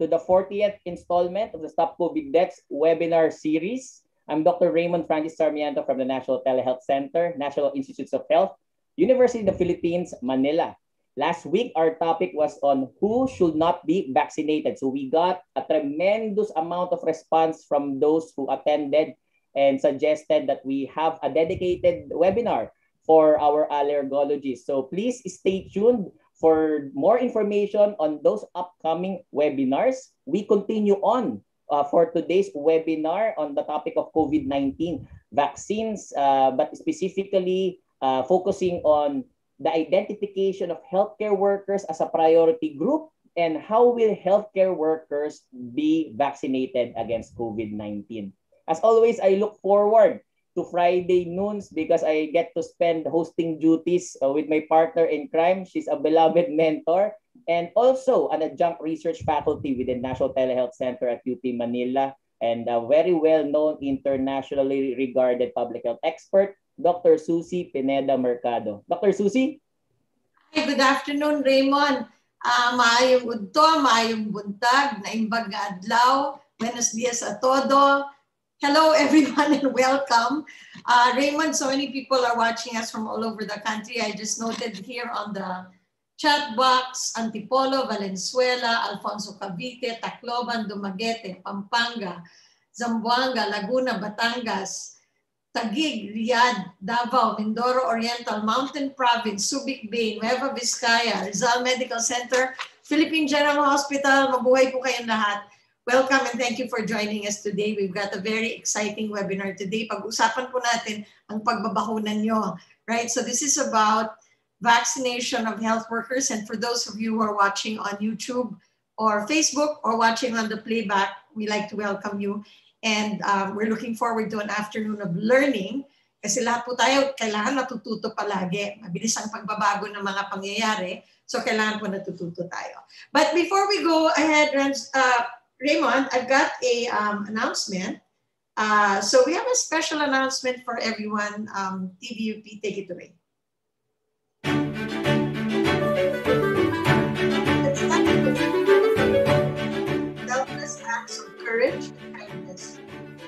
to the 40th installment of the Stop COVID Deaths webinar series. I'm Dr. Raymond Francis Sarmiento from the National Telehealth Center, National Institutes of Health, University of the Philippines, Manila. Last week, our topic was on who should not be vaccinated. So we got a tremendous amount of response from those who attended and suggested that we have a dedicated webinar for our allergologists. So please stay tuned for more information on those upcoming webinars. We continue on uh, for today's webinar on the topic of COVID-19 vaccines, uh, but specifically uh, focusing on the identification of healthcare workers as a priority group and how will healthcare workers be vaccinated against COVID-19. As always, I look forward to Friday noons because I get to spend hosting duties uh, with my partner in crime. She's a beloved mentor and also an adjunct research faculty within National Telehealth Center at UP Manila and a very well-known internationally regarded public health expert, Dr. Susie Pineda Mercado. Dr. Susie? Hi, good afternoon, Raymond. Uh, maayong udto, maayong buntag, naimbag adlaw, buenos dias a todo. Hello, everyone, and welcome. Uh, Raymond, so many people are watching us from all over the country. I just noted here on the chat box, Antipolo, Valenzuela, Alfonso Cavite, Tacloban, Dumaguete, Pampanga, Zamboanga, Laguna, Batangas, Taguig, Riyadh, Davao, Mindoro Oriental, Mountain Province, Subic Bay, Nueva Vizcaya, Rizal Medical Center, Philippine General Hospital. Mabuhay po kayong lahat. Welcome and thank you for joining us today. We've got a very exciting webinar today. Pag-usapan po natin ang pagbabakunan nyo, right? So this is about vaccination of health workers. And for those of you who are watching on YouTube or Facebook or watching on the playback, we like to welcome you. And um, we're looking forward to an afternoon of learning kasi lahat po tayo kailangan natututo palagi. Mabilis ang pagbabago ng mga pangyayari. So kailangan po natututo tayo. But before we go ahead, uh, Raymond, I've got a um, announcement. Uh, so we have a special announcement for everyone. Um, TVUP, take it away. Selfless acts of courage and kindness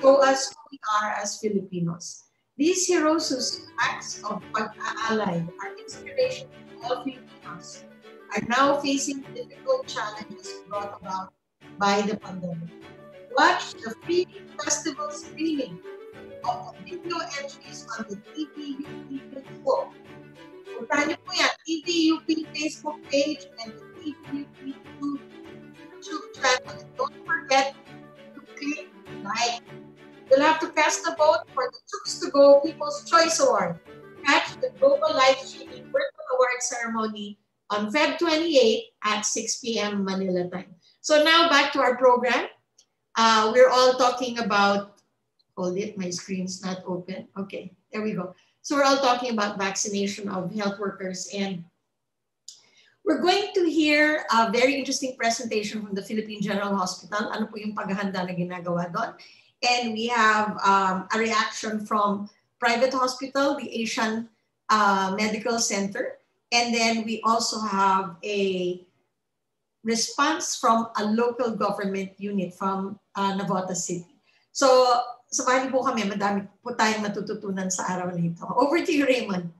show us who we are as Filipinos. These heroes whose acts of pag-aalay are inspiration to all Filipinos are now facing difficult challenges brought about by the pandemic. Watch the free festival screening of the video entries on the TVUP Facebook. Po yan, TVUP Facebook page and the TVUP YouTube channel. And don't forget to click like. You'll have to cast a vote for the Chooks to Go People's Choice Award. Catch the global live streaming virtual award ceremony on Feb 28 at 6 p.m. Manila time. So now back to our program. Uh, we're all talking about, hold it, my screen's not open. Okay, there we go. So we're all talking about vaccination of health workers and we're going to hear a very interesting presentation from the Philippine General Hospital. Ano po yung paghahanda na ginagawa doon? And we have um, a reaction from private hospital, the Asian uh, Medical Center. And then we also have a response from a local government unit from uh, Navota City. So, samahan po kami, madami po tayong matututunan sa araw na ito. Over to you, Raymond.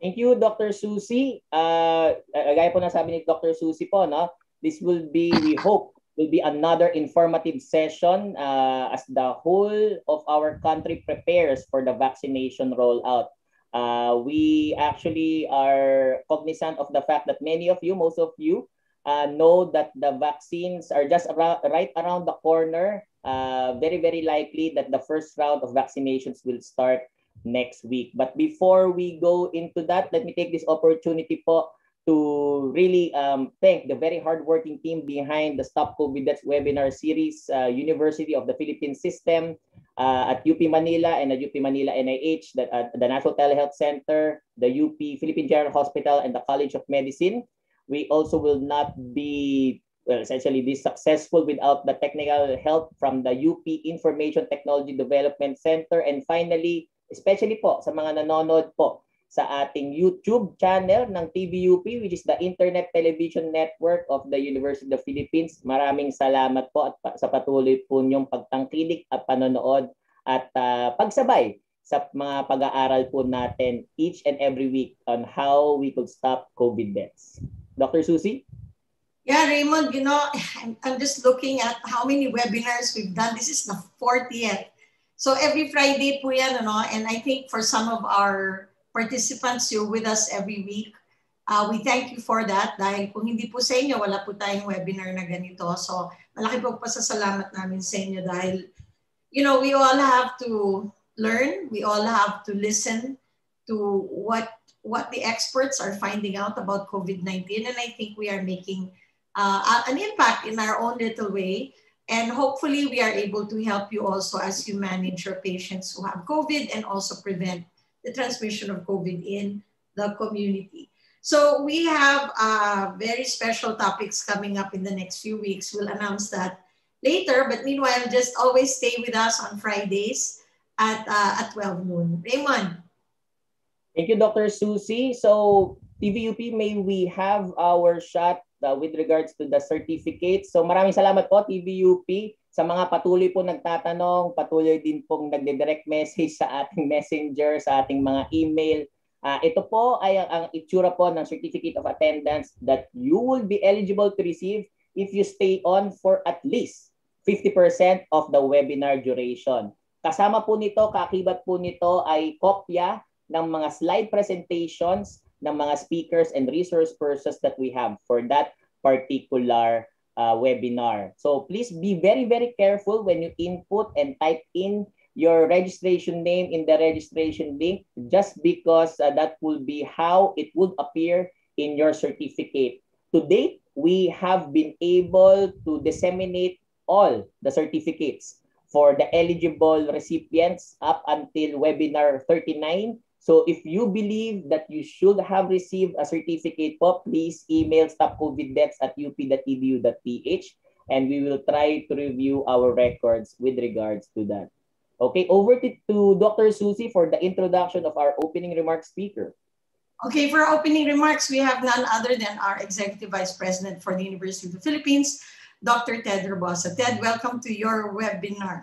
Thank you, Dr. Susie. Uh, gaya po na sabi ni Dr. Susie po, no? this will be, we hope, will be another informative session uh, as the whole of our country prepares for the vaccination rollout. Uh, we actually are cognizant of the fact that many of you, most of you, uh, know that the vaccines are just around, right around the corner. Uh, very, very likely that the first round of vaccinations will start next week. But before we go into that, let me take this opportunity po to really um, thank the very hardworking team behind the Stop COVID Deaths webinar series, uh, University of the Philippines System, uh, at UP Manila and at UP Manila NIH, that, uh, the National Telehealth Center, the UP Philippine General Hospital, and the College of Medicine. We also will not be well, essentially be successful without the technical help from the UP Information Technology Development Center. And finally, especially po sa mga nanonood po sa ating YouTube channel ng TVUP which is the Internet Television Network of the University of the Philippines. Maraming salamat po at sa patuloy po niyong pagtangkilik at panonood at uh, pagsabay sa mga pag-aaral po natin each and every week on how we could stop COVID deaths. Dr. Susie? Yeah, Raymond, you know, I'm, I'm just looking at how many webinars we've done. This is the 40th. So every Friday po yan, ano? and I think for some of our participants, you're with us every week. Uh, we thank you for that dahil kung hindi po sa inyo, wala po tayong webinar na ganito. So malaki po pasasalamat namin sa inyo dahil, you know, we all have to learn. We all have to listen to what what the experts are finding out about COVID-19. And I think we are making uh, an impact in our own little way. And hopefully we are able to help you also as you manage your patients who have COVID and also prevent the transmission of COVID in the community. So we have uh, very special topics coming up in the next few weeks. We'll announce that later. But meanwhile, just always stay with us on Fridays at, uh, at 12 noon. Raymond. Thank you, Dr. Susie. So TVUP, may we have our shot uh, with regards to the certificate. So maraming salamat po, TVUP. Sa mga patuloy po nagtatanong, patuloy din pong nagde-direct message sa ating messenger, sa ating mga email. Uh, ito po ay ang, ang itsura po ng Certificate of Attendance that you will be eligible to receive if you stay on for at least 50% of the webinar duration. Kasama po nito, kakibat po nito ay kopya ng mga slide presentations ng mga speakers and resource persons that we have for that particular uh, webinar. So please be very, very careful when you input and type in your registration name in the registration link just because uh, that will be how it would appear in your certificate. To date, we have been able to disseminate all the certificates for the eligible recipients up until webinar 39 So if you believe that you should have received a certificate po, please email stopcoviddeaths at up.edu.ph and we will try to review our records with regards to that. Okay, over to, to Dr. Susie for the introduction of our opening remarks speaker. Okay, for opening remarks, we have none other than our Executive Vice President for the University of the Philippines, Dr. Ted Herbosa. Ted, welcome to your webinar.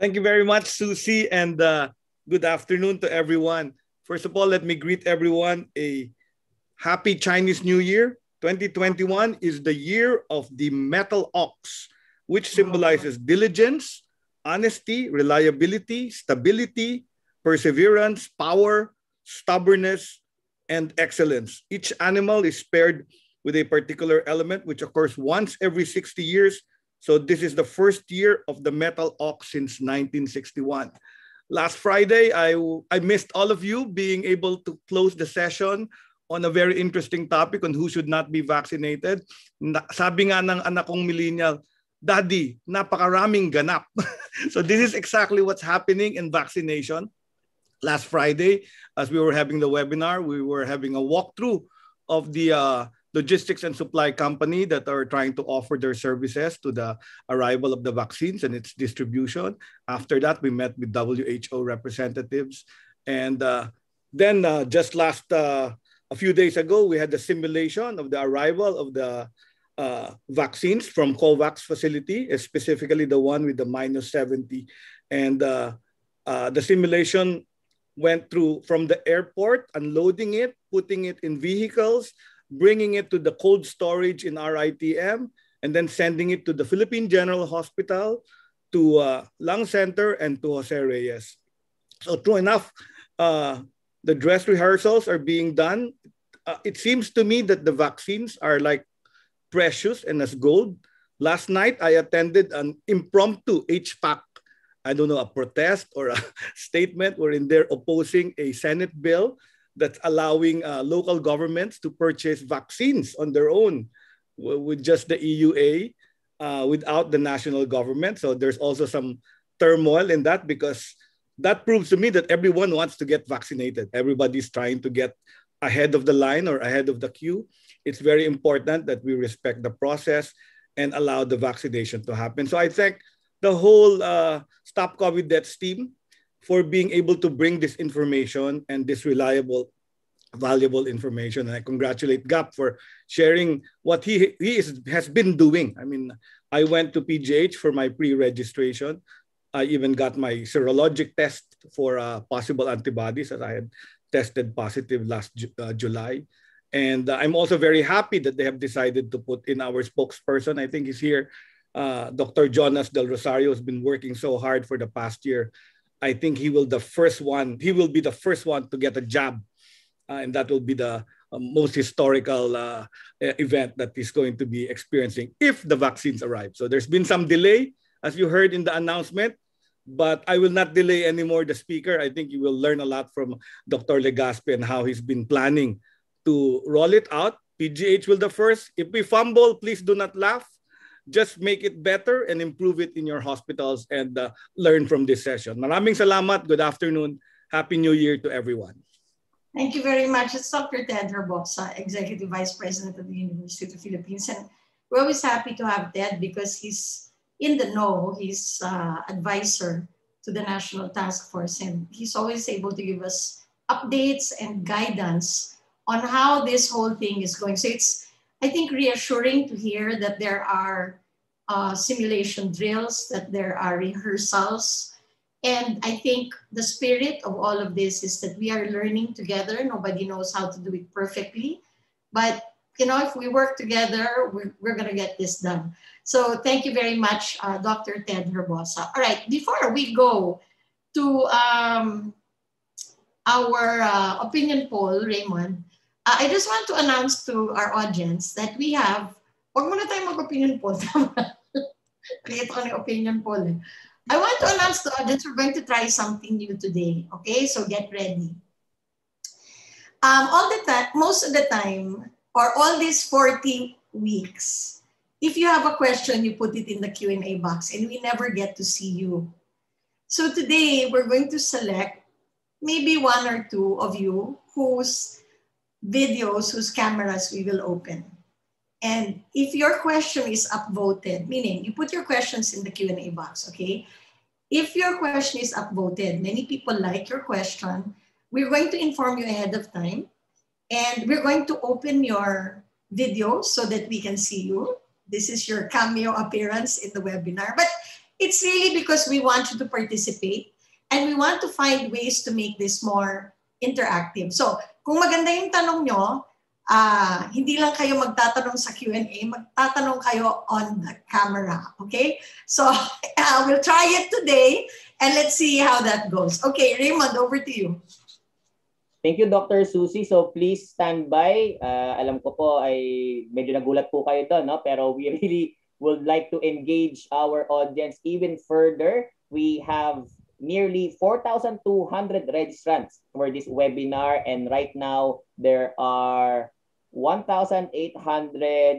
Thank you very much, Susie. And uh, Good afternoon to everyone. First of all, let me greet everyone a happy Chinese New Year. 2021 is the year of the metal ox, which symbolizes diligence, honesty, reliability, stability, perseverance, power, stubbornness, and excellence. Each animal is paired with a particular element, which occurs once every 60 years. So this is the first year of the metal ox since 1961 last Friday, I, I missed all of you being able to close the session on a very interesting topic on who should not be vaccinated. Sabi nga ng anak kong millennial, Daddy, napakaraming ganap. so this is exactly what's happening in vaccination. Last Friday, as we were having the webinar, we were having a walkthrough of the uh, logistics and supply company that are trying to offer their services to the arrival of the vaccines and its distribution. After that, we met with WHO representatives. And uh, then uh, just last, uh, a few days ago, we had the simulation of the arrival of the uh, vaccines from COVAX facility, specifically the one with the minus 70. And uh, uh, the simulation went through from the airport, unloading it, putting it in vehicles, bringing it to the cold storage in RITM, and then sending it to the Philippine General Hospital, to uh, Lung Center, and to Jose Reyes. So true enough, uh, the dress rehearsals are being done. Uh, it seems to me that the vaccines are like precious and as gold. Last night, I attended an impromptu HPAC, I don't know, a protest or a statement wherein they're opposing a Senate bill that's allowing uh, local governments to purchase vaccines on their own with just the EUA uh, without the national government. So there's also some turmoil in that because that proves to me that everyone wants to get vaccinated. Everybody's trying to get ahead of the line or ahead of the queue. It's very important that we respect the process and allow the vaccination to happen. So I thank the whole uh, Stop COVID Deaths team for being able to bring this information and this reliable valuable information and I congratulate Gap for sharing what he he is, has been doing. I mean, I went to PGH for my pre-registration. I even got my serologic test for uh, possible antibodies as I had tested positive last uh, July. And uh, I'm also very happy that they have decided to put in our spokesperson. I think he's here. Uh, Dr. Jonas Del Rosario has been working so hard for the past year I think he will the first one. He will be the first one to get a jab, uh, and that will be the uh, most historical uh, event that he's going to be experiencing if the vaccines arrive. So there's been some delay, as you heard in the announcement, but I will not delay anymore the speaker. I think you will learn a lot from Dr. Legaspi and how he's been planning to roll it out. PGH will the first. If we fumble, please do not laugh just make it better and improve it in your hospitals and uh, learn from this session. Maraming salamat. Good afternoon. Happy New Year to everyone. Thank you very much. It's Dr. Ted Herbosa, Executive Vice President of the University of the Philippines. And we're always happy to have Ted because he's in the know. He's uh, advisor to the National Task Force and he's always able to give us updates and guidance on how this whole thing is going. So it's I think reassuring to hear that there are uh, simulation drills, that there are rehearsals. And I think the spirit of all of this is that we are learning together. Nobody knows how to do it perfectly. But you know, if we work together, we're, we're going to get this done. So thank you very much, uh, Dr. Ted Herbosa. All right, before we go to um, our uh, opinion poll, Raymond, uh, I just want to announce to our audience that we have, huwag muna tayo mag-opinion poll. Create ko opinion poll. Eh. I want to announce to audience we're going to try something new today. Okay, so get ready. Um, all the time, most of the time, or all these 40 weeks, if you have a question, you put it in the Q&A box and we never get to see you. So today, we're going to select maybe one or two of you whose videos whose cameras we will open. And if your question is upvoted, meaning you put your questions in the Q&A box, okay? If your question is upvoted, many people like your question, we're going to inform you ahead of time. And we're going to open your video so that we can see you. This is your cameo appearance in the webinar. But it's really because we want you to participate and we want to find ways to make this more interactive. So kung maganda yung tanong nyo, uh, hindi lang kayo magtatanong sa Q&A, magtatanong kayo on the camera. Okay? So uh, we'll try it today and let's see how that goes. Okay, Raymond, over to you. Thank you, Dr. Susie. So please stand by. Uh, alam ko po ay medyo nagulat po kayo doon, no? pero we really would like to engage our audience even further. We have nearly 4,200 registrants for this webinar. And right now, there are 1,800,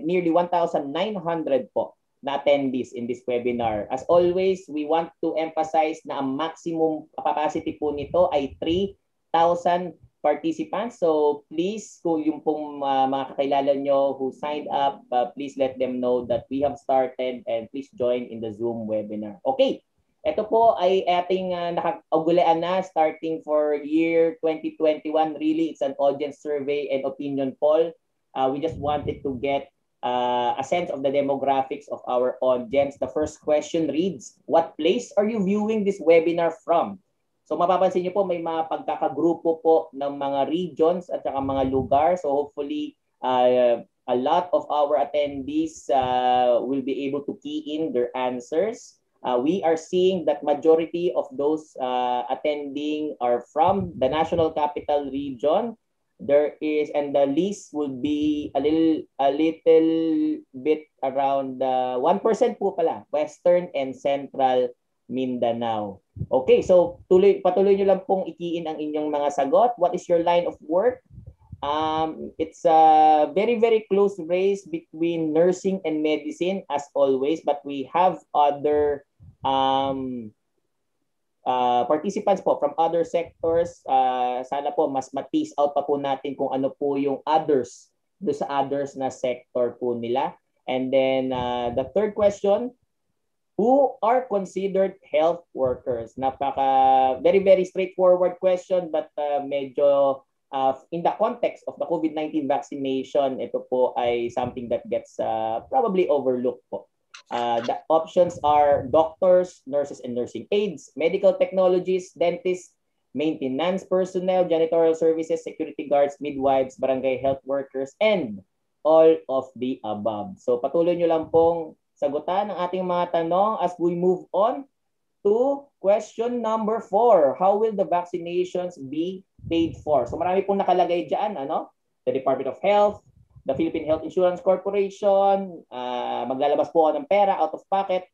nearly 1,900 po na attendees in this webinar. As always, we want to emphasize na ang maximum capacity po nito ay 3,000 participants. So please, kung yung pong uh, mga kakilala nyo who signed up, uh, please let them know that we have started and please join in the Zoom webinar. Okay, ito po ay ating uh, nakaugulaan na starting for year 2021. Really, it's an audience survey and opinion poll. Uh, we just wanted to get uh, a sense of the demographics of our audience. The first question reads, what place are you viewing this webinar from? So mapapansin niyo po may mga pagkakagrupo po ng mga regions at saka mga lugar. So hopefully uh, a lot of our attendees uh, will be able to key in their answers. Uh, we are seeing that majority of those uh, attending are from the National Capital Region. There is, and the least would be a little, a little bit around uh, 1% po pala, Western and Central Mindanao. Okay, so tuloy, patuloy nyo lang pong ikiin ang inyong mga sagot. What is your line of work? Um, it's a very, very close race between nursing and medicine as always, but we have other um, uh, participants po from other sectors, uh, sana po mas matis out pa po natin kung ano po yung others, do sa others na sector po nila. And then uh, the third question, who are considered health workers? Napaka very very straightforward question but uh, medyo uh, in the context of the COVID-19 vaccination, ito po ay something that gets uh, probably overlooked po. Uh, the options are doctors, nurses and nursing aides, medical technologists, dentists, maintenance personnel, janitorial services, security guards, midwives, barangay health workers, and all of the above. So patuloy nyo lang pong sagutan ang ating mga tanong as we move on to question number four. How will the vaccinations be paid for? So marami pong nakalagay dyan, ano? The Department of Health, the Philippine Health Insurance Corporation, uh, maglalabas po ng pera out of pocket,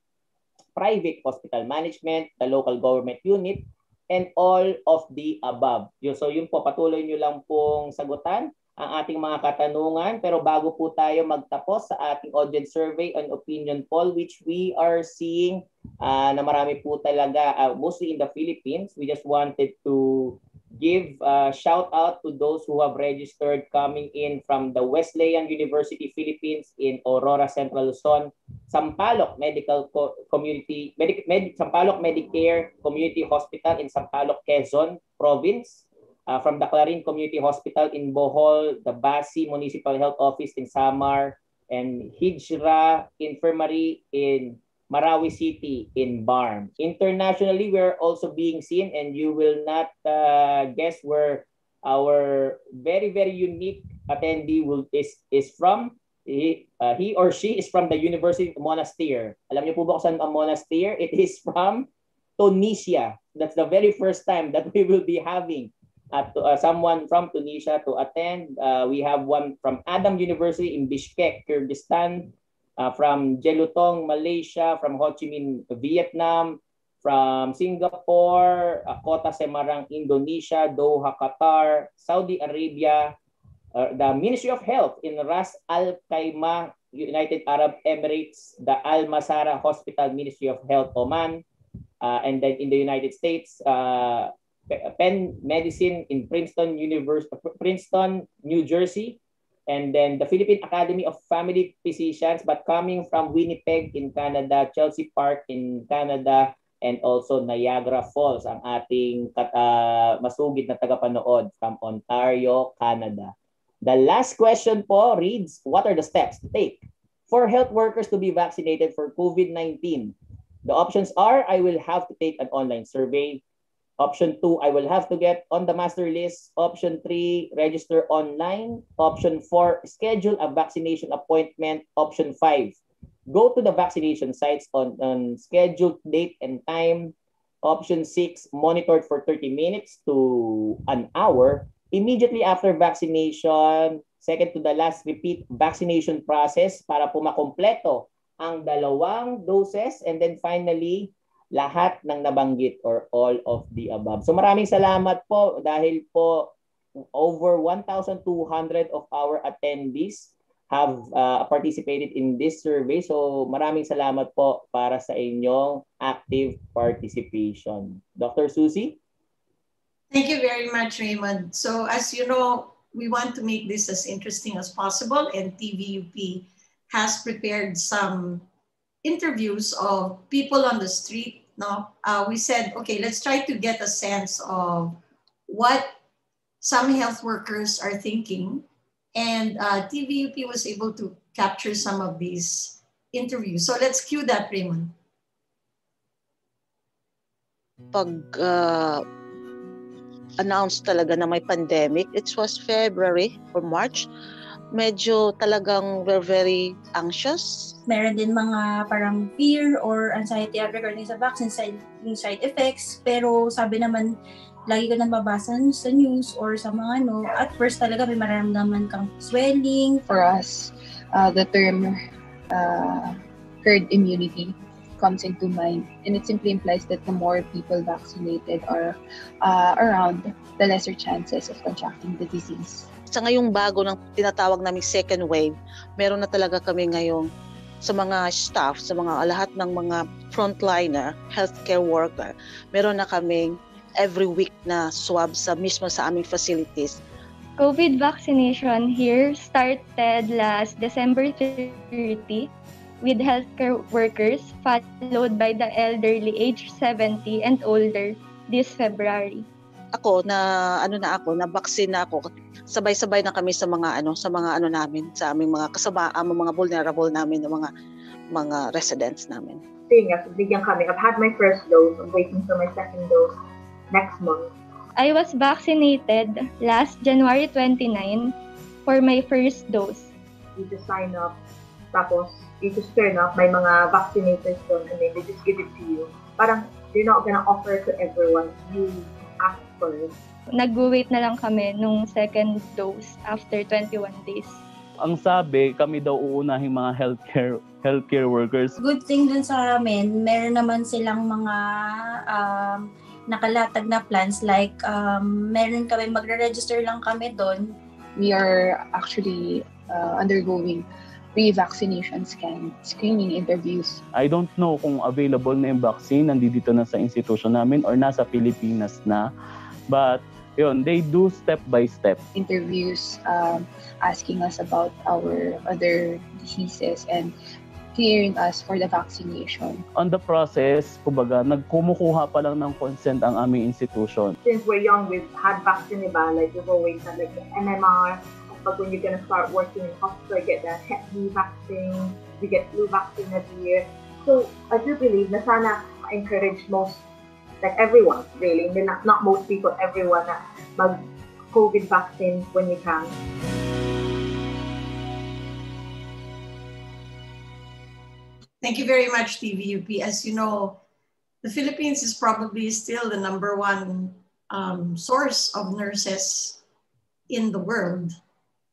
private hospital management, the local government unit, and all of the above. So yun po, patuloy nyo lang pong sagutan ang ating mga katanungan. Pero bago po tayo magtapos sa ating audience survey and opinion poll, which we are seeing uh, na marami po talaga, uh, mostly in the Philippines, we just wanted to give a shout out to those who have registered coming in from the Wesleyan University Philippines in Aurora, Central Luzon, Sampaloc Medical Co- Community, Medic, Med, Sampaloc Medicare Community Hospital in Sampaloc, Quezon Province, uh, from the Clarin Community Hospital in Bohol, the Basi Municipal Health Office in Samar, and Hijra Infirmary in Marawi City in Barm. Internationally, we're also being seen and you will not uh, guess where our very, very unique attendee will is, is from. He, uh, he or she is from the University of Monastir. Alam niyo po ba kung saan ang Monastir? It is from Tunisia. That's the very first time that we will be having at uh, someone from Tunisia to attend. Uh, we have one from Adam University in Bishkek, Kyrgyzstan, uh, from Jelutong, Malaysia, from Ho Chi Minh, Vietnam, from Singapore, uh, Kota Semarang, Indonesia, Doha, Qatar, Saudi Arabia, uh, the Ministry of Health in Ras Al Khaimah, United Arab Emirates, the Al Masara Hospital Ministry of Health, Oman, uh, and then in the United States, uh, Penn Medicine in Princeton University, Princeton, New Jersey, and then the Philippine Academy of Family Physicians, but coming from Winnipeg in Canada, Chelsea Park in Canada, and also Niagara Falls, ang ating uh, masugid na tagapanood from Ontario, Canada. The last question po reads, what are the steps to take for health workers to be vaccinated for COVID-19? The options are, I will have to take an online survey, Option 2, I will have to get on the master list. Option 3, register online. Option 4, schedule a vaccination appointment. Option 5, go to the vaccination sites on, on scheduled date and time. Option 6, monitored for 30 minutes to an hour. Immediately after vaccination, second to the last, repeat vaccination process para po makompleto ang dalawang doses. And then finally, lahat ng nabanggit or all of the above. So maraming salamat po dahil po over 1,200 of our attendees have uh, participated in this survey. So maraming salamat po para sa inyong active participation. Dr. Susie? Thank you very much, Raymond. So as you know, we want to make this as interesting as possible and TVUP has prepared some interviews of people on the street no, uh, we said, okay, let's try to get a sense of what some health workers are thinking. And uh, TVUP was able to capture some of these interviews. So let's cue that, Raymond. Pag uh, announced talaga na may pandemic, it was February or March, medyo talagang we're very anxious. Meron din mga parang fear or anxiety regarding sa vaccine side, side effects. Pero sabi naman, lagi ko nang mabasa sa news or sa mga ano, at first talaga may maramdaman kang swelling. For us, uh, the term uh, herd immunity comes into mind and it simply implies that the more people vaccinated are uh, around, the lesser chances of contracting the disease sa ngayong bago ng tinatawag naming second wave, meron na talaga kami ngayong sa mga staff, sa mga lahat ng mga frontliner, healthcare worker, meron na kaming every week na swab sa mismo sa aming facilities. COVID vaccination here started last December 30 with healthcare workers, followed by the elderly age 70 and older this February. Ako na ano na ako, na vaccine na ako. Sabay-sabay na kami sa mga ano, sa mga ano namin, sa aming mga kasama, ang mga vulnerable namin, ng mga mga residents namin. Saying as bigyan kami. I've had my first dose. I'm waiting for my second dose next month. I was vaccinated last January 29 for my first dose. You just sign up. Tapos, you just turn up. May mga vaccinators doon and then they just give it to you. Parang, they're not gonna offer to everyone. You ask for it. Nag-wait na lang kami nung second dose after 21 days. Ang sabi, kami daw uunahin mga healthcare healthcare workers. Good thing dun sa amin, meron naman silang mga um, nakalatag na plans like um, meron kami, magre-register lang kami doon. We are actually uh, undergoing pre-vaccination scan, screening interviews. I don't know kung available na yung vaccine, nandito na sa institution namin or nasa Pilipinas na. But yun, they do step by step. Interviews um, asking us about our other diseases and clearing us for the vaccination. On the process, kumbaga, nagkumukuha pa lang ng consent ang aming institution. Since we're young, we've had vaccine, diba? Like, we've always had like the MMR. But when you're gonna start working in hospital, you get the Hep B vaccine, you get flu vaccine every year. So, I do believe na sana encourage most, like everyone, really, not, not most people, everyone na mag-COVID vaccine when you can. Thank you very much, TVUP. As you know, the Philippines is probably still the number one um, source of nurses in the world.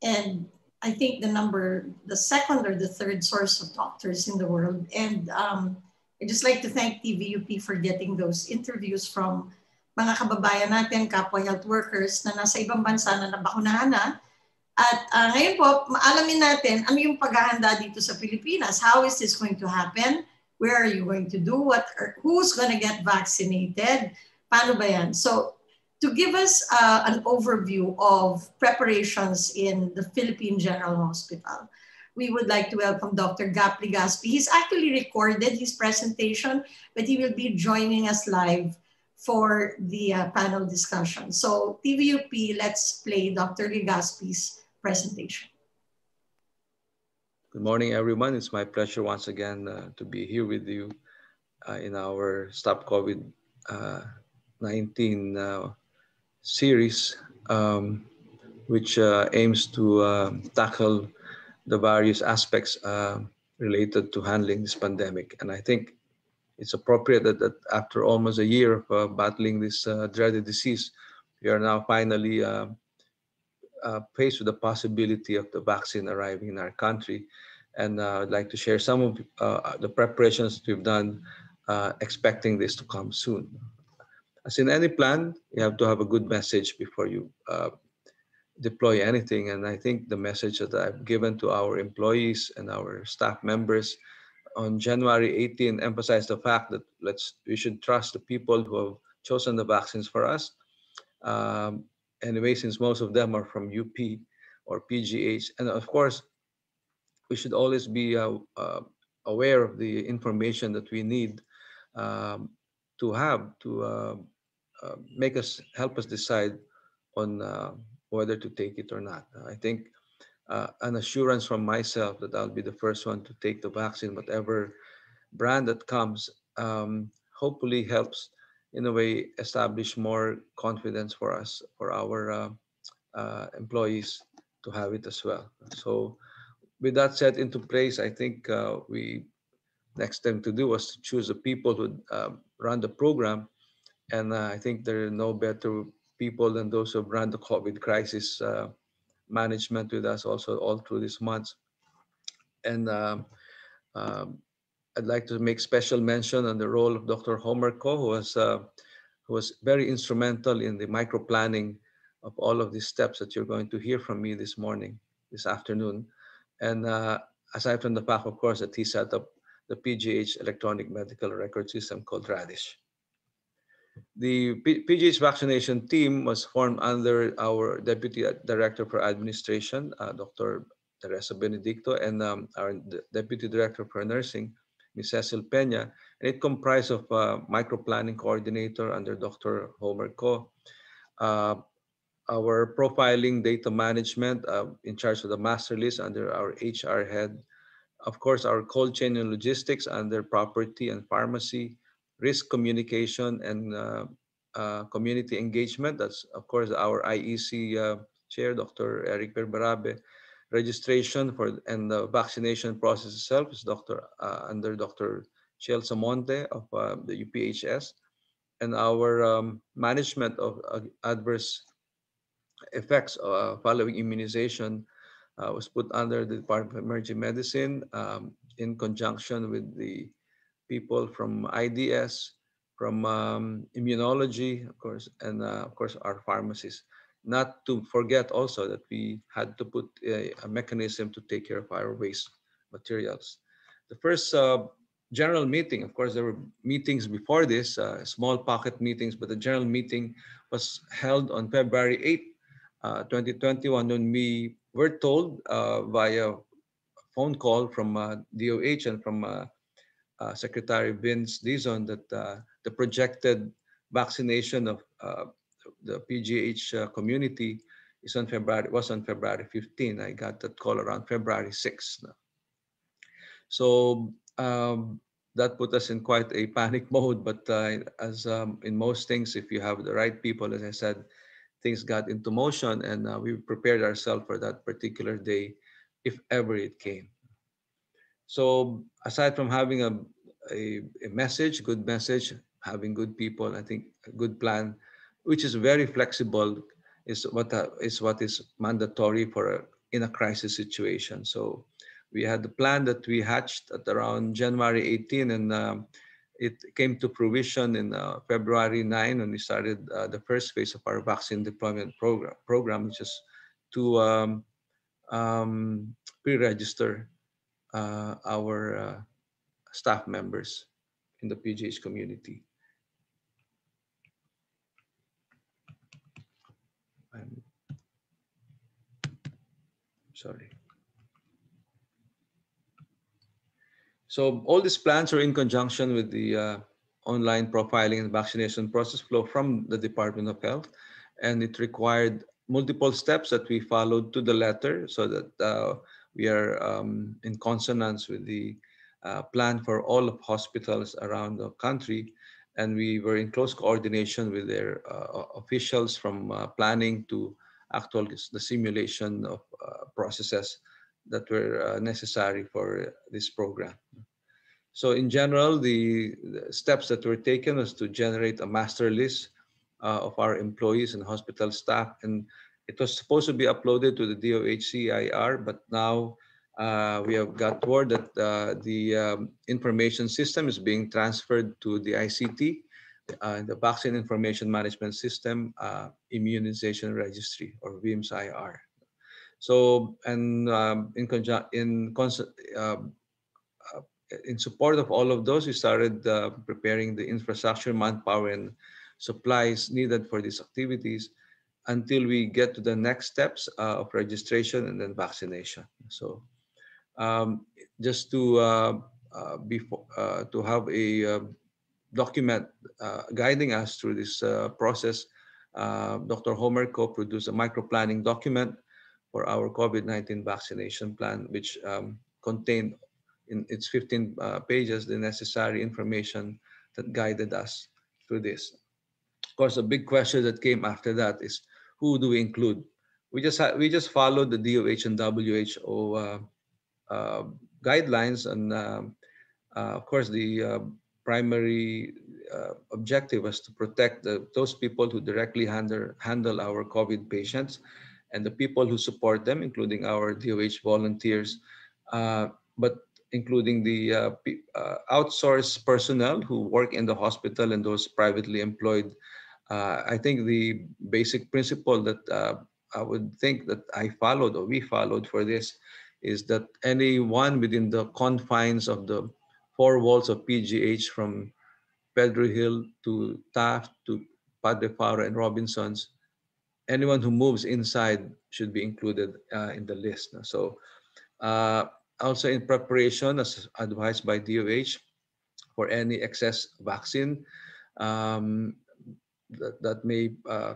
And I think the number, the second or the third source of doctors in the world. And um, I'd just like to thank TVUP for getting those interviews from mga kababayan natin, kapwa health workers na nasa ibang bansa na nabakunahan na. At uh, ngayon po, maalamin natin ano yung paghahanda dito sa Pilipinas. How is this going to happen? Where are you going to do? What? Are, who's going to get vaccinated? Paano ba yan? So to give us uh, an overview of preparations in the Philippine General Hospital, we would like to welcome Dr. Gap Legaspi. He's actually recorded his presentation, but he will be joining us live for the uh, panel discussion. So TVUP, let's play Dr. Legaspi's presentation. Good morning, everyone. It's my pleasure once again uh, to be here with you uh, in our Stop COVID-19 uh, series, um, which uh, aims to um, tackle the various aspects uh, related to handling this pandemic. And I think it's appropriate that, that after almost a year of uh, battling this dreaded disease, we are now finally uh, faced with the possibility of the vaccine arriving in our country. And uh, I'd like to share some of uh, the preparations we've done expecting this to come soon. As in any plan, you have to have a good message before you deploy anything. And I think the message that I've given to our employees and our staff members on January 18 emphasized the fact that let's we should trust the people who have chosen the vaccines for us. Um, anyway, since most of them are from UP or PGH, and of course, we should always be uh, uh, aware of the information that we need um, to have to uh, make us help us decide on whether to take it or not. I think uh, an assurance from myself that I'll be the first one to take the vaccine, whatever brand that comes, um, hopefully helps in a way establish more confidence for us, for our uh, uh, employees to have it as well. So with that set into place, I think uh, we next thing to do was to choose the people who run the program. And I think there are no better people than those who run the COVID crisis uh, management with us also all through these months. And um, um, I'd like to make special mention on the role of Dr. Homer Ko, who was, uh, who was very instrumental in the micro planning of all of these steps that you're going to hear from me this morning, this afternoon. And uh, aside from the fact, of course, that he set up the PGH electronic medical record system called Radish. The P PGH vaccination team was formed under our Deputy Director for Administration, uh, Dr. Teresa Benedicto, and um, our Deputy Director for Nursing, Ms. Cecil Peña. And it comprised of uh, microplanning coordinator under Dr. Homer Ko, uh, our profiling data management uh, in charge of the master list under our HR head, of course, our cold chain and logistics under property and pharmacy, risk communication and uh, uh, community engagement. That's, of course, our IEC uh, chair, Dr. Eric Berberabe. Registration for and the vaccination process itself is Dr. Uh, under Dr. Chel Samonte of uh, the UPHS. And our um, management of uh, adverse effects following immunization uh, was put under the Department of Emergency Medicine um, in conjunction with the people from IDS, from um, immunology, of course, and uh, of course our pharmacists. Not to forget also that we had to put a, a mechanism to take care of our waste materials. The first uh, general meeting, of course, there were meetings before this, uh, small pocket meetings, but the general meeting was held on February 8, 2021 when we we're told uh, via phone call from uh, DOH and from uh, uh, Secretary Vince Dizon that uh, the projected vaccination of uh, the PGH community is on February was on February 15. I got that call around February 6. So um, that put us in quite a panic mode. But as um, in most things, if you have the right people, as I said, things got into motion and uh, we prepared ourselves for that particular day if ever it came. So aside from having a, a, a, message, good message, having good people, I think a good plan, which is very flexible, is what uh, is what is mandatory for a, in a crisis situation. So we had the plan that we hatched at around January 18 and um, it came to fruition in uh, February 9 when we started uh, the first phase of our vaccine deployment program, program which is to um, um, pre-register uh, our uh, staff members in the PGH community. I'm sorry. So all these plans are in conjunction with the uh, online profiling and vaccination process flow from the Department of Health. And it required multiple steps that we followed to the letter so that uh, we are um, in consonance with the uh, plan for all of hospitals around the country. And we were in close coordination with their uh, officials from uh, planning to actual the simulation of uh, processes that were uh, necessary for this program. So in general, the, the, steps that were taken was to generate a master list uh, of our employees and hospital staff. And it was supposed to be uploaded to the DOHCIR, but now uh, we have got word that uh, the um, information system is being transferred to the ICT, uh, the Vaccine Information Management System uh, Immunization Registry or VIMS-IR. So, and um, in, in uh, in support of all of those, we started uh, preparing the infrastructure, manpower, and supplies needed for these activities until we get to the next steps uh, of registration and then vaccination. So, um, just to uh, uh before uh, to have a uh, document guiding us through this process, Dr. Homer co-produced a micro planning document for our COVID-19 vaccination plan, which um, contained in its 15 uh, pages the necessary information that guided us through this. Of course, a big question that came after that is who do we include? We just we just followed the DOH and WHO uh, uh, guidelines, and um, uh, of course, the uh, primary uh, objective was to protect the, those people who directly handle handle our COVID patients and the people who support them, including our DOH volunteers. but including the uh, uh, outsourced personnel who work in the hospital and those privately employed. Uh, I think the basic principle that uh, I would think that I followed or we followed for this is that anyone within the confines of the four walls of PGH from Pedro Gil to Taft to Padre Faura and Robinsons, anyone who moves inside should be included uh, in the list. So Uh, also in preparation, as advised by DOH, for any excess vaccine um, that, that may uh,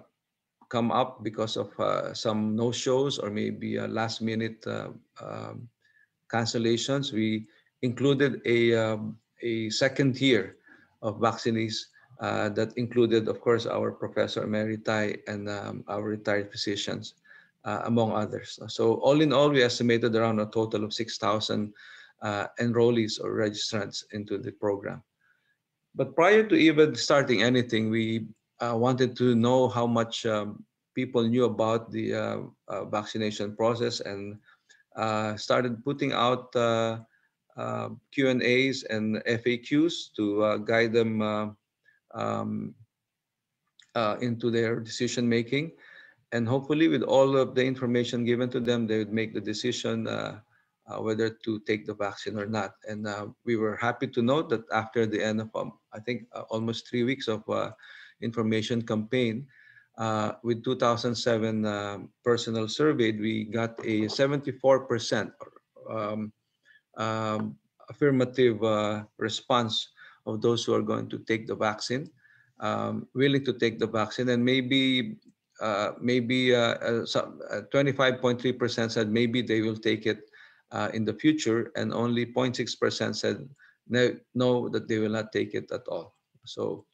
come up because of uh, some no-shows or maybe last-minute uh, um, cancellations. We included a, um, a second tier of vaccinees uh, that included, of course, our Professor Emeriti and um, our retired physicians uh, among others. So all in all, we estimated around a total of 6,000 uh, enrollees or registrants into the program. But prior to even starting anything, we uh, wanted to know how much um, people knew about the uh, uh, vaccination process and started putting out Q&As and FAQs to guide them um, into their decision making and hopefully with all of the information given to them, they would make the decision uh, uh, whether to take the vaccine or not. And uh, we were happy to note that after the end of, um, I think, uh, almost three weeks of uh, information campaign, uh, with 2007 um, personal surveyed, we got a 74% um, um, affirmative response of those who are going to take the vaccine, um, willing to take the vaccine, and maybe uh, maybe 25.3% uh, uh, said maybe they will take it in the future, and only 0.6% said no, no, that they will not take it at all. So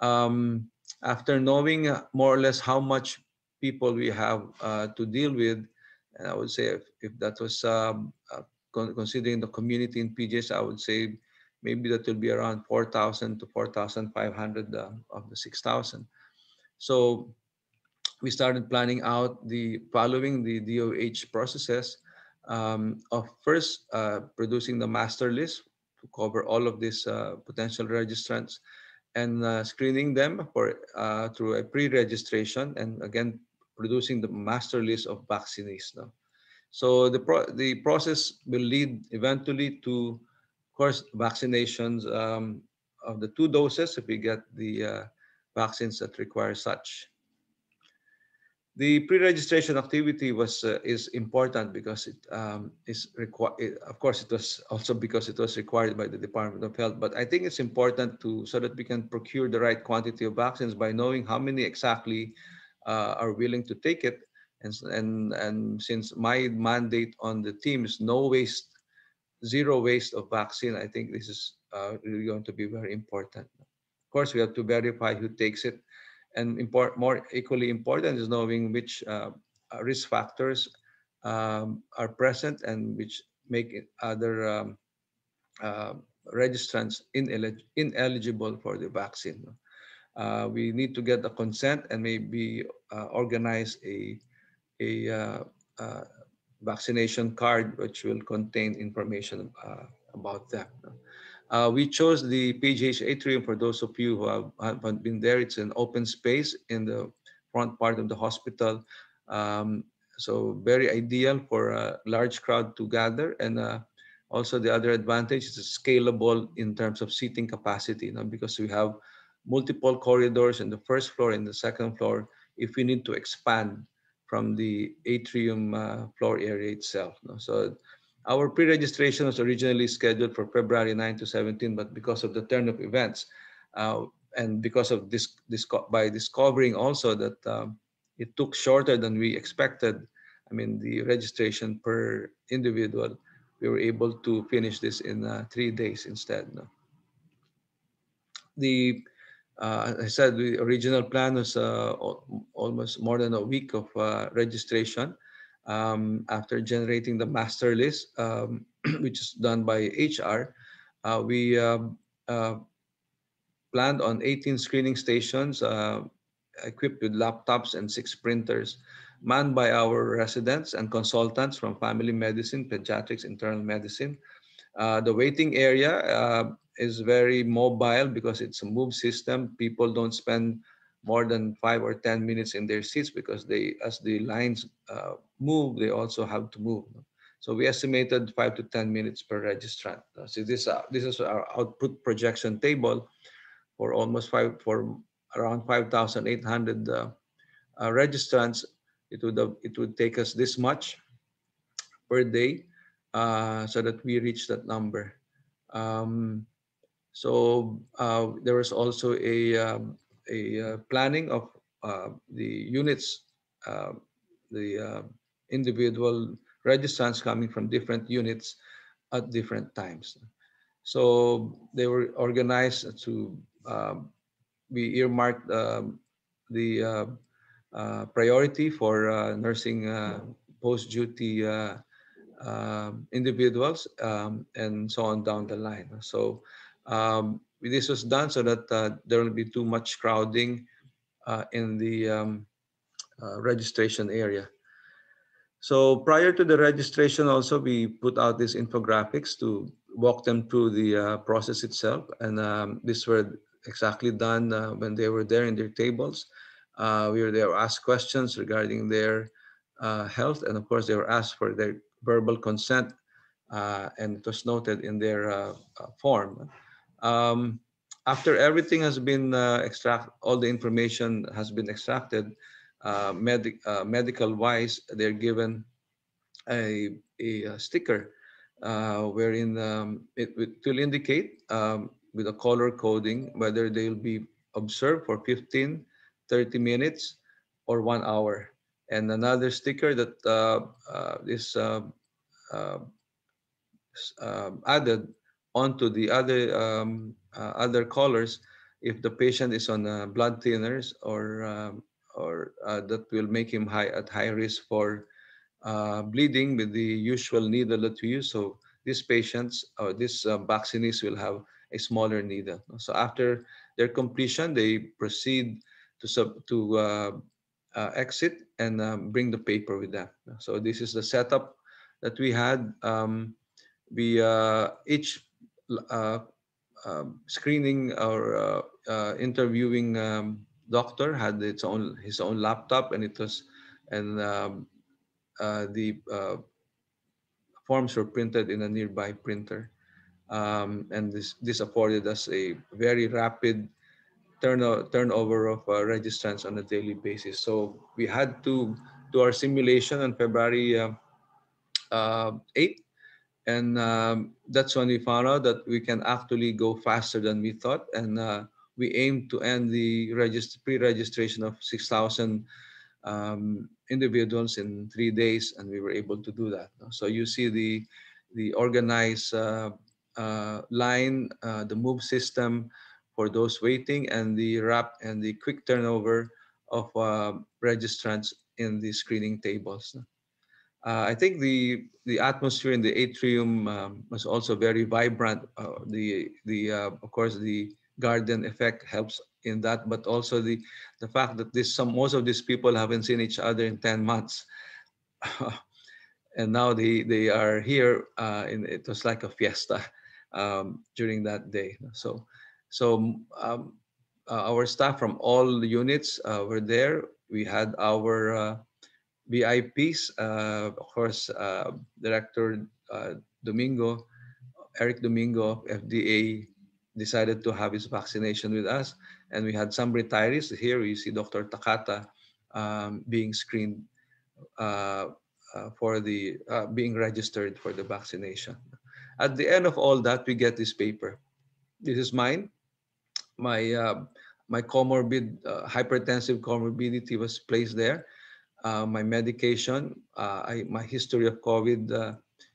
um, after knowing more or less how much people we have uh, to deal with, and I would say if, if that was um, uh, considering the community in PGH, I would say maybe that will be around 4,000 to 4,500 uh, of the 6,000. So we started planning out the following the DOH processes um, of first uh, producing the master list to cover all of these uh, potential registrants and uh, screening them for uh, through a pre-registration and again producing the master list of vaccinees. No? So the pro the process will lead eventually to, course, vaccinations um, of the two doses if we get the uh, vaccines that require such the pre-registration activity was uh, is important because it um, is required. Of course, it was also because it was required by the Department of Health. But I think it's important to so that we can procure the right quantity of vaccines by knowing how many exactly uh, are willing to take it. And and and since my mandate on the team is no waste, zero waste of vaccine, I think this is uh, really going to be very important. Of course, we have to verify who takes it and import, more equally important is knowing which uh, uh, risk factors um, are present and which make other um, uh, registrants inelig ineligible for the vaccine. Uh, we need to get the consent and maybe uh, organize a, a uh, vaccination card which will contain information about that. Uh, we chose the PGH atrium for those of you who have, haven't been there. It's an open space in the front part of the hospital. Um, so very ideal for a large crowd to gather. And uh, also the other advantage is scalable in terms of seating capacity you know, because we have multiple corridors in the first floor and the second floor if we need to expand from the atrium uh, floor area itself. Know? So our pre-registration was originally scheduled for February 9 to 17, but because of the turn of events, uh, and because of this, this by discovering also that um, it took shorter than we expected, I mean, the registration per individual, we were able to finish this in uh, three days instead. No? The, uh, I said, the original plan was uh, almost more than a week of uh, registration um, after generating the master list, um, which is done by HR, uh, we um, uh, planned on 18 screening stations uh, equipped with laptops and six printers, manned by our residents and consultants from family medicine, pediatrics, internal medicine. The waiting area is very mobile because it's a move system. People don't spend more than five or 10 minutes in their seats because they, as the lines uh, move, they also have to move. So we estimated five to 10 minutes per registrant. So this, uh, this is our output projection table for almost five, for around 5,800 uh, uh, registrants. It would, have, it would take us this much per day. uh, so that we reach that number. Um, so uh, there was also a, um, a uh, planning of uh, the units, uh, the individual registrants coming from different units at different times. So they were organized to um, be earmarked um, the uh, uh, priority for uh, nursing post-duty um, individuals um, and so on down the line. So um, this was done so that uh, there will be too much crowding uh, in the um, uh, registration area. So prior to the registration also, we put out these infographics to walk them through the uh, process itself. And um, these were exactly done uh, when they were there in their tables. Uh, we were there asked questions regarding their health. And of course, they were asked for their verbal consent and it was noted in their form. Um, after everything has been uh, extract, all the information has been extracted, uh, medic, uh, medical wise, they're given a, a, a sticker uh, wherein um, it, it, will indicate um, with a color coding whether they'll be observed for 15, 30 minutes or one hour. And another sticker that uh, uh, is added onto the other um, uh, other colors if the patient is on uh, blood thinners or um, or uh, that will make him high at high risk for uh, bleeding with the usual needle that we use. So these patients or these uh, vaccinees will have a smaller needle. So after their completion, they proceed to sub to uh, exit and um, bring the paper with them. So this is the setup that we had. Um, we each screening or uh, uh, interviewing um, doctor had its own his own laptop and it was and um, the forms were printed in a nearby printer um, and this this afforded us a very rapid turno turnover of uh, registrants on a daily basis. So we had to do our simulation on February uh, uh, 8 and um, that's when we found out that we can actually go faster than we thought. And uh, we aim to end the pre-registration of 6,000 um, individuals in three days and we were able to do that so you see the the organized uh, uh, line uh, the move system for those waiting and the wrap and the quick turnover of uh, registrants in the screening tables uh, I think the the atmosphere in the atrium um, was also very vibrant. Uh, the the uh, of course the garden effect helps in that, but also the the fact that this some most of these people haven't seen each other in ten months, and now they they are here. and uh, it was like a fiesta um, during that day. So so um, uh, our staff from all units uh, were there. We had our VIPs, uh, of course, uh, Director uh, Domingo, Eric Domingo, FDA, decided to have his vaccination with us. And we had some retirees. Here we see Dr. Takata um, being screened uh, uh, for the, uh, being registered for the vaccination. At the end of all that, we get this paper. This is mine. My, my comorbid, hypertensive comorbidity was placed there uh, my medication, uh, I, my history of COVID uh,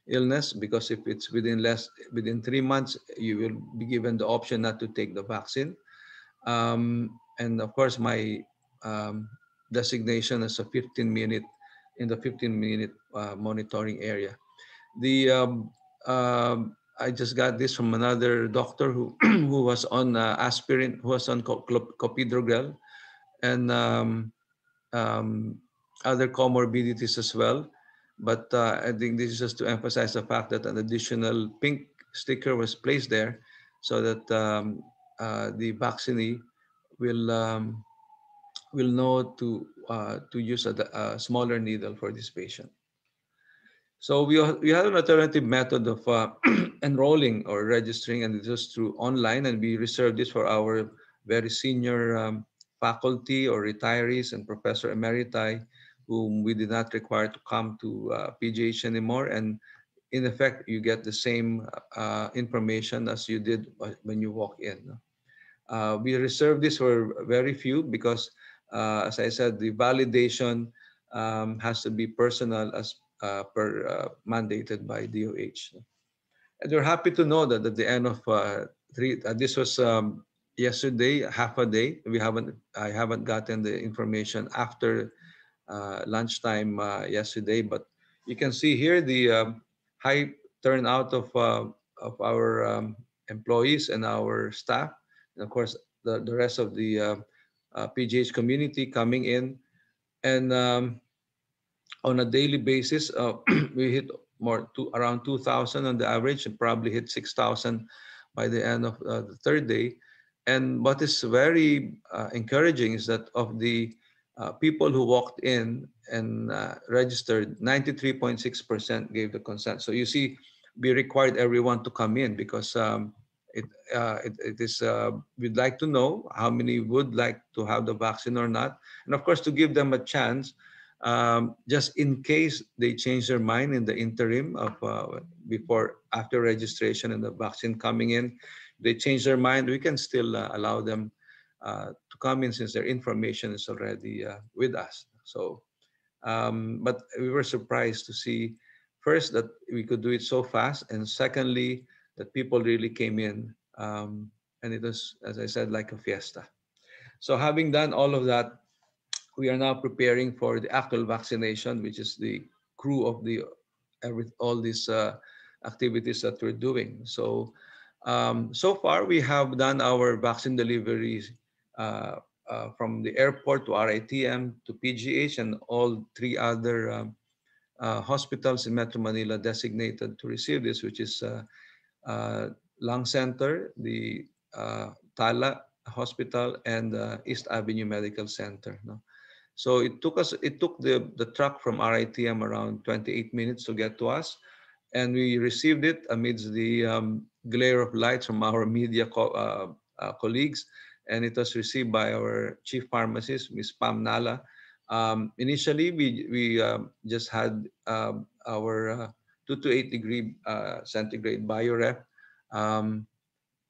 illness, because if it's within less within three months, you will be given the option not to take the vaccine. Um, and of course, my um, designation as a 15 minute in the 15 minute uh, monitoring area. The um, um, I just got this from another doctor who who was on uh, aspirin, who was on clopidogrel, and um, um, other comorbidities as well. But uh, I think this is just to emphasize the fact that an additional pink sticker was placed there so that um, uh, the vaccinee will um, will know to uh, to use a, a, smaller needle for this patient. So we, we had an alternative method of uh, enrolling or registering and it was through online and we reserved this for our very senior um, faculty or retirees and professor emeriti whom we did not require to come to uh, PGH anymore. And in effect, you get the same uh, information as you did when you walk in. Uh, we reserve this for very few because, uh, as I said, the validation um, has to be personal as uh, per uh, mandated by DOH. And we're happy to know that at the end of three, this was um, yesterday, half a day. We haven't, I haven't gotten the information after lunchtime yesterday, but you can see here the um, high turnout of uh, of our um, employees and our staff, and of course the, the rest of the uh, uh, PGH community coming in. And um, on a daily basis, uh, we hit more to around 2,000 on the average, and probably hit 6,000 by the end of uh, the third day. And what is very uh, encouraging is that of the uh, people who walked in and uh, registered, 93.6% gave the consent. So you see, we required everyone to come in because um, it, uh, it, it is, uh, we'd like to know how many would like to have the vaccine or not. And of course, to give them a chance, um, just in case they change their mind in the interim of uh, before, after registration and the vaccine coming in, they change their mind, we can still allow them to come in since their information is already uh, with us. So, um, but we were surprised to see first that we could do it so fast, and secondly that people really came in, um, and it was, as I said, like a fiesta. So, having done all of that, we are now preparing for the actual vaccination, which is the crew of the all these uh, activities that we're doing. So, um, so far we have done our vaccine deliveries uh, uh, from the airport to RITM to PGH and all three other um, uh, hospitals in Metro Manila designated to receive this, which is Lung Center, the Tala Hospital, and East Avenue Medical Center. No? So it took us, it took the, the truck from RITM around 28 minutes to get to us. And we received it amidst the um, glare of lights from our media co uh, uh, colleagues and it was received by our chief pharmacist, Ms. Pam Nala. Um, initially, we, we um, just had um, our uh, 2 to 8 degree uh, centigrade bioref. Um,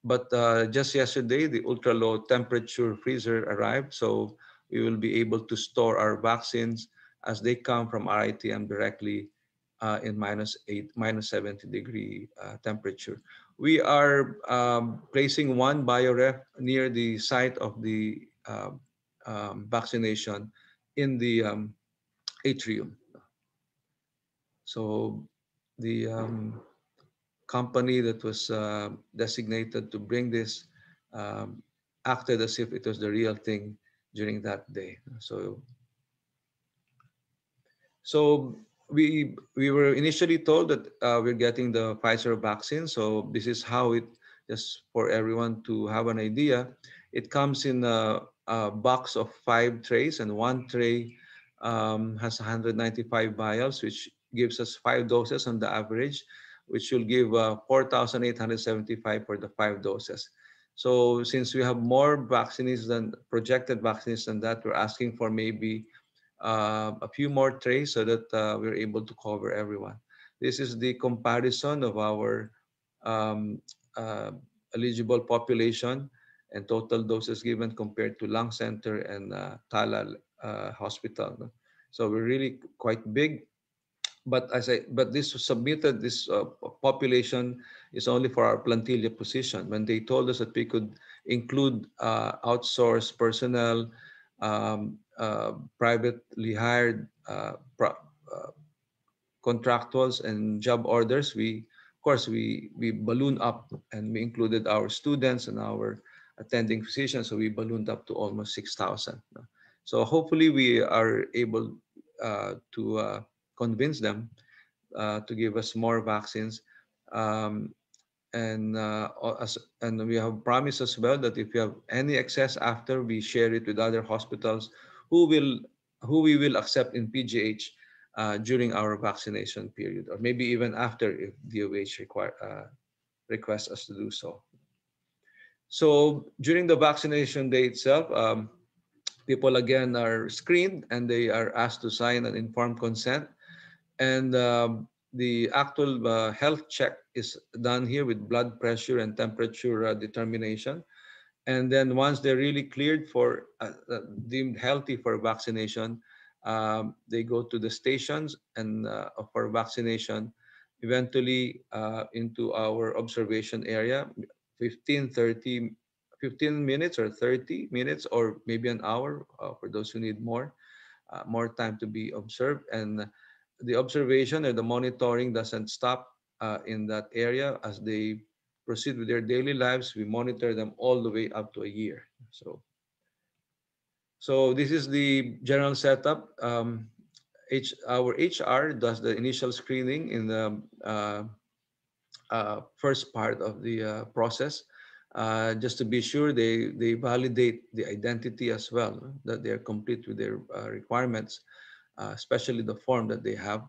but uh, just yesterday, the ultra low temperature freezer arrived. So we will be able to store our vaccines as they come from RITM directly uh, in minus 8, minus 70 degree uh, temperature we are um, placing one bioref near the site of the uh, um, vaccination in the um, atrium. So the um, company that was uh, designated to bring this um, acted as if it was the real thing during that day. So, so we we were initially told that uh, we're getting the Pfizer vaccine. So this is how it just for everyone to have an idea. It comes in a, a box of five trays, and one tray um, has 195 vials, which gives us five doses on the average, which will give uh, 4,875 for the five doses. So since we have more vaccines than projected vaccines than that, we're asking for maybe uh, a few more trays so that uh, we're able to cover everyone. This is the comparison of our um, uh, eligible population and total doses given compared to Lung Center and uh, Tala uh, Hospital. So we're really quite big. But as I, but this submitted, this uh, population is only for our plantilla position. When they told us that we could include outsourced personnel, um, privately hired uh, uh, contractuals and job orders, we of course we we balloon up and we included our students and our attending physicians, so we ballooned up to almost 6,000. So hopefully we are able uh, to uh, convince them uh, to give us more vaccines. Um, and as, and we have promised as well that if you have any excess after, we share it with other hospitals who will who we will accept in PGH uh, during our vaccination period, or maybe even after if DOH require uh, requests us to do so. So during the vaccination day itself, um, people again are screened and they are asked to sign an informed consent. And um, the actual uh, health check is done here with blood pressure and temperature uh, determination. And then once they're really cleared for uh, uh, deemed healthy for vaccination, um, they go to the stations and uh, for vaccination, eventually uh, into our observation area, 15, 30, 15 minutes or 30 minutes or maybe an hour uh, for those who need more, more time to be observed. And the observation or the monitoring doesn't stop in that area as they proceed with their daily lives. We monitor them all the way up to a year. So, so this is the general setup. Um, H, our HR does the initial screening in the uh, uh, first part of the uh, process. Uh, just to be sure they, they validate the identity as well, that they're complete with their uh, requirements, uh, especially the form that they have,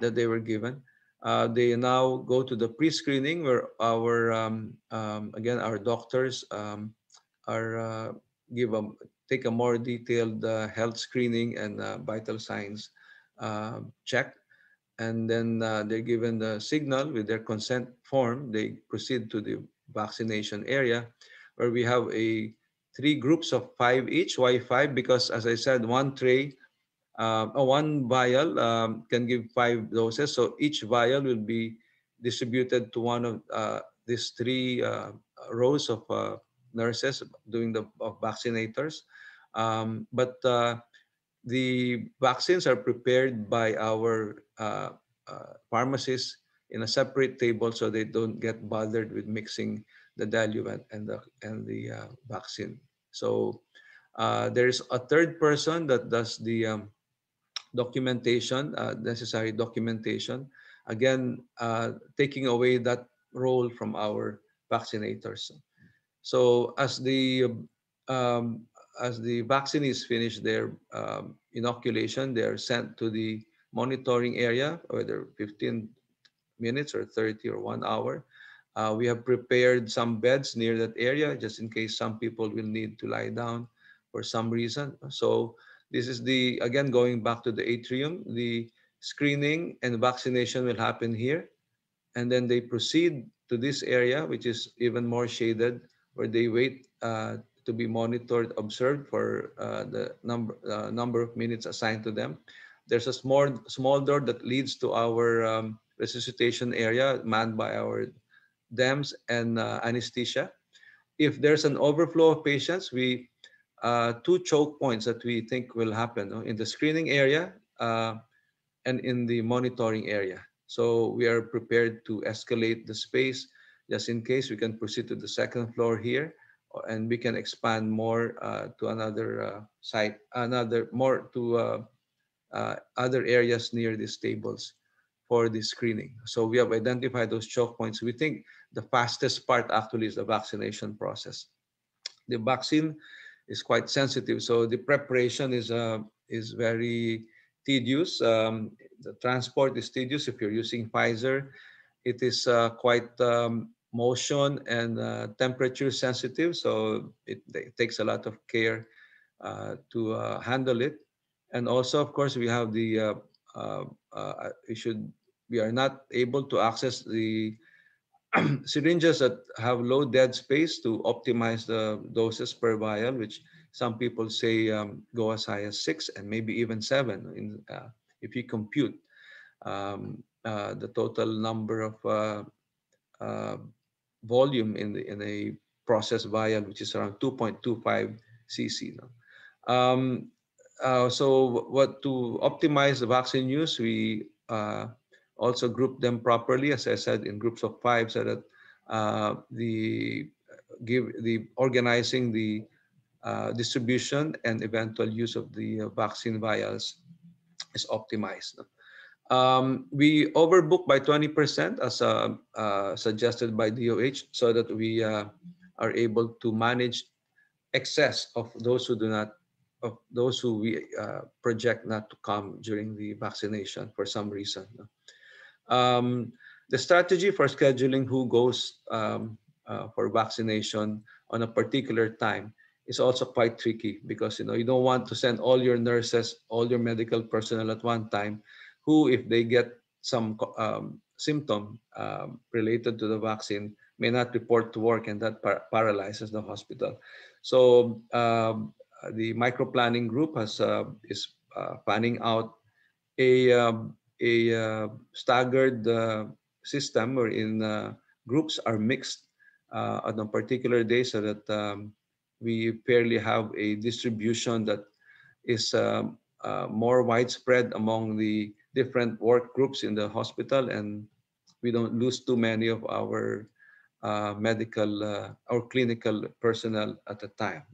that they were given. They now go to the pre-screening where our, um, um, again, our doctors um, are give a, take a more detailed health screening and vital signs uh, check. And then uh, they're given the signal with their consent form. They proceed to the vaccination area where we have a three groups of five each why five because as i said one tray uh, one vial um, can give five doses so each vial will be distributed to one of uh, these three uh, rows of uh, nurses doing the vaccinators um, but uh, the vaccines are prepared by our uh, uh, pharmacists in a separate table so they don't get bothered with mixing the diluent and the and the vaccine. So uh, there's a third person that does the um, documentation, uh, necessary documentation. Again, uh, taking away that role from our vaccinators. So as the um, as the vaccinees finish their um, inoculation, they are sent to the monitoring area, whether 15 minutes or 30 or one hour. Uh, we have prepared some beds near that area just in case some people will need to lie down for some reason. So this is the, again, going back to the atrium, the screening and vaccination will happen here. And then they proceed to this area, which is even more shaded, where they wait uh, to be monitored, observed for uh, the number uh, number of minutes assigned to them. There's a small small door that leads to our um, resuscitation area manned by our DEMS and uh, anesthesia. If there's an overflow of patients, we uh, two choke points that we think will happen in the screening area uh, and in the monitoring area. So we are prepared to escalate the space just in case we can proceed to the second floor here and we can expand more uh, to another uh, site, another more to uh, uh, other areas near these tables for the screening. So we have identified those choke points. We think the fastest part actually is the vaccination process. The vaccine is quite sensitive, so the preparation is uh, is very tedious. Um, the transport is tedious if you're using Pfizer. It is uh, quite um, motion and uh, temperature sensitive, so it, it, takes a lot of care uh, to uh, handle it. And also, of course, we have the uh, we should we are not able to access the syringes that have low dead space to optimize the doses per vial, which some people say um, go as high as six and maybe even seven in, if you compute um, the total number of uh, volume in the in a process vial, which is around 2.25 cc. No? Um, uh, so what to optimize the vaccine use, we uh, also group them properly, as I said, in groups of five, so that uh, the give the organizing the uh, distribution and eventual use of the uh, vaccine vials is optimized. Um, we overbook by 20% as uh, uh, suggested by DOH so that we uh, are able to manage excess of those who do not, of those who we project not to come during the vaccination for some reason. Um, the strategy for scheduling who goes um, uh, for vaccination on a particular time is also quite tricky because you know you don't want to send all your nurses, all your medical personnel at one time who, if they get some um, symptom um, related to the vaccine may not report to work and that par paralyzes the hospital. So um, the micro planning group has uh, is uh, planning out a um, a uh, staggered uh, system wherein uh, groups are mixed uh, on a particular day so that um, we fairly have a distribution that is um, more widespread among the different work groups in the hospital and we don't lose too many of our uh, medical uh, or clinical personnel at a time.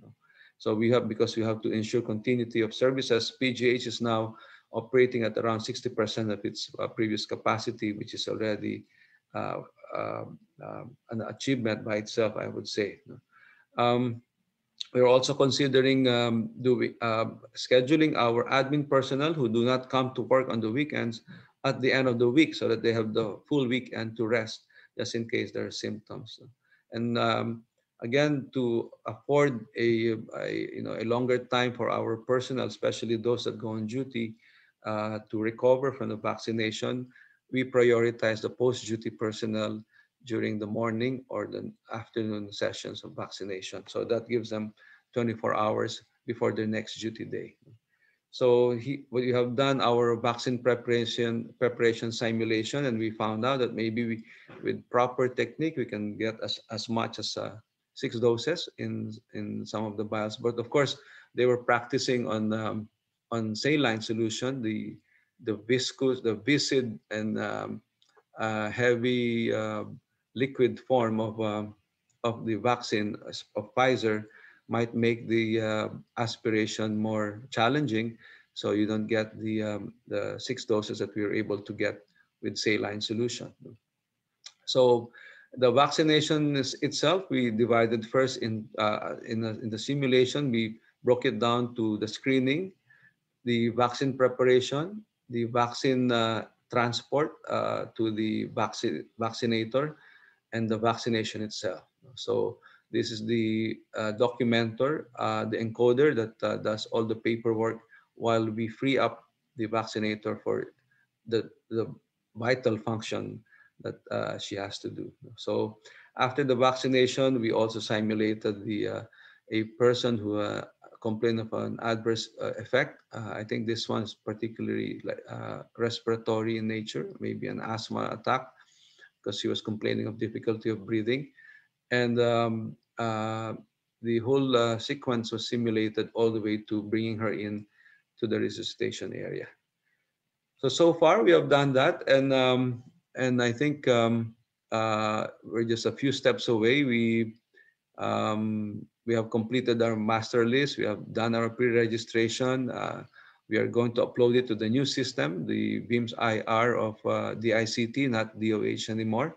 So we have, because we have to ensure continuity of services, PGH is now operating at around 60% of its uh, previous capacity, which is already uh, um, um, an achievement by itself, I would say. Um, we're also considering um, doing, uh, scheduling our admin personnel who do not come to work on the weekends at the end of the week so that they have the full weekend to rest just in case there are symptoms. And um, again, to afford a, a, you know a longer time for our personnel, especially those that go on duty, uh, to recover from the vaccination, we prioritize the post-duty personnel during the morning or the afternoon sessions of vaccination. So that gives them 24 hours before their next duty day. So he, we have done our vaccine preparation preparation simulation, and we found out that maybe we, with proper technique, we can get as, as much as uh, six doses in in some of the vials. But of course, they were practicing on um, on saline solution, the the viscous, the viscid, and um, uh, heavy uh, liquid form of um, of the vaccine of Pfizer might make the uh, aspiration more challenging. So you don't get the, um, the six doses that we were able to get with saline solution. So the vaccination is itself, we divided first in, uh, in, a, in the simulation, we broke it down to the screening, the vaccine preparation, the vaccine uh, transport uh, to the vaccine, vaccinator, and the vaccination itself. So this is the uh, documenter, uh, the encoder that uh, does all the paperwork while we free up the vaccinator for the, the vital function that uh, she has to do. So after the vaccination, we also simulated the a person who uh, complained of an adverse effect. I think this one is particularly like, respiratory in nature, maybe an asthma attack, because she was complaining of difficulty of breathing. And um, uh, the whole uh, sequence was simulated all the way to bringing her in to the resuscitation area. So, so far we have done that. And, um, and I think um, uh, we're just a few steps away. We, um, we have completed our master list. We have done our pre-registration. Uh, we are going to upload it to the new system, the VIMS IR of uh, ICT, not DOH anymore.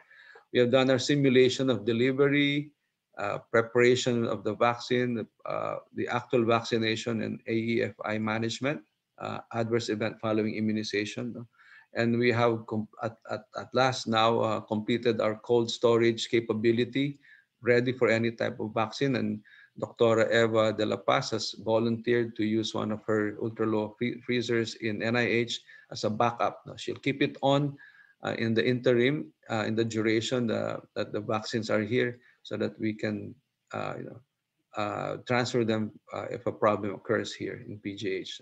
We have done our simulation of delivery, uh, preparation of the vaccine, uh, the actual vaccination and AEFI management, uh, adverse event following immunization. And we have at, at, at last now uh, completed our cold storage capability, ready for any type of vaccine. And Dr. Eva de la Paz has volunteered to use one of her ultra-low freezers in NIH as a backup. She'll keep it on uh, in the interim, uh, in the duration the, that the vaccines are here so that we can uh, you know, uh, transfer them uh, if a problem occurs here in PGH.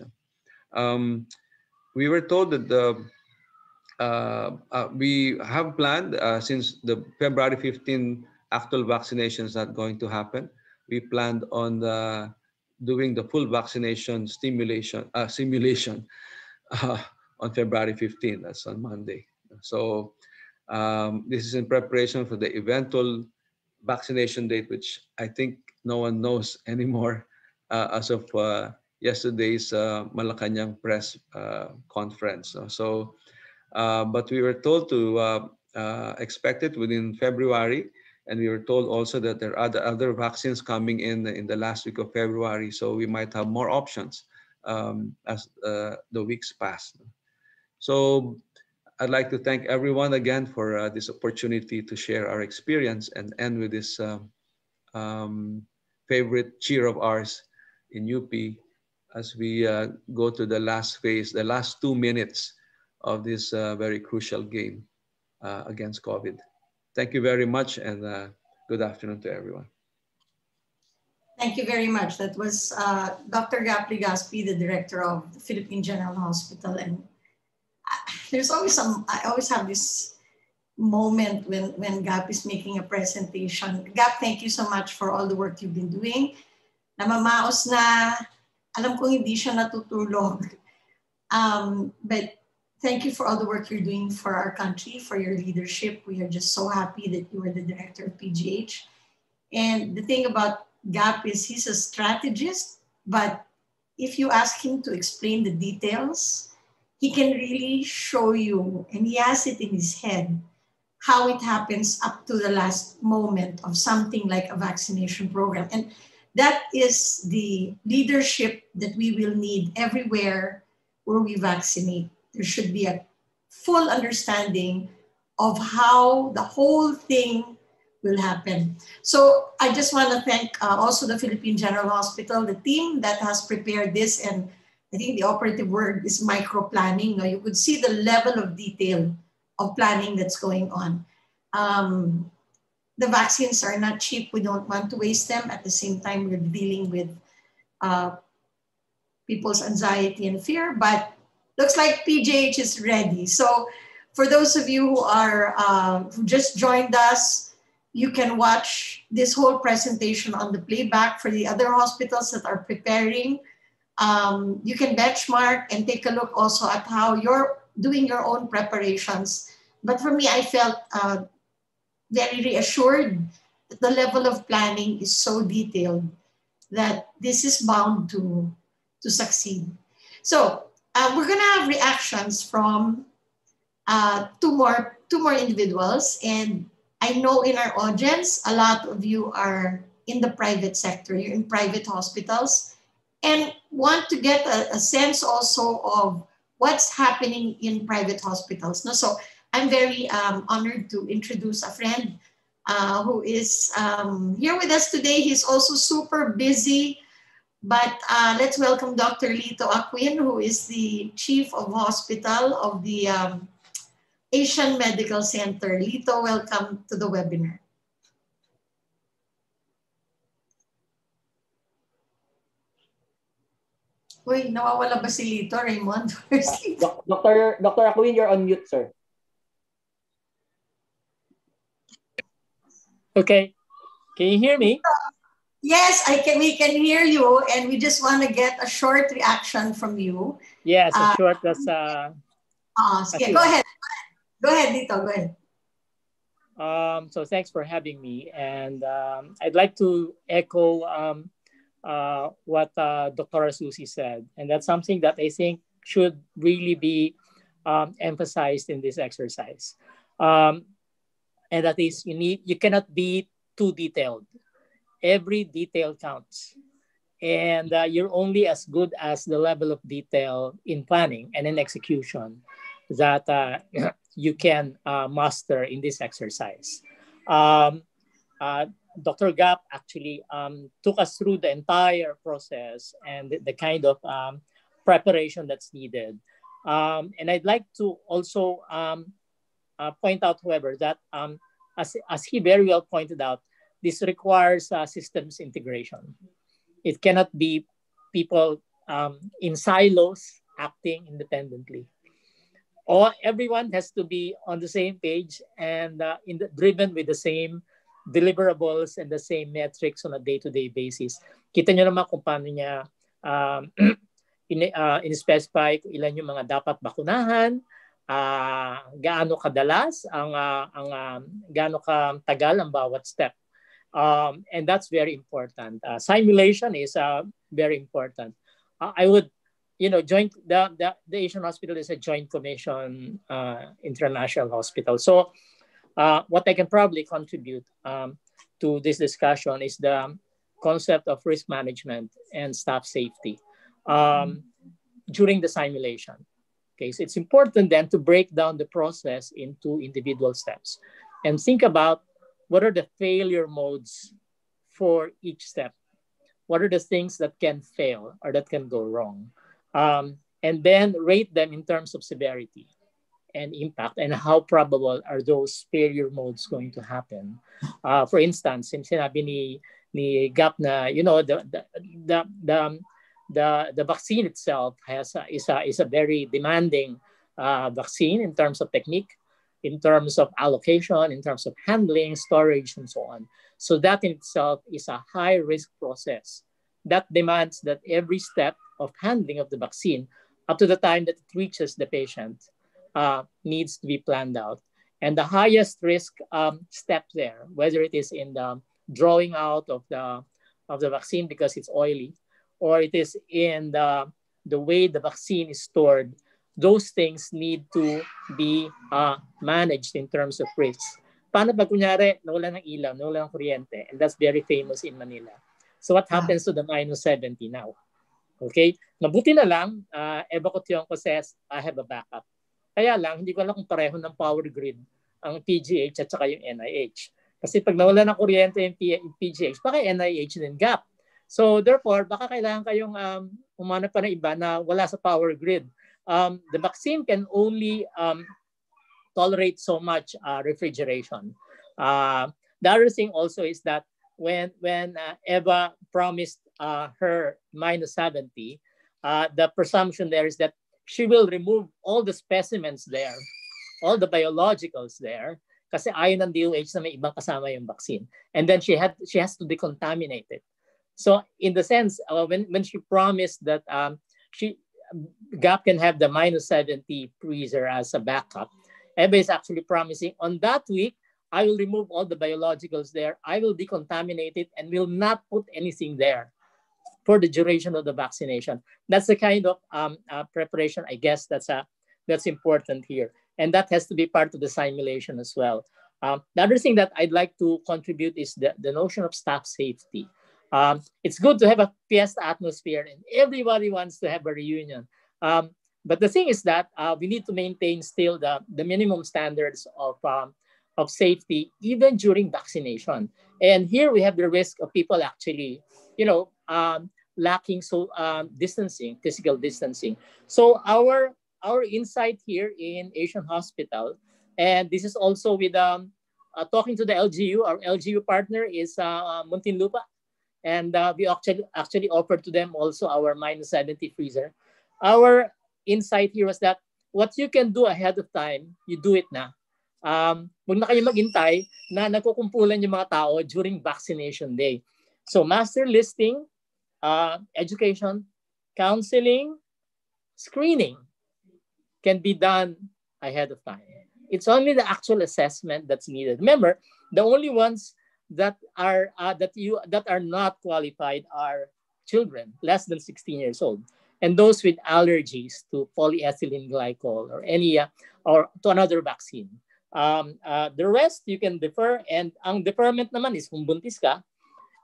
Um, we were told that the uh, uh, we have planned uh, since the February 15 actual vaccination is not going to happen. We planned on the, doing the full vaccination stimulation simulation on February 15. That's on Monday. So um, this is in preparation for the eventual vaccination date, which I think no one knows anymore uh, as of uh, yesterday's uh, Malacanang press uh, conference. So, uh, but we were told to uh, expect it within February. And we were told also that there are other, other vaccines coming in in the last week of February. So we might have more options um, as the weeks pass. So I'd like to thank everyone again for uh, this opportunity to share our experience and end with this um, um, favorite cheer of ours in UP as we uh, go to the last phase, the last two minutes of this uh, very crucial game uh, against COVID. Thank you very much and uh, good afternoon to everyone. Thank you very much. That was uh, Dr. Gap Legaspi, the director of the Philippine General Hospital. And there's always some, I always have this moment when, when Gap is making a presentation. Gap, thank you so much for all the work you've been doing. Namamaos na, alam ko hindi siya natutulog. Um, but thank you for all the work you're doing for our country, for your leadership. We are just so happy that you are the director of PGH. And the thing about Gap is he's a strategist, but if you ask him to explain the details, he can really show you, and he has it in his head, how it happens up to the last moment of something like a vaccination program. And that is the leadership that we will need everywhere where we vaccinate. There should be a full understanding of how the whole thing will happen. So I just want to thank uh, also the Philippine General Hospital, the team that has prepared this. And I think the operative word is micro planning. Now you could see the level of detail of planning that's going on. Um, the vaccines are not cheap. We don't want to waste them. At the same time, we're dealing with uh, people's anxiety and fear, but looks like PGH is ready. So for those of you who are uh, who just joined us, you can watch this whole presentation on the playback for the other hospitals that are preparing. Um, you can benchmark and take a look also at how you're doing your own preparations. But for me, I felt uh, very reassured that the level of planning is so detailed that this is bound to, to succeed. So uh, we're gonna have reactions from uh, two more two more individuals, and I know in our audience a lot of you are in the private sector, you're in private hospitals, and want to get a, a sense also of what's happening in private hospitals. No, so I'm very um, honored to introduce a friend uh, who is um, here with us today. He's also super busy, but uh, let's welcome Dr. Lito Aquin, who is the Chief of Hospital of the um, Asian Medical Center. Lito, welcome to the webinar. Uy, nawawala ba si Lito, Raymond? Dr. Dr. Aquin, you're on mute, sir. Okay. Can you hear me? Yes, I can. We can hear you, and we just want to get a short reaction from you. Yes, a uh, short as. Uh, uh, okay, go ahead. Go ahead, Lito. Go ahead. Um, so thanks for having me, and um, I'd like to echo um, uh, what uh, Dr. Susie said, and that's something that I think should really be um, emphasized in this exercise. Um, and that is you need you cannot be too detailed every detail counts. And uh, you're only as good as the level of detail in planning and in execution that uh, you can uh, master in this exercise. Um, uh, dr gap actually um, took us through the entire process and the, the kind of um, preparation that's needed. Um, and i'd like to also um, uh, point out, however, that um, as, as he very well pointed out, this requires uh, systems integration. It cannot be people um, in silos acting independently. All, everyone has to be on the same page and uh, in the, driven with the same deliverables and the same metrics on a day-to-day basis. Kita nyo naman kung paano niya um, in, uh, in-specify ilan yung mga dapat bakunahan, uh, gaano kadalas ang uh, ang uh, gaano ka tagal ang bawat step. Um, and that's very important. Uh, simulation is uh, very important. Uh, I would, you know, joint the, the, the Asian hospital is a joint commission uh, international hospital. So uh, what I can probably contribute um, to this discussion is the concept of risk management and staff safety um, during the simulation. Okay, so it's important then to break down the process into individual steps and think about what are the failure modes for each step. What are the things that can fail or that can go wrong? Um, and then rate them in terms of severity. and impact and how probable are those failure modes going to happen. Uh, for instance, since sinabi ni, ni Gap na, you know, the, the, the, the, the, the vaccine itself has a, is, a, is a very demanding uh, vaccine in terms of technique, in terms of allocation, in terms of handling, storage, and so on. So that in itself is a high risk process that demands that every step of handling of the vaccine up to the time that it reaches the patient uh, needs to be planned out. And the highest risk um, step there, whether it is in the drawing out of the, of the vaccine because it's oily, or it is in the, the way the vaccine is stored, those things need to be uh, managed in terms of risks. Paano pag kunyari, nawala ng ilaw, nawala ng kuryente, and that's very famous in Manila. So what happens to the minus 70 now? Okay? Mabuti na lang, uh, Eva Cotionco says, I have a backup. Kaya lang, hindi ko alam kung pareho ng power grid ang PGH at saka yung NIH. Kasi pag nawala ng kuryente yung PGH, baka NIH din gap. So therefore, baka kailangan kayong um, umanap pa ng iba na wala sa power grid. Um, the vaccine can only um, tolerate so much uh, refrigeration. Uh, the other thing also is that when when uh, Eva promised uh, her minus 70, uh, the presumption there is that she will remove all the specimens there, all the biologicals there, kasi ayon ng DOH na may ibang kasama yung vaccine. And then she had she has to decontaminate it. So in the sense, uh, when, when she promised that um, she GAP can have the minus 70 freezer as a backup, Eva is actually promising on that week, I will remove all the biologicals there. I will decontaminate it and will not put anything there for the duration of the vaccination. That's the kind of um, uh, preparation, I guess, that's, a, that's important here. And that has to be part of the simulation as well. Um, the other thing that I'd like to contribute is the, the notion of staff safety. Um, it's good to have a fiesta atmosphere and everybody wants to have a reunion. Um, but the thing is that uh, we need to maintain still the, the minimum standards of, um, of safety even during vaccination. And here we have the risk of people actually, you know, um, lacking so um, distancing, physical distancing. So our our insight here in Asian Hospital, and this is also with um, uh, talking to the LGU. Our LGU partner is uh, Muntinlupa, and uh, we actually actually offered to them also our minus 70 freezer. Our insight here was that what you can do ahead of time, you do it na. Um, huwag na kayo maghintay na nagkukumpulan yung mga tao during vaccination day. So master listing, uh, education, counseling, screening can be done ahead of time. It's only the actual assessment that's needed. Remember, the only ones that are uh, that you that are not qualified are children less than 16 years old and those with allergies to polyethylene glycol or any uh, or to another vaccine. Um, uh, the rest you can defer and ang deferment naman is kung buntis ka,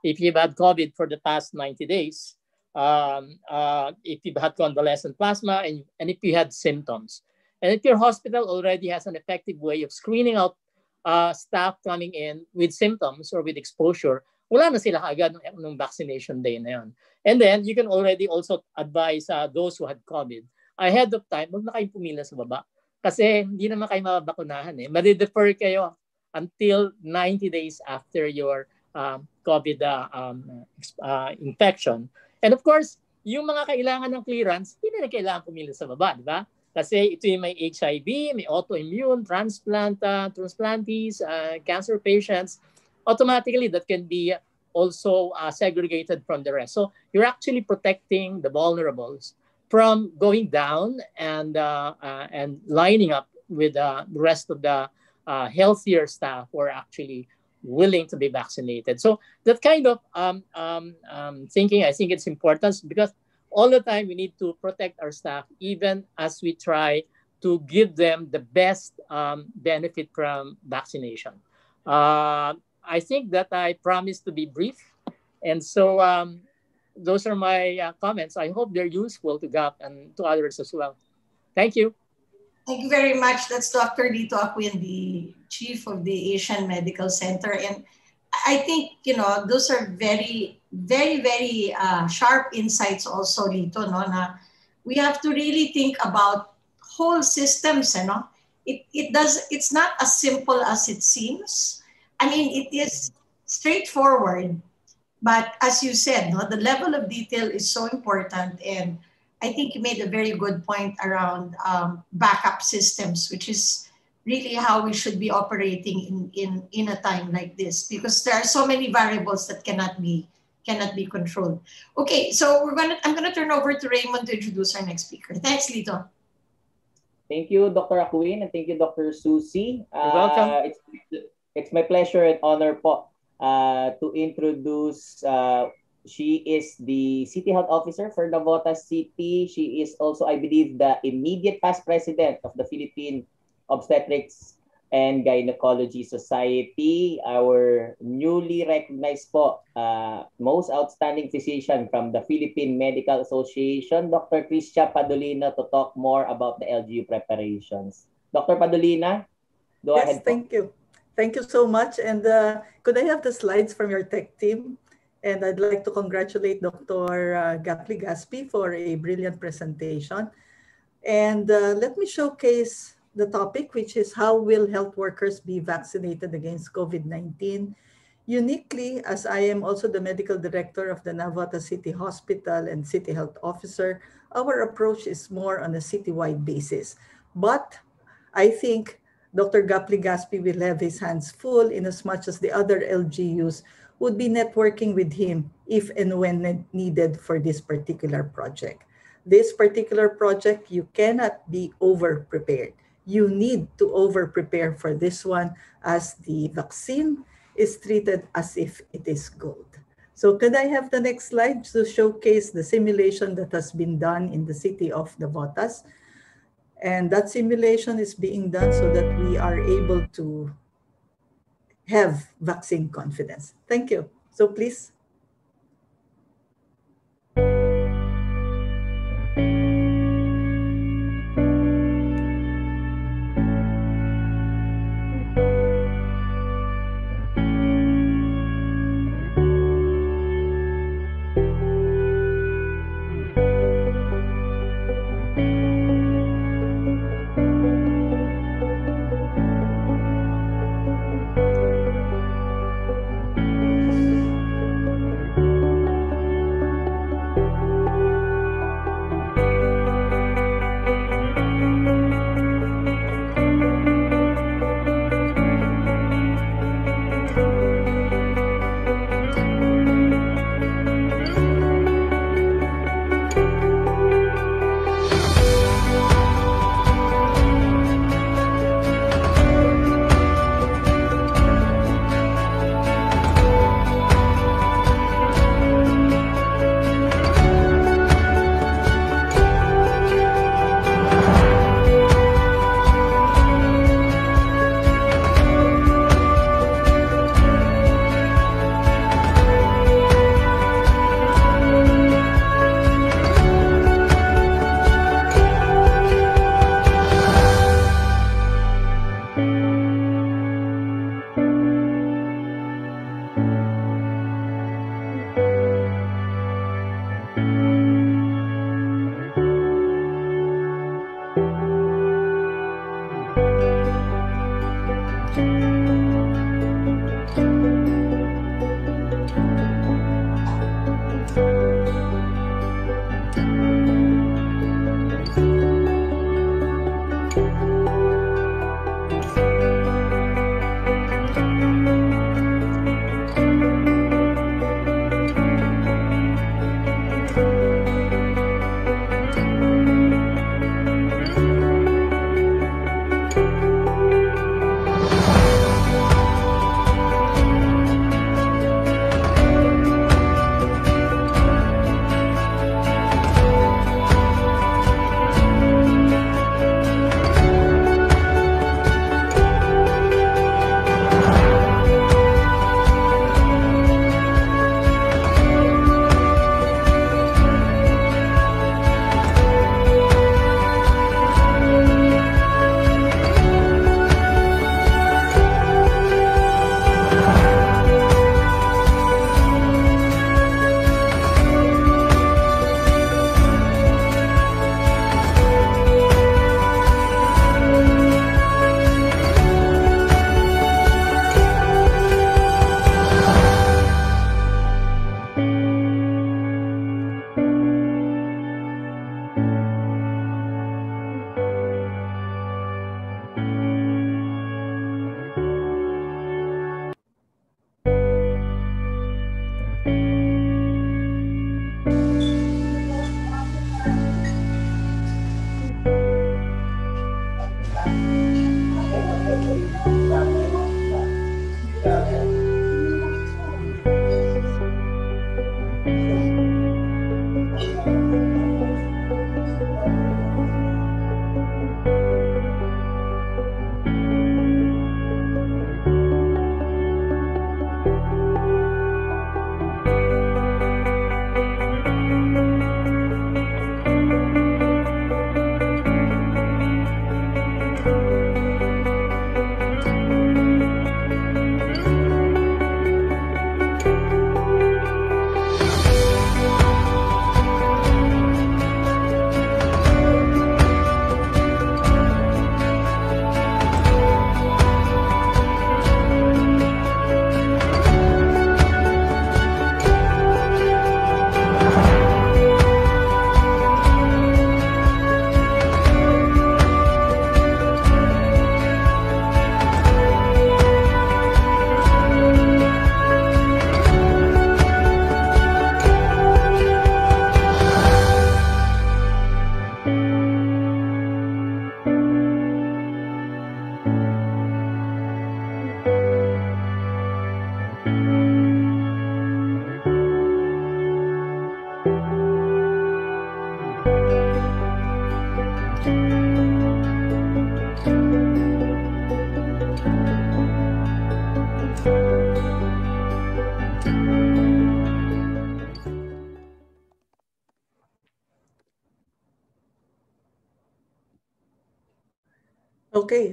if you've had COVID for the past 90 days, um, uh, if you've had convalescent plasma, and, and if you had symptoms. And if your hospital already has an effective way of screening out uh, staff coming in with symptoms or with exposure, wala na sila agad ng vaccination day na yun. And then, you can already also advise uh, those who had COVID ahead of time, huwag na kayong pumila sa baba. Kasi hindi naman kayo mabakunahan eh. Madi-defer kayo until 90 days after your um, COVID uh, um, uh, infection. And of course, yung mga kailangan ng clearance, hindi na kailangan pumila sa baba, di ba? Kasi ito yung may HIV, may autoimmune, transplant, uh, transplantees, uh, cancer patients, automatically that can be also uh, segregated from the rest. So you're actually protecting the vulnerables from going down and uh, and lining up with the rest of the healthier staff who are actually willing to be vaccinated. So that kind of um, um, um, thinking, I think it's important because all the time we need to protect our staff, even as we try to give them the best um, benefit from vaccination. Uh, I think that I promised to be brief. And so um, those are my uh, comments. I hope they're useful to GAP and to others as well. Thank you. Thank you very much. That's Dr. Lito Acuin, the chief of the Asian Medical Center. And I think, you know, those are very, very, very uh, sharp insights also dito, no, na we have to really think about whole systems, you know, it, it does it's not as simple as it seems. I mean, it is straightforward, but as you said, no, the level of detail is so important. And I think you made a very good point around um, backup systems, which is really how we should be operating in, in, in a time like this, because there are so many variables that cannot be cannot be controlled. Okay, so we're gonna I'm gonna turn over to Raymond to introduce our next speaker. Thanks, Lito. Thank you, Dr. Acuin, and thank you, Dr. Susie. You're welcome. Uh, it's, it's my pleasure and honor po uh, to introduce, uh, she is the City Health Officer for Navotas City. She is also, I believe, the immediate past president of the Philippine Obstetrics and Gynecology Society, our newly recognized po, uh, most outstanding physician from the Philippine Medical Association, Dr. Christia Padolina, to talk more about the LGU preparations. Dr. Padolina, go yes, ahead. Po. thank you. Thank you so much. And uh, could I have the slides from your tech team? And I'd like to congratulate Dr. Uh, Gap Legaspi for a brilliant presentation. And uh, let me showcase the topic, which is how will health workers be vaccinated against COVID-19? Uniquely, as I am also the medical director of the Navotas City Hospital and City Health Officer, our approach is more on a citywide basis. But I think Dr. Gap Legaspi will have his hands full in as much as the other LGUs would be networking with him if and when needed for this particular project. This particular project, you cannot be over prepared. You need to over prepare for this one as the vaccine is treated as if it is gold. So could I have the next slide to showcase the simulation that has been done in the city of Navotas? And that simulation is being done so that we are able to have vaccine confidence. Thank you. So please.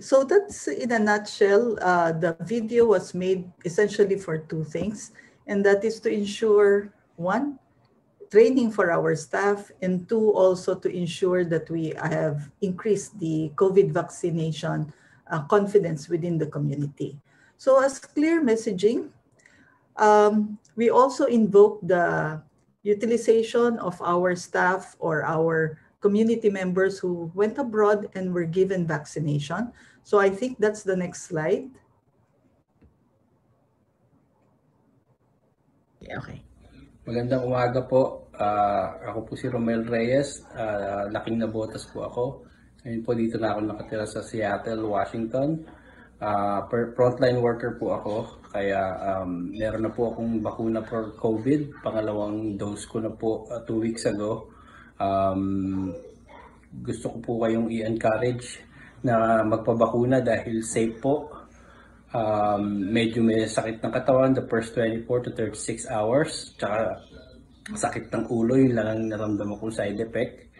So that's in a nutshell. Uh, the video was made essentially for two things, and that is to ensure one, training for our staff, and two, also to ensure that we have increased the COVID vaccination uh, confidence within the community. So, as clear messaging, um, we also invoke the utilization of our staff or our community members who went abroad and were given vaccination. So I think that's the next slide. Okay. Magandang umaga po. Uh, ako po si Romel Reyes. Uh, laking nabotas po ako. Ngayon po dito na ako nakatira sa Seattle, Washington. Uh, frontline worker po ako. Kaya um, meron na po akong bakuna for COVID. Pangalawang dose ko na po uh, two weeks ago um, gusto ko po kayong i-encourage na magpabakuna dahil safe po. Um, medyo may sakit ng katawan the first 24 to 36 hours. Tsaka sakit ng ulo, yun lang ang naramdaman kong side effect.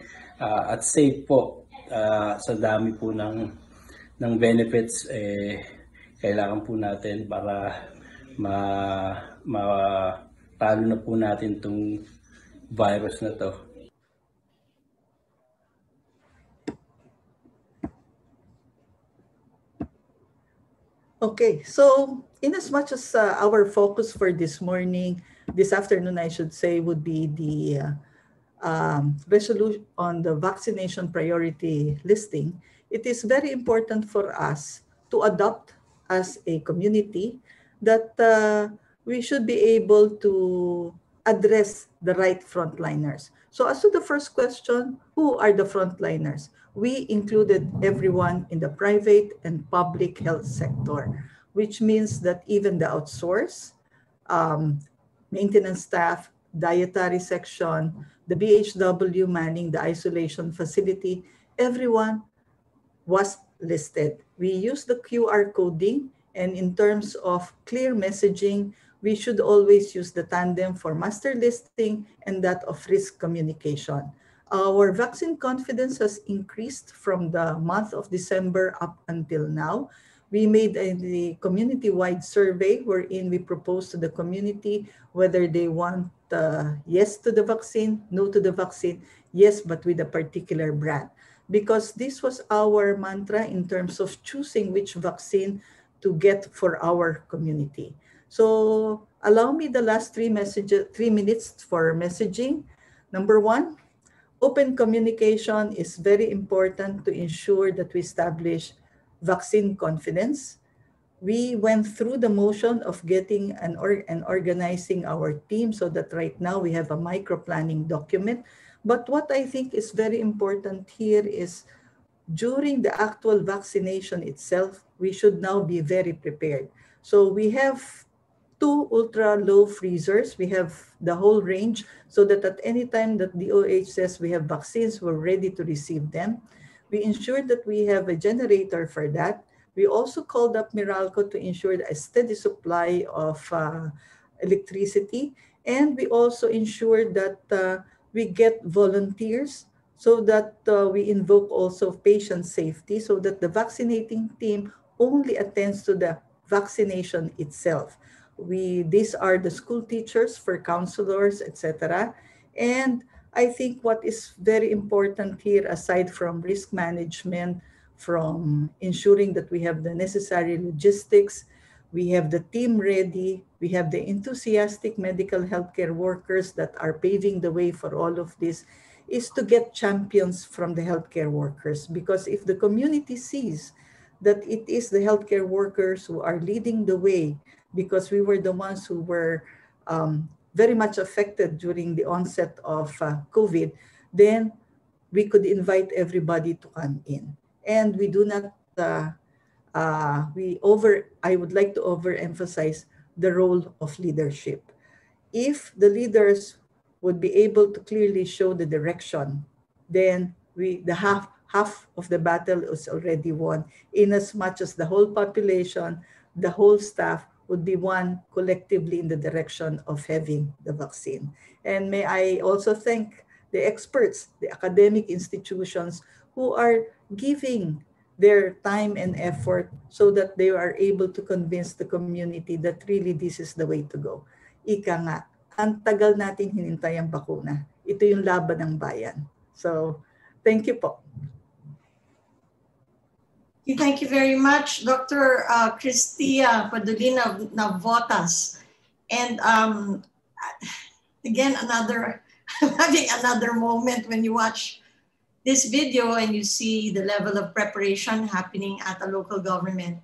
Uh, at safe po uh, sa dami po ng, ng benefits, eh, kailangan po natin para ma, ma talo na po natin itong virus na to. Okay, so in as much as uh, our focus for this morning, this afternoon, I should say, would be the uh, um, resolution on the vaccination priority listing, it is very important for us to adopt as a community that uh, we should be able to address the right frontliners. So as to the first question, who are the frontliners? We included everyone in the private and public health sector, which means that even the outsource, um, maintenance staff, dietary section, the BHW manning the isolation facility, everyone was listed. We use the QR coding and in terms of clear messaging, we should always use the tandem for master listing and that of risk communication. Our vaccine confidence has increased from the month of December up until now. We made a community-wide survey wherein we proposed to the community whether they want uh, yes to the vaccine, no to the vaccine, yes, but with a particular brand. Because this was our mantra in terms of choosing which vaccine to get for our community. So allow me the last three messages, three minutes for messaging. Number one, open communication is very important to ensure that we establish vaccine confidence. We went through the motion of getting and, or, and organizing our team so that right now we have a micro planning document. But what I think is very important here is during the actual vaccination itself, we should now be very prepared. So we have two ultra low freezers. We have the whole range so that at any time that the OH says we have vaccines, we're ready to receive them. We ensured that we have a generator for that. We also called up Meralco to ensure a steady supply of uh, electricity. And we also ensured that uh, we get volunteers so that uh, we invoke also patient safety so that the vaccinating team only attends to the vaccination itself. We, these are the school teachers for counselors, etc. And I think what is very important here, aside from risk management, from ensuring that we have the necessary logistics, we have the team ready, we have the enthusiastic medical healthcare workers that are paving the way for all of this, is to get champions from the healthcare workers. Because if the community sees that it is the healthcare workers who are leading the way, because we were the ones who were um, very much affected during the onset of uh, COVID, then we could invite everybody to come in. And we do not uh, uh, we over, I would like to overemphasize the role of leadership. If the leaders would be able to clearly show the direction, then we the half half of the battle is already won. In as much as the whole population, the whole staff would be one collectively in the direction of having the vaccine. And may I also thank the experts, the academic institutions who are giving their time and effort so that they are able to convince the community that really this is the way to go. Ika nga, ang tagal nating hinintay ang bakuna. Ito yung laban ng bayan. So, thank you po. Thank you very much, Dr. Uh, Christia Padolina Navotas. And um, again, another having another moment when you watch this video and you see the level of preparation happening at a local government,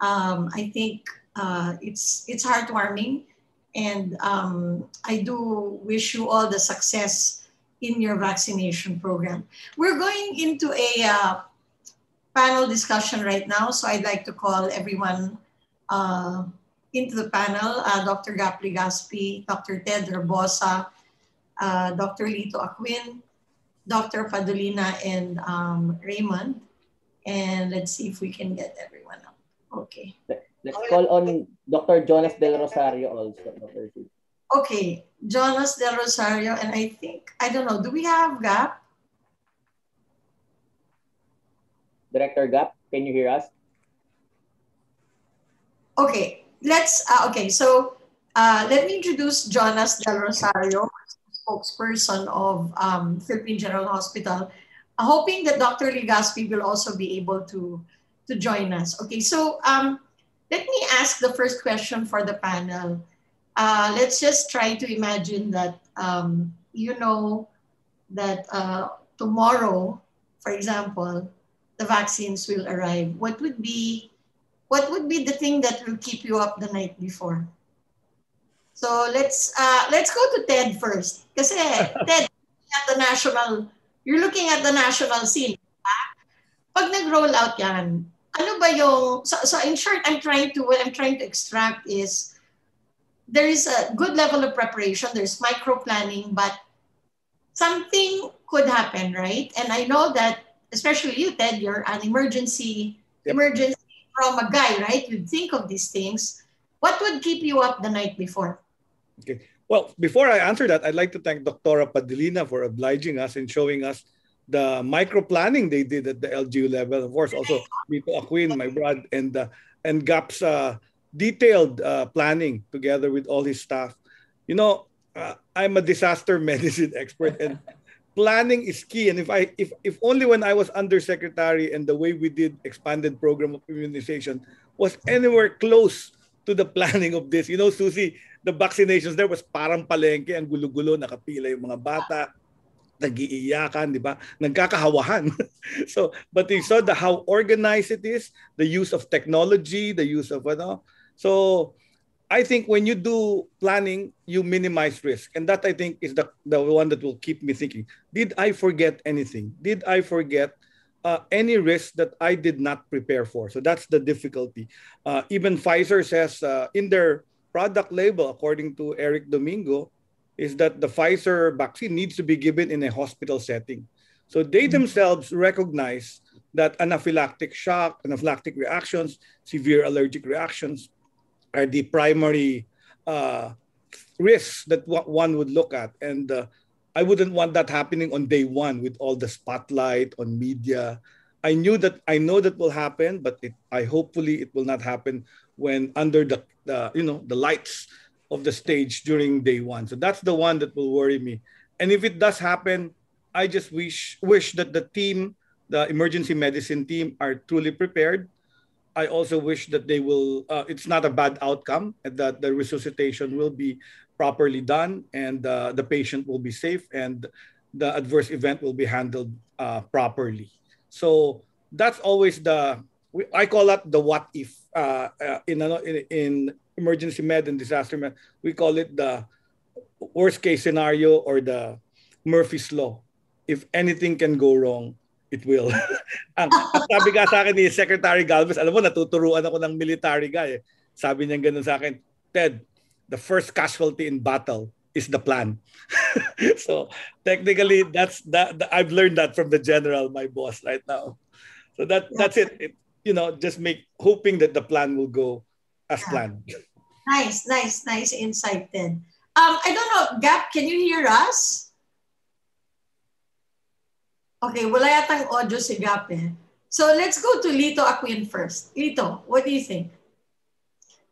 um, I think uh, it's it's heartwarming, and um, I do wish you all the success in your vaccination program. We're going into a uh, panel discussion right now, so I'd like to call everyone uh, into the panel: uh, Dr. Gap Legaspi, Dr. Ted Herbosa, uh, Dr. Lito Acuin, Dr. Padolina and um, Raymond. And let's see if we can get everyone up. Okay. Let's call on Dr. Jonas Del Rosario also. Okay, Jonas Del Rosario, and I think, I don't know, do we have Gap? Director Gap, can you hear us? Okay, let's, uh, okay, so uh, let me introduce Jonas Del Rosario, spokesperson of um, Philippine General Hospital, hoping that Dr. Legaspi will also be able to, to join us. Okay, so um, let me ask the first question for the panel. Uh, let's just try to imagine that, um, you know, that uh, tomorrow, for example, the vaccines will arrive. What would be what would be the thing that will keep you up the night before? So let's uh, let's go to Ted first. Kasi Ted, at the national, you're looking at the national scene. Pag nag-roll out yan, ano ba yung, so, so in short, I'm trying to, what I'm trying to extract is, there is a good level of preparation, there's micro-planning, but something could happen, right? And I know that, especially you, Ted, you're an emergency, yep. emergency from a guy, right? You'd think of these things. What would keep you up the night before? Okay. Well, before I answer that, I'd like to thank Dr. Padolina for obliging us and showing us the micro planning they did at the LGU level. Of course, also Lito Acuin, my brother, and uh, and GAP's uh, detailed uh, planning together with all his staff. You know, uh, I'm a disaster medicine expert, and planning is key. And if I if if only when I was undersecretary and the way we did expanded program of immunization was anywhere close to the planning of this. You know, Susie, the vaccinations there was parang palengke, ang gulo-gulo, nakapila yung mga bata, nagiiyakan, di ba? Nagkakahawahan. so, but you saw the how organized it is, the use of technology, the use of ano. So, I think when you do planning, you minimize risk. And that I think is the, the one that will keep me thinking, did I forget anything? Did I forget uh, any risk that I did not prepare for. So that's the difficulty. Uh, even Pfizer says uh, in their product label, according to Eric Domingo, is that the Pfizer vaccine needs to be given in a hospital setting. So they themselves recognize that anaphylactic shock, anaphylactic reactions, severe allergic reactions are the primary uh, risks that one would look at. And uh, I wouldn't want that happening on day one with all the spotlight on media. I knew that I know that will happen, but it, I hopefully it will not happen when under the, the you know the lights of the stage during day one. So that's the one that will worry me. And if it does happen, I just wish wish that the team, the emergency medicine team, are truly prepared. I also wish that they will. Uh, it's not a bad outcome, that the resuscitation will be properly done, and uh, the patient will be safe, and the adverse event will be handled uh, properly. So that's always the I call that the what if uh, uh, in, in in emergency med and disaster med. We call it the worst case scenario or the Murphy's law. If anything can go wrong, it will. ang sabi nga sa akin ni Secretary Galvez, alam mo, natuturuan ako ng military guy. Eh. Sabi niya ganun sa akin, Ted, the first casualty in battle is the plan. so technically, that's that. I've learned that from the general, my boss, right now. So that that's it. it you know, just make hoping that the plan will go as yeah. planned. Nice, nice, nice insight then. Um, I don't know, Gap, can you hear us? Okay, wala yatang audio si Gap eh. So let's go to Lito Aquin first. Lito, what do you think?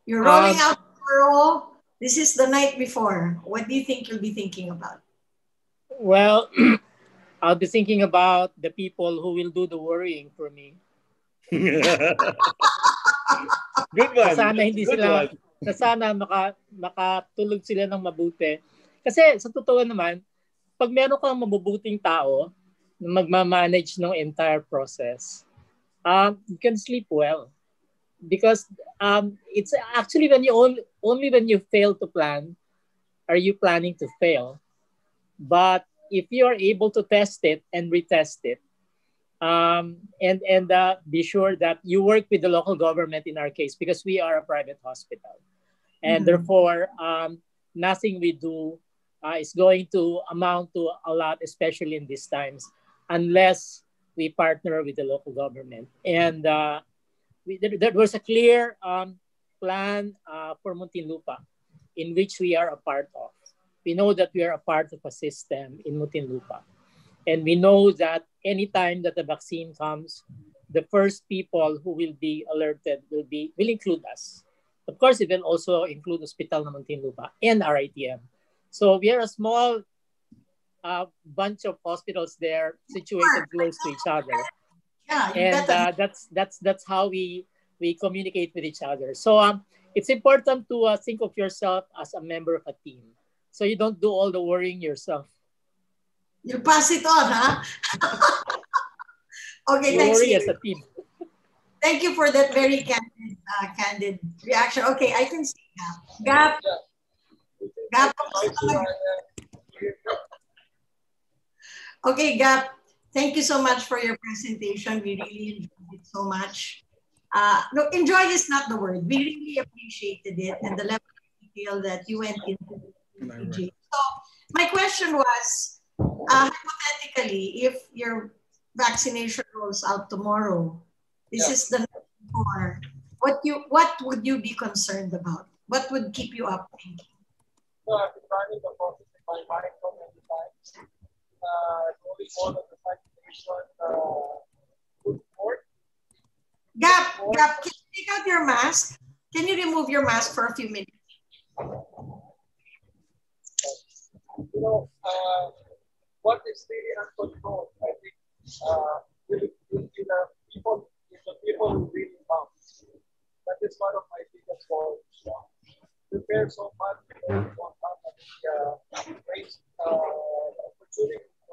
You're rolling uh, out tomorrow. This is the night before. What do you think you'll be thinking about? Well, I'll be thinking about the people who will do the worrying for me. Good one. Sana hindi Good sila, one. sana maka, makatulog sila ng mabuti. Kasi sa totoo naman, pag meron kang mabubuting tao, magmamanage ng entire process, um, you can sleep well. Because um, it's actually when you only, only when you fail to plan are you planning to fail. But if you are able to test it and retest it, um, and and uh, be sure that you work with the local government in our case because we are a private hospital, and mm-hmm. therefore um, nothing we do uh, is going to amount to a lot, especially in these times unless we partner with the local government. And uh, we, there, there, was a clear um, plan uh, for Muntinlupa in which we are a part of. We know that we are a part of a system in Muntinlupa. And we know that anytime that the vaccine comes, the first people who will be alerted will be will include us. Of course, it will also include Hospital na Muntinlupa and RITM. So we are a small a bunch of hospitals there situated close to each other. Yeah, and uh, that's that's that's how we we communicate with each other. So um, it's important to uh, think of yourself as a member of a team, so you don't do all the worrying yourself. You pass it on, huh? okay, you thanks. Worry as a team. Thank you for that very candid, uh, candid reaction. Okay, I can see Gap. Gap. Gap. Okay, Gap, thank you so much for your presentation. We really enjoyed it so much. Uh, no, enjoy is not the word. We really appreciated it and the level of detail that you went into. So my question was, uh, hypothetically, if your vaccination rolls out tomorrow, this yeah. is the before, what you what would you be concerned about? What would keep you up thinking? So I've been running the process in my mind so many times the. Gap, Gap, can you take out your mask? Can you remove your mask for a few minutes? You know, uh, what is really uncontrolled, I think, uh, will, will be the people, the people who really come. That is one of my biggest goals. Prepare so much, you know, uh, raise uh, opportunity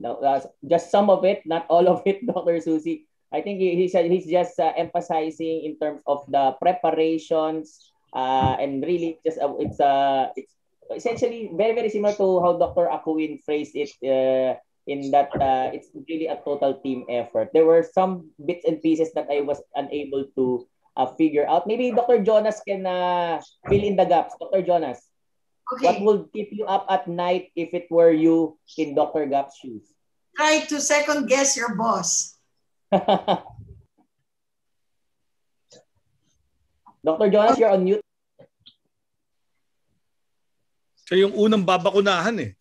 No, uh, just some of it, not all of it, Dr. Susie. I think he, said he's just uh, emphasizing in terms of the preparations uh, and really just uh, it's uh, it's essentially very very similar to how Dr. Akuin phrased it uh, in that uh, it's really a total team effort. There were some bits and pieces that I was unable to uh, figure out. Maybe Dr. Jonas can uh, fill in the gaps. Dr. Jonas, okay. what would keep you up at night if it were you in Dr. Gap's shoes? Try to second guess your boss. Dr. Jonas, you're on mute. Siya yung unang babakunahan eh.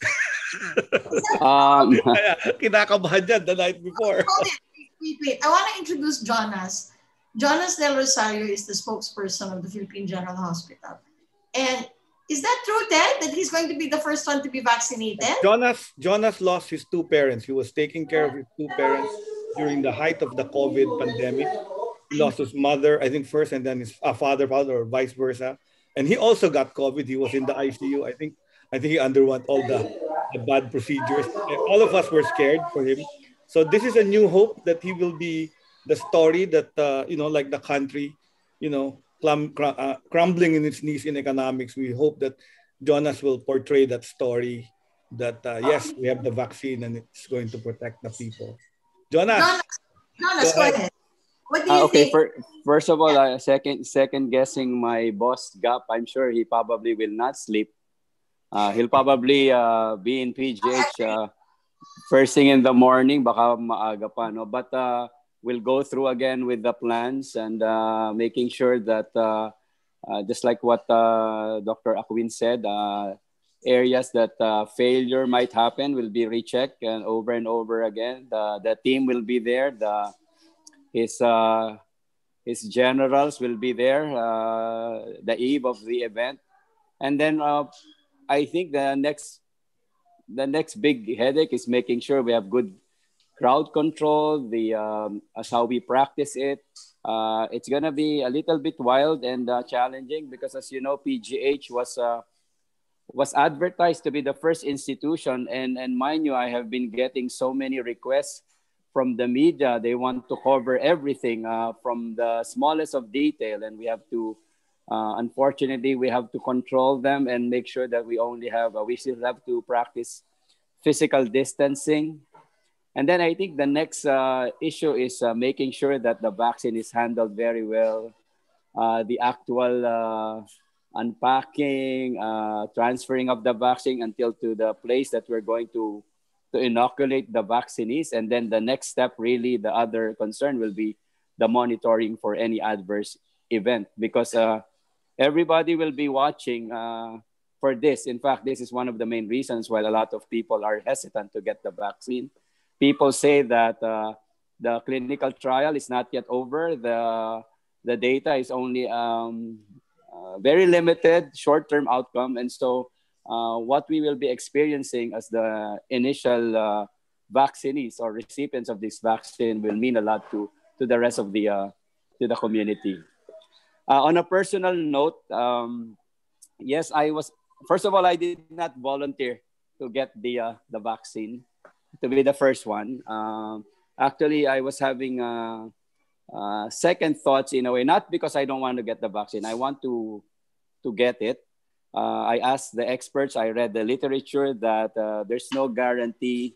um, Kaya kinakabahan dyan the night before. Hold. Wait, wait, wait. I want to introduce Jonas. Jonas Del Rosario is the spokesperson of the Philippine General Hospital. And is that true, Ted, that he's going to be the first one to be vaccinated? Jonas Jonas lost his two parents. He was taking care of his two parents during the height of the COVID pandemic. He lost his mother, I think first, and then his uh, father, father, or vice versa. And he also got COVID. He was in the ICU. I think I think he underwent all the, the bad procedures. All of us were scared for him. So this is a new hope that he will be the story that uh, you know, like the country, you know, clum, cr- uh, crumbling in its knees in economics. We hope that Jonas will portray that story. That uh, yes, we have the vaccine and it's going to protect the people. Jonas. Jonas, Jonas go ahead. What do Uh, you okay, think? fir- first of all, uh, second second guessing my boss Gap. I'm sure he probably will not sleep. Uh, he'll probably uh, be in PGH uh, first thing in the morning, baka maaga pa, no? But uh, we'll go through again with the plans and uh, making sure that uh, uh, just like what uh, Dr. Acuin said, uh, areas that uh, failure might happen will be rechecked and over and over again. The, the team will be there. The his his generals will be there the eve of the event, and then I think the next the next big headache is making sure we have good crowd control. The um, as how we practice it. Uh, it's gonna be a little bit wild and uh, challenging because, as you know, PGH was uh, was advertised to be the first institution, and and mind you, I have been getting so many requests from the media. They want to cover everything uh, from the smallest of detail, and we have to. Uh, unfortunately, we have to control them and make sure that we only have. Uh, we still have to practice physical distancing, and then I think the next uh, issue is uh, making sure that the vaccine is handled very well. Uh, the actual uh, unpacking, uh, transferring of the vaccine until to the place that we're going to to inoculate the vaccinees. And then the next step, really, the other concern will be the monitoring for any adverse event because uh, everybody will be watching for this. In fact, this is one of the main reasons why a lot of people are hesitant to get the vaccine. People say that uh, the clinical trial is not yet over. The, the data is only um, uh, very limited short-term outcome. And so uh, what we will be experiencing as the initial uh, vaccinees or recipients of this vaccine will mean a lot to, to the rest of the, uh, to the community. Uh, on a personal note, um, yes, I was, first of all, I did not volunteer to get the, uh, the vaccine, to be the first one. Um, actually, I was having uh, uh, second thoughts in a way, not because I don't want to get the vaccine. I want to, to get it. Uh, I asked the experts, I read the literature that uh, there's no guarantee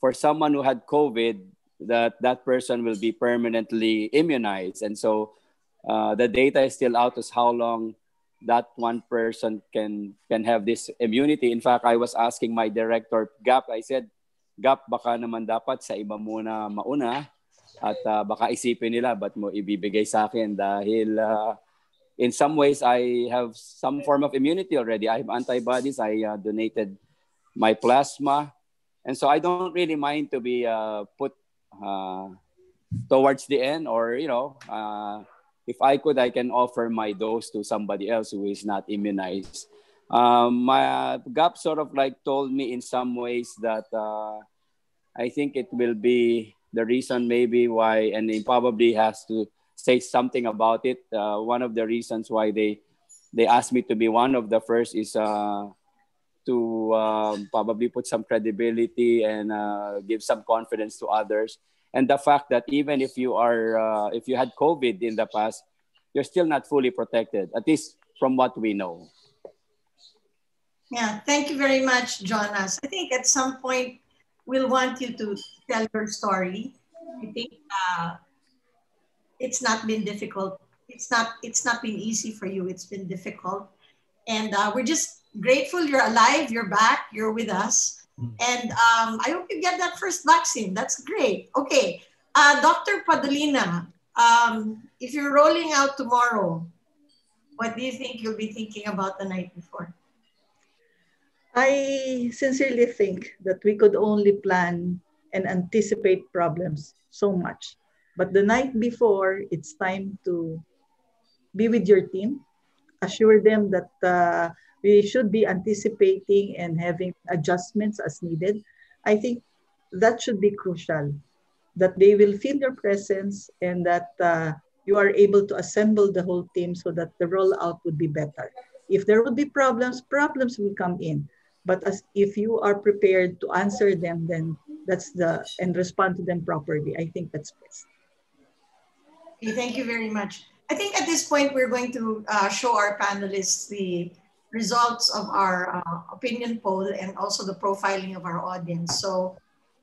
for someone who had COVID that that person will be permanently immunized. And so uh, the data is still out as how long that one person can can have this immunity. In fact, I was asking my director, Gap, I said, Gap, baka naman dapat sa iba muna mauna at uh, baka isipin nila ba't mo ibibigay sa akin dahil uh, in some ways I have some form of immunity already. I have antibodies. I uh, donated my plasma. And so I don't really mind to be uh, put uh, towards the end or, you know, uh, if I could, I can offer my dose to somebody else who is not immunized. Um, my GAP sort of like told me in some ways that uh, I think it will be the reason maybe why, and he probably has to say something about it. Uh, one of the reasons why they they asked me to be one of the first is uh, to um, probably put some credibility and uh, give some confidence to others. And the fact that even if you are, uh, if you had COVID in the past, you're still not fully protected, at least from what we know. Yeah, thank you very much, Jonas. I think at some point we'll want you to tell your story. I think uh, it's not been difficult. It's not. It's not been easy for you. It's been difficult, and uh, we're just grateful you're alive. You're back. You're with us, and um, I hope you get that first vaccine. That's great. Okay, uh, Dr. Padolina, um, if you're rolling out tomorrow, what do you think you'll be thinking about the night before? I sincerely think that we could only plan and anticipate problems so much. But the night before, it's time to be with your team, assure them that uh, we should be anticipating and having adjustments as needed. I think that should be crucial, that they will feel your presence and that uh, you are able to assemble the whole team so that the rollout would be better. If there would be problems, problems will come in. But as if you are prepared to answer them, then that's the and respond to them properly. I think that's best. Okay, thank you very much. I think at this point we're going to uh, show our panelists the results of our uh, opinion poll and also the profiling of our audience. So,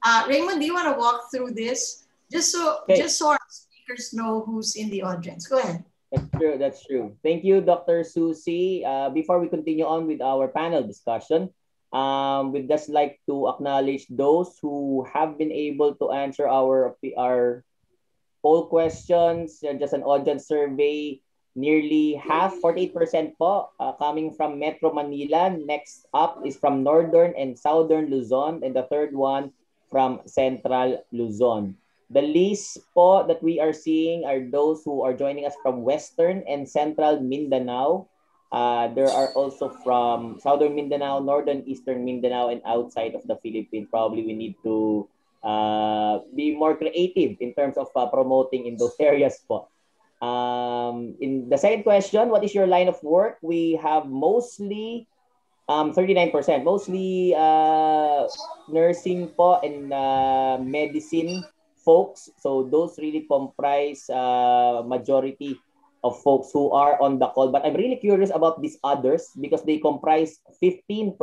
uh, Raymond, do you want to walk through this just so okay. just so our speakers know who's in the audience? Go ahead. That's true. That's true. Thank you, Dr. Susie. Uh, before we continue on with our panel discussion, um, we'd just like to acknowledge those who have been able to answer our our poll questions. Just an audience survey. Nearly half, 48% po, uh, coming from Metro Manila. Next up is from Northern and Southern Luzon. And the third one from Central Luzon. The least po that we are seeing are those who are joining us from Western and Central Mindanao. Uh, there are also from southern Mindanao, northern eastern Mindanao, and outside of the Philippines. Probably we need to uh, be more creative in terms of uh, promoting in those areas po. Um, in the second question, what is your line of work? We have mostly um, 39%, mostly uh, nursing po and uh, medicine folks. So those really comprise uh, majority of folks who are on the call. But I'm really curious about these others because they comprise 15%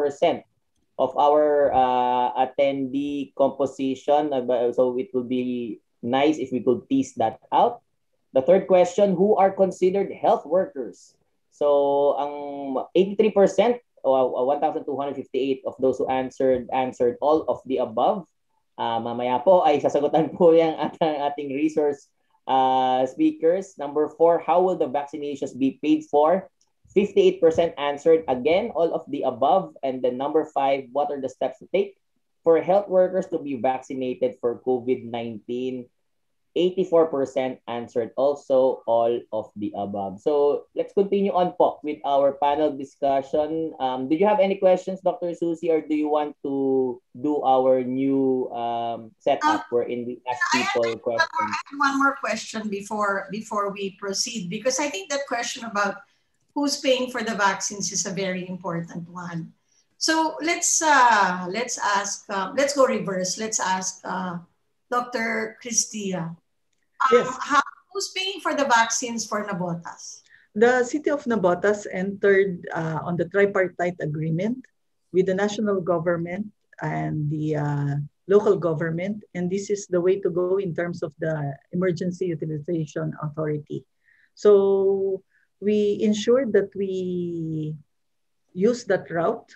of our uh, attendee composition. So it would be nice if we could tease that out. The third question, who are considered health workers? So ang 83% or 1,258 of those who answered answered all of the above. Uh, mamaya po ay sasagutan po yung ating, ating resource uh, speakers. Number four, how will the vaccinations be paid for? 58% answered again, all of the above. And then number five, what are the steps to take for health workers to be vaccinated for COVID-19? 84% answered also all of the above. So let's continue on po with our panel discussion. Um, did you have any questions, Dr. Susie, or do you want to do our new um, setup uh, wherein we ask people questions? I have one more question before before we proceed because I think that question about who's paying for the vaccines is a very important one. So let's uh, let's ask uh, let's go reverse. Let's ask uh, Dr. Christia. Yes. How, who's paying for the vaccines for Navotas? The city of Navotas entered uh, on the tripartite agreement with the national government and the uh, local government, and this is the way to go in terms of the emergency utilization authority. So we ensured that we use that route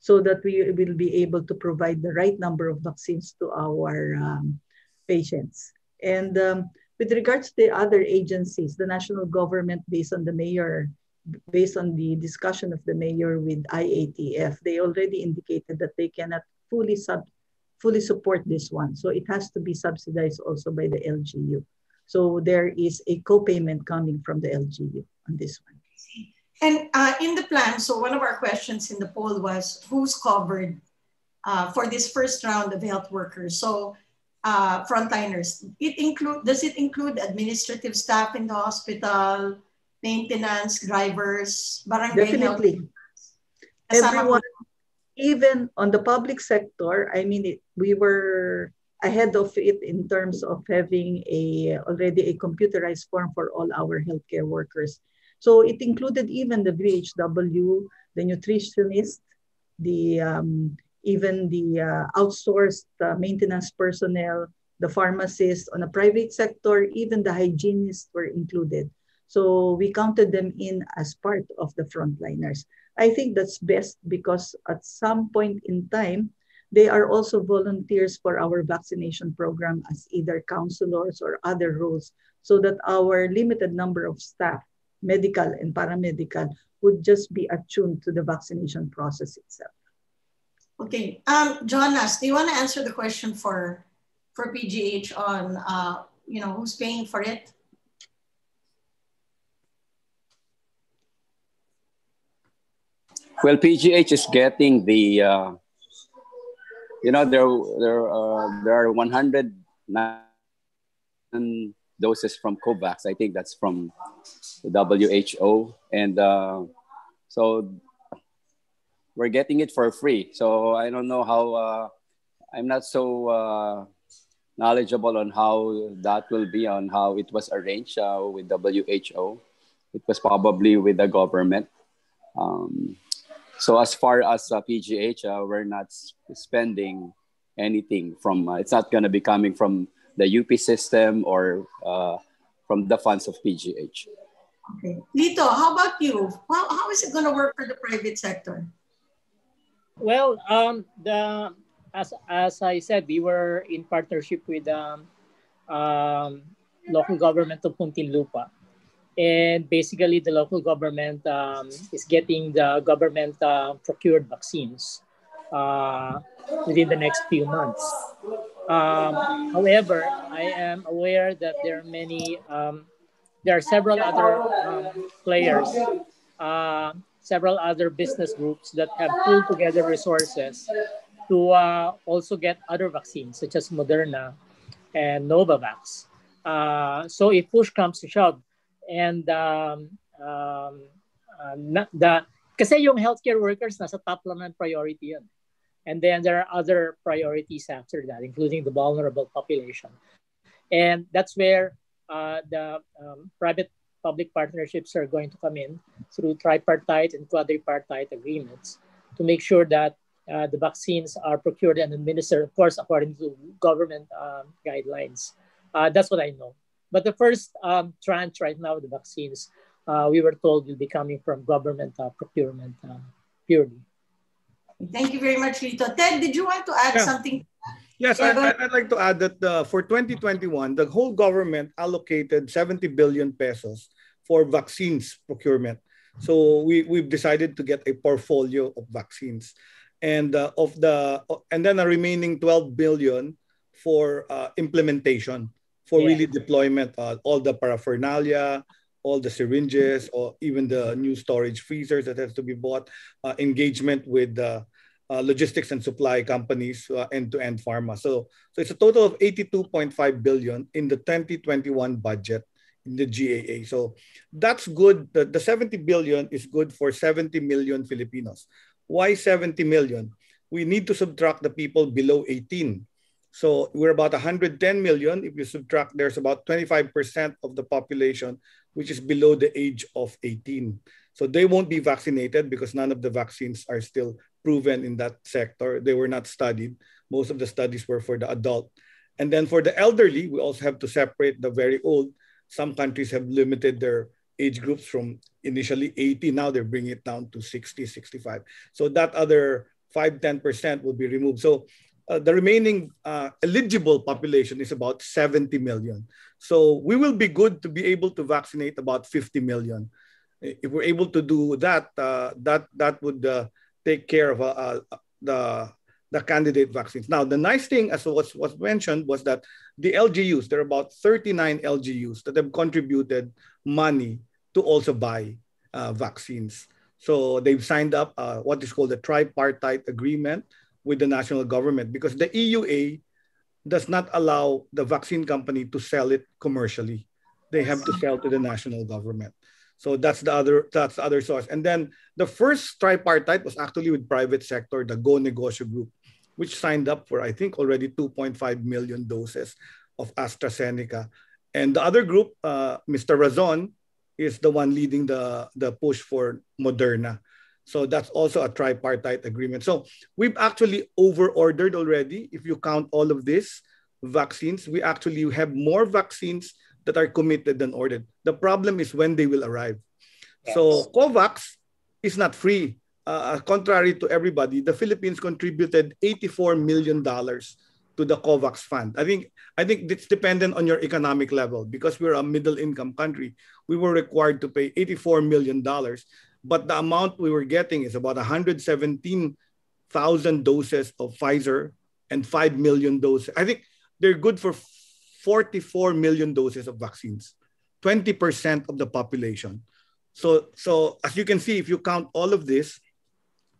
so that we will be able to provide the right number of vaccines to our um, patients. And um, with regards to the other agencies, the national government, based on the mayor, based on the discussion of the mayor with IATF, they already indicated that they cannot fully sub fully support this one. So it has to be subsidized also by the LGU. So there is a co-payment coming from the LGU on this one. And uh, in the plan, so one of our questions in the poll was who's covered uh, for this first round of health workers. So uh, frontliners. It include does it include administrative staff in the hospital, maintenance, drivers, barangay Definitely. Everyone, even on the public sector, I mean, it, we were ahead of it in terms of having a already a computerized form for all our healthcare workers. So it included even the BHW, the nutritionist, the um, even the uh, outsourced uh, maintenance personnel, the pharmacists on the private sector, even the hygienists were included. So we counted them in as part of the frontliners. I think that's best because at some point in time, they are also volunteers for our vaccination program as either counselors or other roles so that our limited number of staff, medical and paramedical, would just be attuned to the vaccination process itself. Okay, um, Jonas, do you want to answer the question for for PGH on uh, you know who's paying for it? Well, PGH is getting the uh, you know there there uh, there are 100 doses from COVAX. I think that's from the WHO, and uh, so we're getting it for free. So I don't know how. Uh, I'm not so uh, knowledgeable on how that will be on how it was arranged uh, with WHO. It was probably with the government. Um, so as far as uh, PGH, uh, we're not spending anything from. Uh, it's not going to be coming from the UP system or uh, from the funds of PGH. Okay, Lito, how about you? How, how is it going to work for the private sector? Well, um, the as as I said, we were in partnership with um, um, local government of Muntinlupa and basically the local government um, is getting the government uh, procured vaccines uh, within the next few months. Um, however, I am aware that there are many, um, there are several other um, players, uh, several other business groups that have pulled together resources to uh, also get other vaccines such as Moderna and Novavax. Uh, so if push comes to shove, and um, um, uh, the kasi yung healthcare workers nasa top lang ng priority yun. And then there are other priorities after that, including the vulnerable population. And that's where uh, the um, private public partnerships are going to come in through tripartite and quadripartite agreements to make sure that uh, the vaccines are procured and administered, of course, according to government um, guidelines. Uh, that's what I know. But the first um, tranche right now, the vaccines, uh, we were told will be coming from government uh, procurement uh, purely. Thank you very much, Lito. Ted, did you want to add Yeah. something? Yes, I, I- I'd like to add that uh, for 2021, the whole government allocated 70 billion pesos for vaccines procurement. So we, we've decided to get a portfolio of vaccines. And uh, of the and then a remaining 12 billion for uh, implementation, for Yeah. really deployment, uh, all the paraphernalia, all the syringes, or even the new storage freezers that has to be bought, uh, engagement with the uh, logistics and supply companies, uh, end-to-end pharma. So, so it's a total of 82.5 billion in the 2021 budget in the GAA. So that's good. The, the 70 billion is good for 70 million Filipinos. Why 70 million? We need to subtract the people below 18. So we're about 110 million. If you subtract, there's about 25% of the population which is below the age of 18. So they won't be vaccinated because none of the vaccines are still proven in that sector. They were not studied. Most of the studies were for the adult. And then for the elderly, we also have to separate the very old. Some countries have limited their age groups from initially 80, now they're bringing it down to 60, 65. So that other 5, 10% will be removed. So uh, the remaining uh, eligible population is about 70 million. So we will be good to be able to vaccinate about 50 million. If we're able to do that, uh, that that would uh, take care of uh, uh, the the candidate vaccines. Now, the nice thing, as was, was mentioned, was that the LGUs, there are about 39 LGUs that have contributed money to also buy uh, vaccines. So they've signed up uh, what is called a tripartite agreement with the national government because the EUA does not allow the vaccine company to sell it commercially. They have to sell to the national government. So that's the other that's the other source. And then the first tripartite was actually with private sector, the Go Negosyo Group, which signed up for I think already 2.5 million doses of AstraZeneca. And the other group, uh, Mr. Razon, is the one leading the, the push for Moderna. So that's also a tripartite agreement. So we've actually over-ordered already. If you count all of this vaccines, we actually have more vaccines that are committed and ordered. The problem is when they will arrive. Yes. So COVAX is not free. Uh, contrary to everybody, the Philippines contributed $84 million to the COVAX fund. I think I think it's dependent on your economic level because we're a middle income country. We were required to pay 84 million dollars, but the amount we were getting is about 117,000 doses of Pfizer and 5 million doses. I think they're good for 44 million doses of vaccines. 20% of the population. So so as you can see if you count all of this,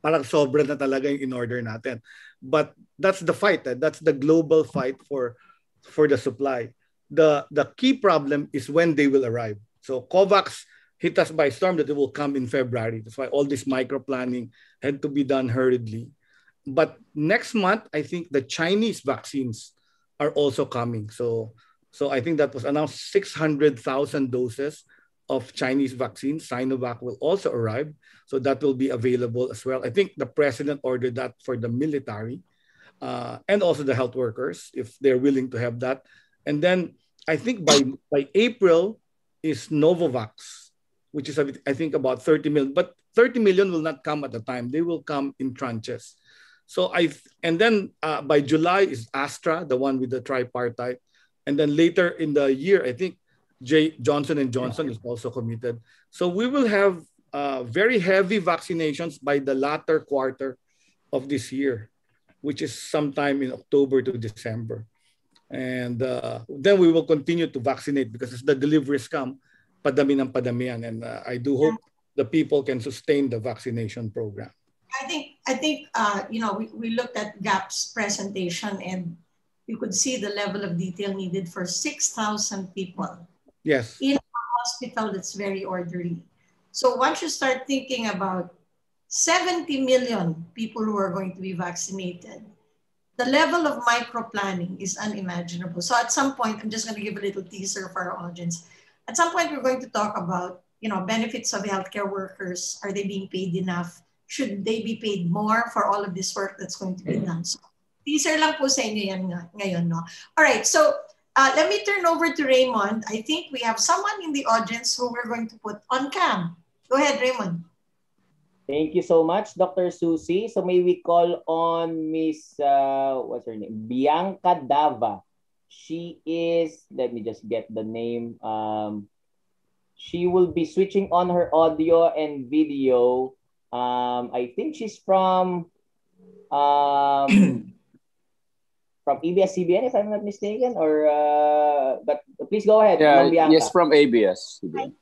parang sobra na talaga yung in order natin. But that's the fight. Eh? That's the global fight for for the supply. The the key problem is when they will arrive. So COVAX hit us by storm that it will come in February. That's why all this micro planning had to be done hurriedly. But next month, I think the Chinese vaccines are also coming. So so I think that was announced 600,000 doses of Chinese vaccines. Sinovac will also arrive. So that will be available as well. I think the president ordered that for the military uh, and also the health workers if they're willing to have that. And then I think by, by April is Novavax, which is I think about 30 million. But 30 million will not come at the time. They will come in tranches. So I and then uh, by July is Astra, the one with the tripartite, and then later in the year, I think J Johnson and Johnson is also committed. So we will have uh, very heavy vaccinations by the latter quarter of this year, which is sometime in October to December. And uh, then we will continue to vaccinate because as the deliveries come, padami ng padami yan. And uh, I do hope the people can sustain the vaccination program. I think I think uh, you know we, we looked at GAP's presentation and you could see the level of detail needed for 6,000 people. Yes. In a hospital that's very orderly. So once you start thinking about 70 million people who are going to be vaccinated, the level of micro planning is unimaginable. So at some point, I'm just going to give a little teaser for our audience. At some point, we're going to talk about, you know, benefits of healthcare workers. Are they being paid enough? Should they be paid more for all of this work that's going to be done? So teaser lang po sa inyo yan ngayon, no? All right, so uh, let me turn over to Raymond. I think we have someone in the audience who we're going to put on cam. Go ahead, Raymond. Thank you so much, Dr. Susie. So may we call on Miss, uh, what's her name? Bianca Dava. She is, let me just get the name. Um, she will be switching on her audio and video. Um, I think she's from um, from ABS-CBN, if I'm not mistaken, or uh, but please go ahead. Yeah, yes, from ABS. Hi.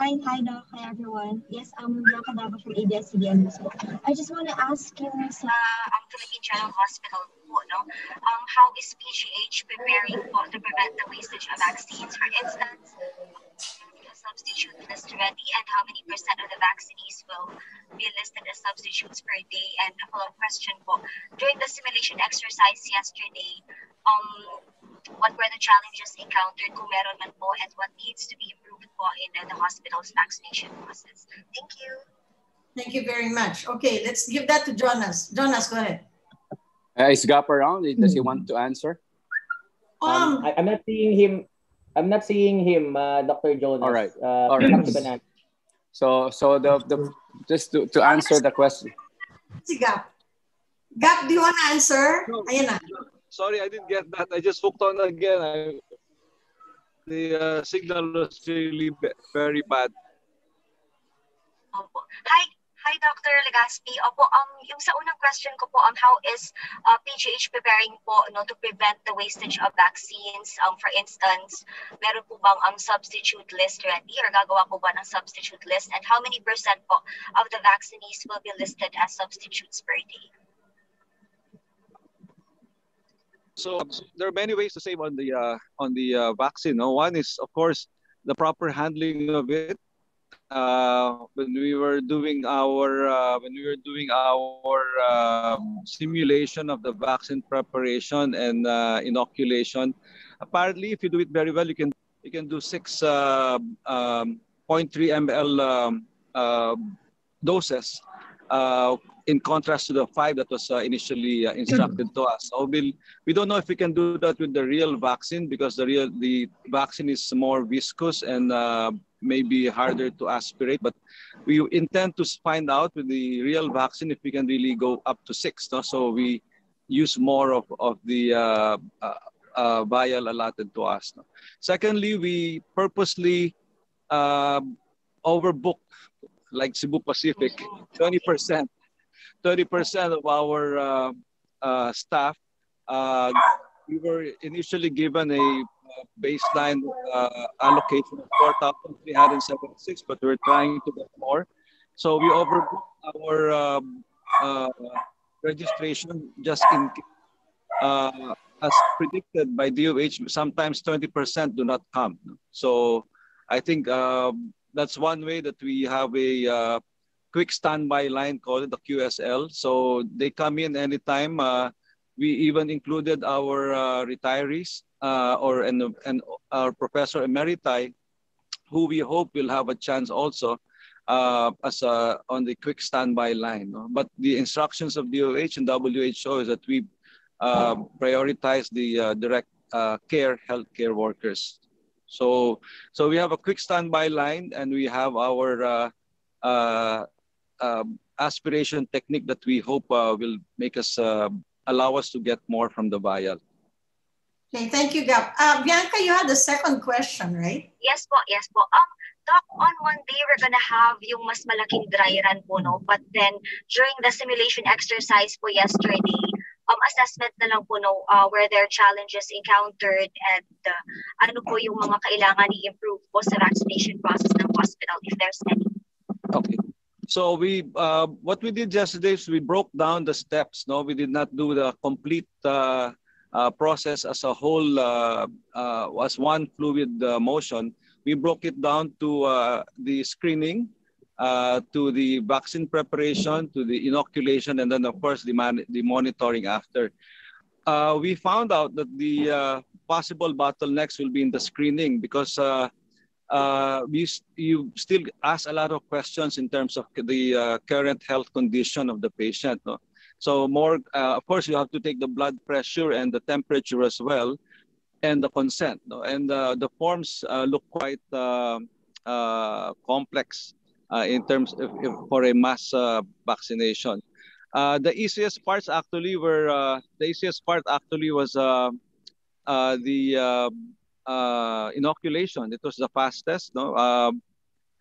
Hi, hi, Doc. Hi, everyone. Yes, I'm Bianca Dava from ABS-CBN. So, I just want to ask you sa um, Philippine General Hospital po, no? Um, how is PGH preparing po to prevent the wastage of vaccines? For instance, substitute list ready and how many percent of the vaccinees will be listed as substitutes per day? And a follow-up question po, during the simulation exercise yesterday, um, what were the challenges encountered kung meron man po and what needs to be improved po in the hospital's vaccination process? Thank you. Thank you very much. Okay, let's give that to Jonas. Jonas, go ahead. Uh, is Gap around? Does he want to answer? Um, I, am not seeing him. I'm not seeing him, uh, Dr. Jonas. All right. Uh, All right. So, so the, the just to, to answer the question. Si Gap. Gap, do you want to answer? No, Ayan na. Sorry, I didn't get that. I just hooked on again. I, the uh, signal was really very bad. Hi, Hi, Dr. Legaspi. Opo, um, yung sa unang question ko po, um, how is uh, PGH preparing po no, to prevent the wastage of vaccines? Um, for instance, meron po bang um, substitute list ready or gagawa po ba ng substitute list? And how many percent po of the vaccinees will be listed as substitutes per day? So there are many ways to save on the uh, on the uh, vaccine. No? One is, of course, the proper handling of it uh, when we were doing our uh, when we were doing our uh, simulation of the vaccine preparation and uh, inoculation, apparently, if you do it very well, you can you can do six uh, um, 0.3 ml um, uh, doses. in contrast to the five that was initially instructed to us, so we'll, we don't know if we can do that with the real vaccine because the real the vaccine is more viscous and may be harder to aspirate, but we intend to find out with the real vaccine if we can really go up to six. No? So we use more of, of the uh, uh, uh, vial allotted to us. No? Secondly, we purposely uh, overbook, like Cebu Pacific, 20%. 30% of our uh, uh, staff, uh, we were initially given a baseline uh, allocation of 4,376, but we're trying to get more. So we overbooked our um, uh, registration just in uh, as predicted by DOH, sometimes 20% do not come. So I think um, that's one way that we have a uh, quick standby line called the QSL. So they come in anytime. Uh, we even included our uh, retirees uh, or and, and our professor emeriti, who we hope will have a chance also uh, as a, on the quick standby line. But the instructions of DOH and WHO is that we uh, prioritize the uh, direct uh, care healthcare workers. So, so we have a quick standby line, and we have our uh, uh, um, aspiration technique that we hope will make us allow us to get more from the vial. Okay, thank you, Gab. Uh, Bianca, you had the second question, right? Yes po, yes po. Um, Doc, on one day, we're gonna have yung mas malaking dry run po, no? But then, during the simulation exercise po yesterday, um, assessment na lang po, no, uh, where there are challenges encountered and uh, ano po yung mga kailangan i-improve po sa vaccination process ng hospital, if there's any. Okay. So we, uh, what we did yesterday is we broke down the steps, no? We did not do the complete uh, uh, process as a whole uh, uh, as one fluid uh, motion, we broke it down to the screening, to the vaccine preparation, to the inoculation, and then of course the, man- the monitoring after. we found out that the possible bottlenecks will be in the screening because uh, we you still ask a lot of questions in terms of the uh, current health condition of the patient. No? So more, uh, of course, you have to take the blood pressure and the temperature as well, and the consent. No? And uh, the forms uh, look quite uh, uh, complex in terms of if, for a mass vaccination. the easiest parts actually were the easiest part actually was the inoculation. It was the fastest. No. Um,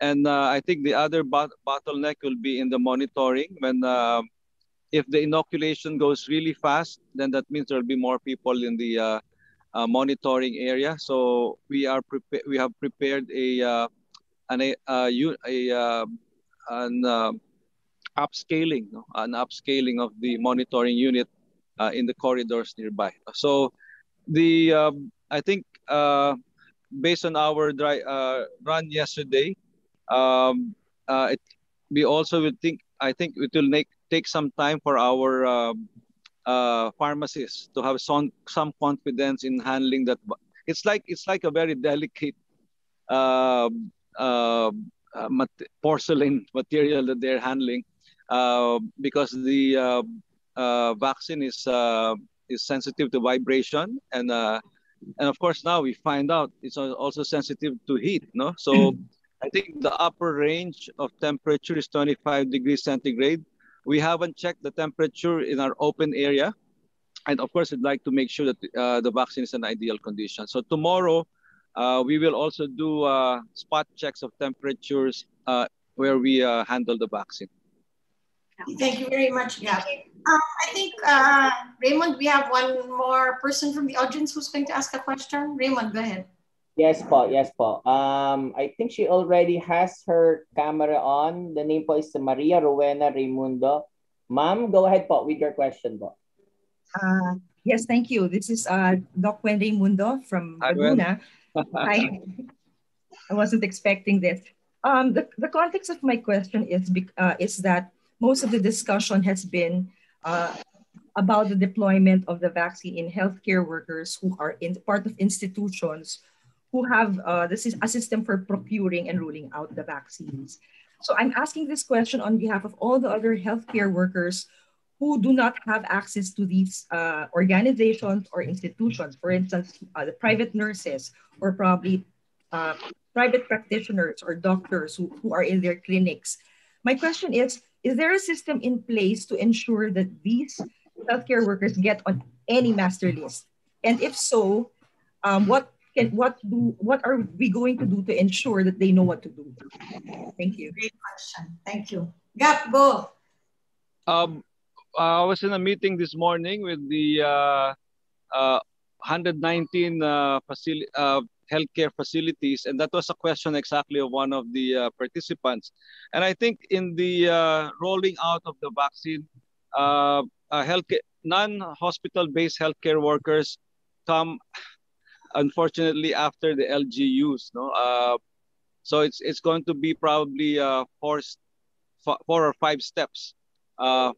and I think the other bot- bottleneck will be in the monitoring when uh, if the inoculation goes really fast, then that means there'll be more people in the uh, uh, monitoring area. So we are prepared. We have prepared a uh, an a, uh, a uh, an uh, upscaling, no? an upscaling of the monitoring unit uh, in the corridors nearby. So the um, I think uh, based on our dry uh, run yesterday, um, uh, it, we also will think I think it will make take some time for our uh, uh, pharmacists to have some some confidence in handling that. It's like it's like a very delicate uh, uh, mat- porcelain material that they're handling uh, because the uh, uh, vaccine is uh, is sensitive to vibration and uh, and of course now we find out it's also sensitive to heat. No, so. I think the upper range of temperature is 25 degrees centigrade we haven't checked the temperature in our open area. And of course, we'd like to make sure that uh, the vaccine is in ideal condition. So tomorrow, uh, we will also do uh, spot checks of temperatures uh, where we uh, handle the vaccine. Thank you very much, Gap. Um, I think, uh, Raymond, we have one more person from the audience who's going to ask a question. Raymond, go ahead. Yes po, yes po. Um, I think she already has her camera on. The name po is Maria Rowena Raimundo. Ma'am, go ahead po with your question po. Uh, yes, thank you. This is uh, Doc Wen Raimundo from Laguna. Hi. I wasn't expecting this. Um, the, the context of my question is, uh, is that most of the discussion has been uh, about the deployment of the vaccine in healthcare workers who are in part of institutions who have uh, this is a system for procuring and ruling out the vaccines. So I'm asking this question on behalf of all the other healthcare workers who do not have access to these uh, organizations or institutions. For instance, uh, the private nurses or probably uh, private practitioners or doctors who, who are in their clinics. My question is, is there a system in place to ensure that these healthcare workers get on any master list? And if so, um, what can what do what are we going to do to ensure that they know what to do? Thank you. Great question. Thank you. Gap, go. Um, I was in a meeting this morning with the uh, uh, 119 uh, facility, uh, healthcare facilities, and that was a question exactly of one of the uh, participants. And I think in the uh, rolling out of the vaccine, uh, uh non-hospital-based healthcare workers come, unfortunately, after the LGUs. No, uh, so it's it's going to be probably uh, four, four or five steps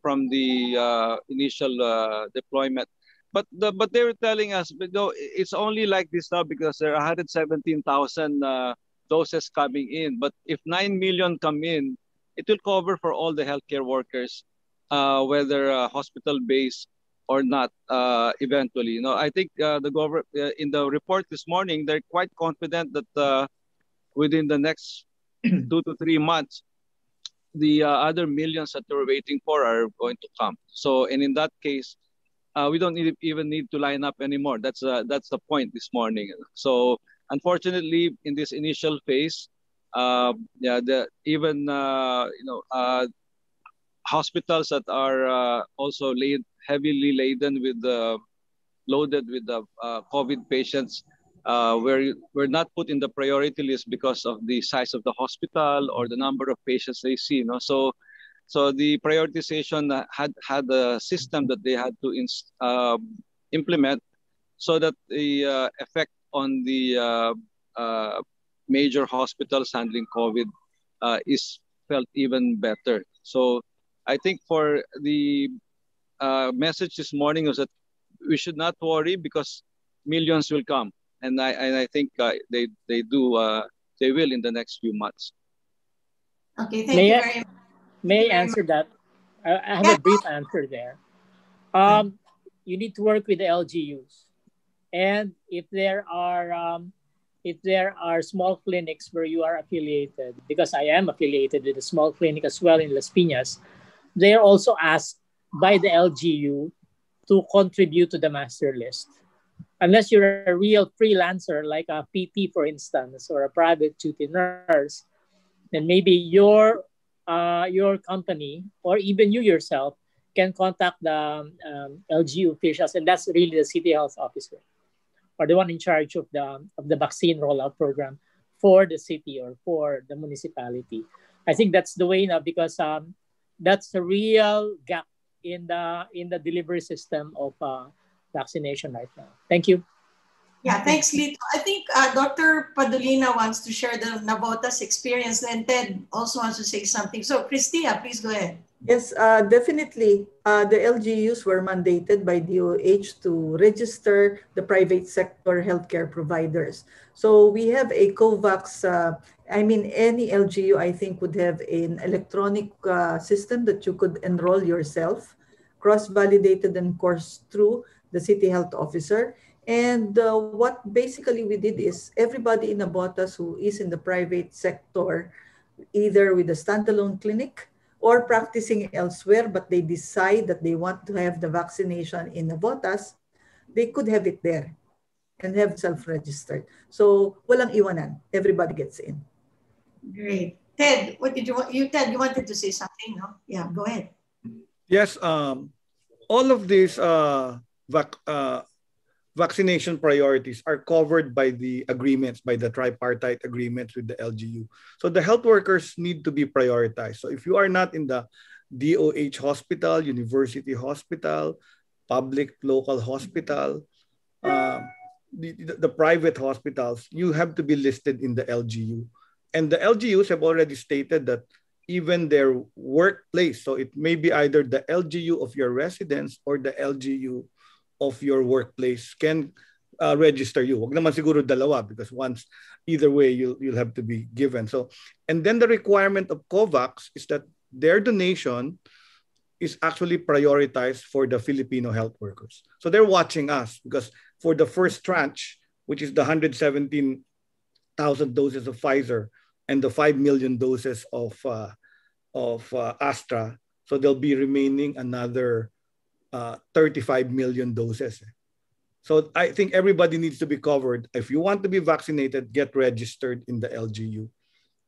from the initial deployment but the, but they were telling us, no, it's only like this now because there are 117,000 uh, doses coming in. But if 9 million come in, it will cover for all the healthcare workers, uh, whether uh, hospital-based or not, uh, eventually. You know, I think uh, the government uh, in the report this morning, they're quite confident that within the next two to three months, the other millions that we're waiting for are going to come. So, and in that case, uh, we don't need, even need to line up anymore. That's uh, that's the point this morning. So unfortunately, in this initial phase, uh, yeah, the even uh, you know uh, hospitals that are uh, also laid heavily laden with the loaded with the COVID patients. we're, we're not put in the priority list because of the size of the hospital or the number of patients they see. You know? So so the prioritization had had a system that they had to uh, implement so that the uh, effect on the uh, uh major hospitals handling COVID uh, is felt even better. So I think for the uh, message this morning was that we should not worry because millions will come, and I and I think they they do they will in the next few months. Okay, thank May you very much may I answer that? I have a brief answer there. Um, you need to work with the LGUs, and if there are um, if there are small clinics where you are affiliated, because I am affiliated with a small clinic as well in Las Piñas, they are also asked by the LGU to contribute to the master list. Unless you're a real freelancer, like a PT, for instance, or a private duty nurse, then maybe your uh, your company or even you yourself can contact the um, LG officials, and that's really the city health officer or the one in charge of the of the vaccine rollout program for the city or for the municipality. I think that's the way now because um, that's a real gap in the in the delivery system of uh, vaccination right now. Thank you. Yeah, thanks, Lito. I think uh, Dr. Padolina wants to share the Navotas experience, and Ted also wants to say something. So, Christia, please go ahead. Yes, uh, definitely. Uh, the LGUs were mandated by DOH to register the private sector healthcare providers. So we have a COVAX, uh, I mean, any LGU, I think, would have an electronic uh, system that you could enroll yourself, cross-validated and course through the city health officer. And uh, what basically we did is everybody in Navotas who is in the private sector, either with a standalone clinic or practicing elsewhere, but they decide that they want to have the vaccination in Navotas, they could have it there and have self-registered. So walang iwanan. Everybody gets in. Great. Ted, what did you want? You, Ted, you wanted to say something, no? Yeah, go ahead. Yes, um, all of these uh, vac- uh, vaccination priorities are covered by the agreements, by the tripartite agreements with the LGU. So the health workers need to be prioritized. So if you are not in the DOH hospital, university hospital, public local hospital, uh, the, the, the private hospitals, you have to be listed in the LGU And the LGUs have already stated that even their workplace, so it may be either the LGU of your residence or the LGU of your workplace can uh, register you. Wag naman siguro dalawa because once either way you'll you'll have to be given. So and then the requirement of COVAX is that their donation is actually prioritized for the Filipino health workers. So they're watching us because for the first tranche, which is the 117,000 doses of Pfizer and the 5 million doses of, uh, of uh, Astra, so there'll be remaining another uh, 35 million doses. So I think everybody needs to be covered. If you want to be vaccinated, get registered in the LGU.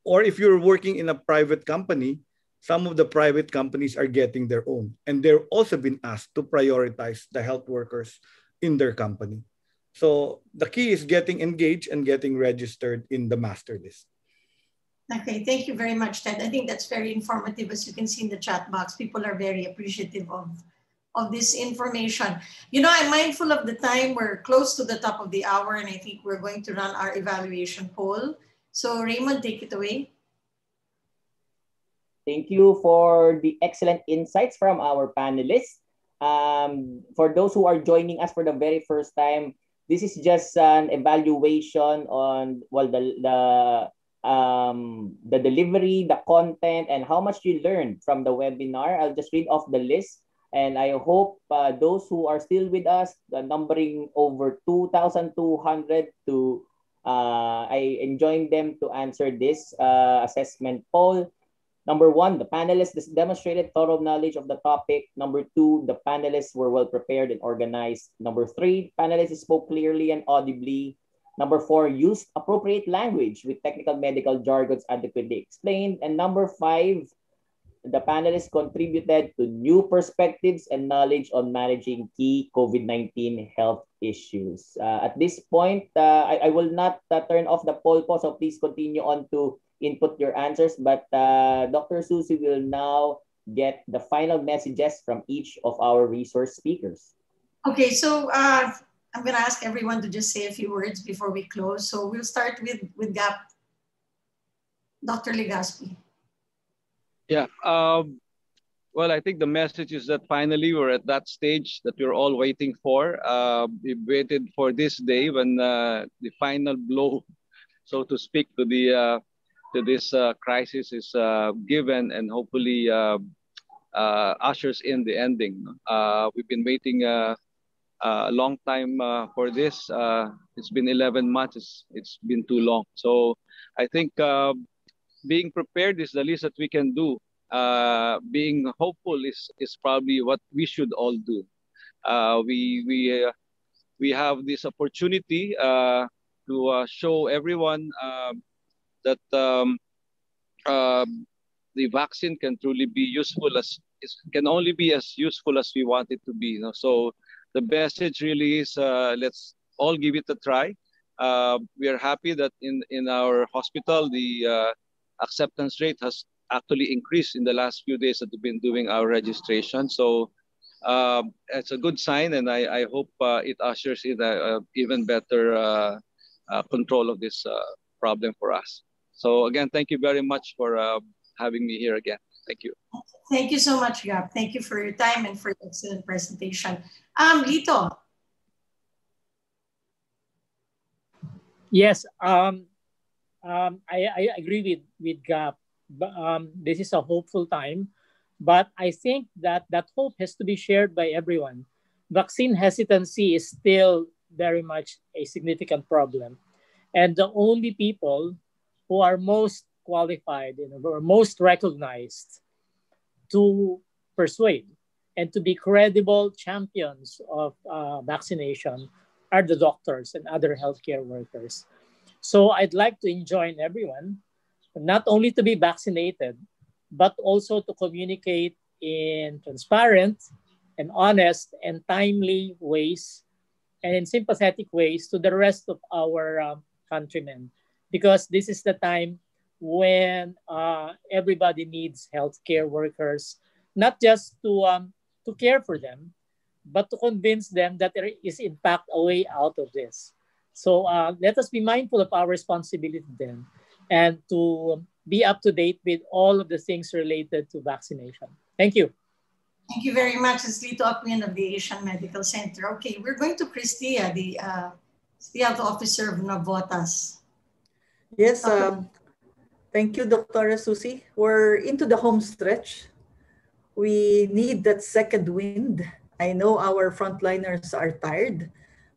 Or if you're working in a private company, some of the private companies are getting their own. And they're also been asked to prioritize the health workers in their company. So the key is getting engaged and getting registered in the master list. Okay, thank you very much, Ted. I think that's very informative. As you can see in the chat box, people are very appreciative of, of this information. You know, I'm mindful of the time. We're close to the top of the hour, and I think we're going to run our evaluation poll. So Raymond, take it away. Thank you for the excellent insights from our panelists. Um, for those who are joining us for the very first time, this is just an evaluation on well the the um, the delivery, the content, and how much you learned from the webinar. I'll just read off the list. And I hope uh, those who are still with us, numbering over 2,200 to, uh, I enjoin them to answer this uh, assessment poll. Number one, the panelists demonstrated thorough knowledge of the topic. Number two, the panelists were well prepared and organized. Number three, panelists spoke clearly and audibly. Number four, used appropriate language with technical medical jargons adequately explained. And number five, the panelists contributed to new perspectives and knowledge on managing key COVID-19 health issues. Uh, at this point, uh, I, I will not uh, turn off the poll po, so please continue on to input your answers. But uh, Dr. Susie will now get the final messages from each of our resource speakers. Okay, so uh, I'm going to ask everyone to just say a few words before we close. So we'll start with, with GAP. Dr. Legaspi. Yeah. Um, well, I think the message is that finally we're at that stage that we're all waiting for. Uh, we waited for this day when uh, the final blow, so to speak, to the uh, to this uh, crisis is uh, given and hopefully uh, ushers in the ending. we've been waiting a long time for this. it's been 11 months. It's, it's been too long. So I think being prepared is the least that we can do. Uh, being hopeful is, is probably what we should all do. Uh, we we uh, we have this opportunity to show everyone um, that um, uh, the vaccine can truly be useful as it can only be as useful as we want it to be. You know? So the message really is uh, let's all give it a try. Uh, we are happy that in in our hospital the uh, acceptance rate has actually increased in the last few days that we've been doing our registration. So um, it's a good sign, and I, I hope uh, it ushers in a, a even better uh, control of this problem for us. So again, thank you very much for uh, having me here again. Thank you. Thank you so much, Gap. Thank you for your time and for your excellent presentation. Um, Lito. Yes, um, um, I, I agree with, with Gap. Um, this is a hopeful time, but I think that that hope has to be shared by everyone. Vaccine hesitancy is still very much a significant problem. And the only people who are most qualified and who are most recognized to persuade and to be credible champions of uh, vaccination are the doctors and other healthcare workers. So I'd like to enjoin everyone not only to be vaccinated, but also to communicate in transparent and honest and timely ways and in sympathetic ways to the rest of our um, countrymen because this is the time when uh, everybody needs healthcare workers, not just to um, to care for them, but to convince them that there is in fact a way out of this. So uh, let us be mindful of our responsibility then. and to be up to date with all of the things related to vaccination. Thank you. Thank you very much. It's Lito Acuin of the Asian Medical Center. Okay, we're going to Christia, the uh, Health Officer of Navotas. Yes, um, thank you, Dr. Susie. We're into the home stretch. We need that second wind. I know our frontliners are tired,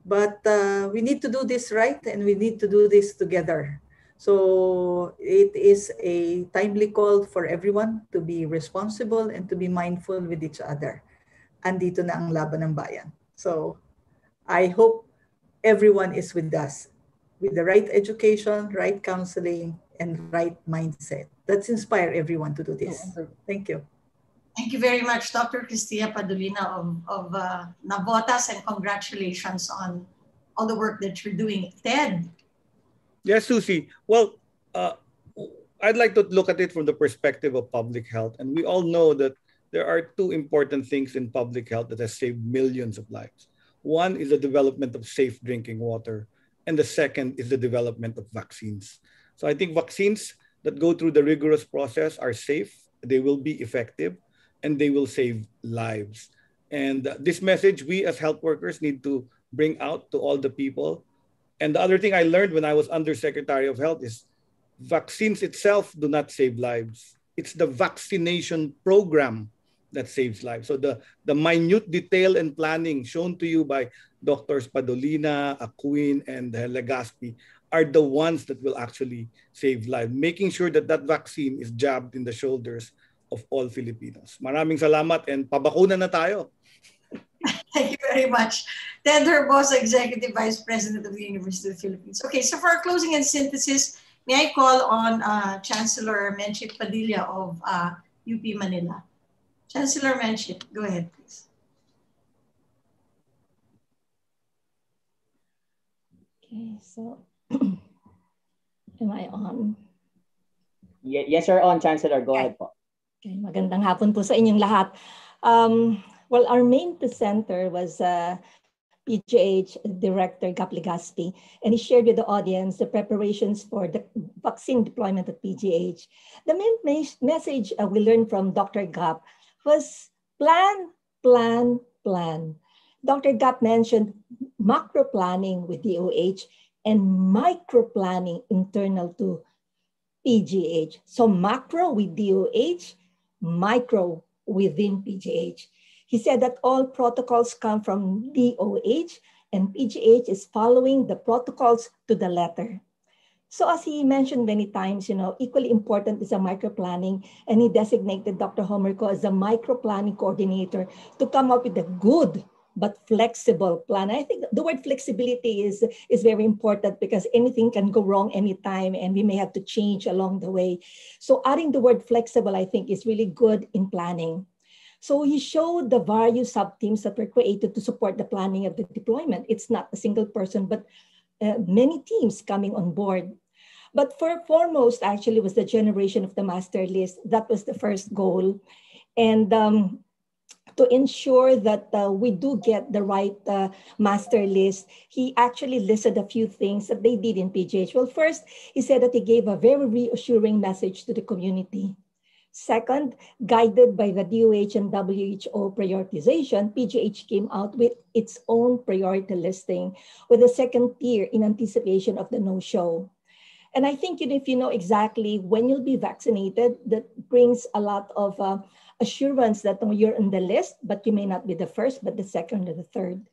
but uh, we need to do this right and we need to do this together. So it is a timely call for everyone to be responsible and to be mindful with each other. Andito na ang laban ng bayan. So I hope everyone is with us with the right education, right counseling, and right mindset. Let's inspire everyone to do this. Thank you. Thank you very much, Dr. Christia Padolina of, of uh, Navotas, and congratulations on all the work that you're doing. Ted, Yes, Susie. Well, uh, I'd like to look at it from the perspective of public health. And we all know that there are two important things in public health that has saved millions of lives. One is the development of safe drinking water, and the second is the development of vaccines. So I think vaccines that go through the rigorous process are safe, they will be effective, and they will save lives. And this message we as health workers need to bring out to all the people and the other thing I learned when I was Undersecretary of Health is vaccines itself do not save lives. It's the vaccination program that saves lives. So the, the minute detail and planning shown to you by Doctors Padolina, Acuin, and Legaspi are the ones that will actually save lives. Making sure that that vaccine is jabbed in the shoulders of all Filipinos. Maraming salamat and pabakuna na tayo. Thank you very much. Ted Herbosa, Executive Vice President of the University of the Philippines. Okay, so for our closing and synthesis, may I call on uh, Chancellor Menchik Padilla of uh, UP Manila. Chancellor Menchik, go ahead, please. Okay, so am I on? yes, you're on, Chancellor. Go ahead po. Okay, magandang hapon po sa inyong lahat. Um, well, our main presenter was uh, PGH Director Gap Legaspi, and he shared with the audience the preparations for the vaccine deployment at PGH. The main message uh, we learned from Dr. Gap was plan, plan, plan. Dr. Gap mentioned macro planning with DOH and micro planning internal to PGH. So macro with DOH, micro within PGH. He said that all protocols come from DOH and PGH is following the protocols to the letter. So as he mentioned many times, you know, equally important is a micro planning and he designated Dr. Homerko as a micro planning coordinator to come up with a good but flexible plan. I think the word flexibility is, is very important because anything can go wrong anytime and we may have to change along the way. So adding the word flexible, I think is really good in planning. So he showed the various sub-teams that were created to support the planning of the deployment. It's not a single person, but uh, many teams coming on board. But for foremost, actually, was the generation of the master list. That was the first goal. And um, to ensure that uh, we do get the right uh, master list, he actually listed a few things that they did in PGH. Well, first, he said that he gave a very reassuring message to the community. Second, guided by the DOH and WHO prioritization, PGH came out with its own priority listing with a second tier in anticipation of the no-show. And I think you know, if you know exactly when you'll be vaccinated, that brings a lot of uh, assurance that you're on the list, but you may not be the first, but the second or the third.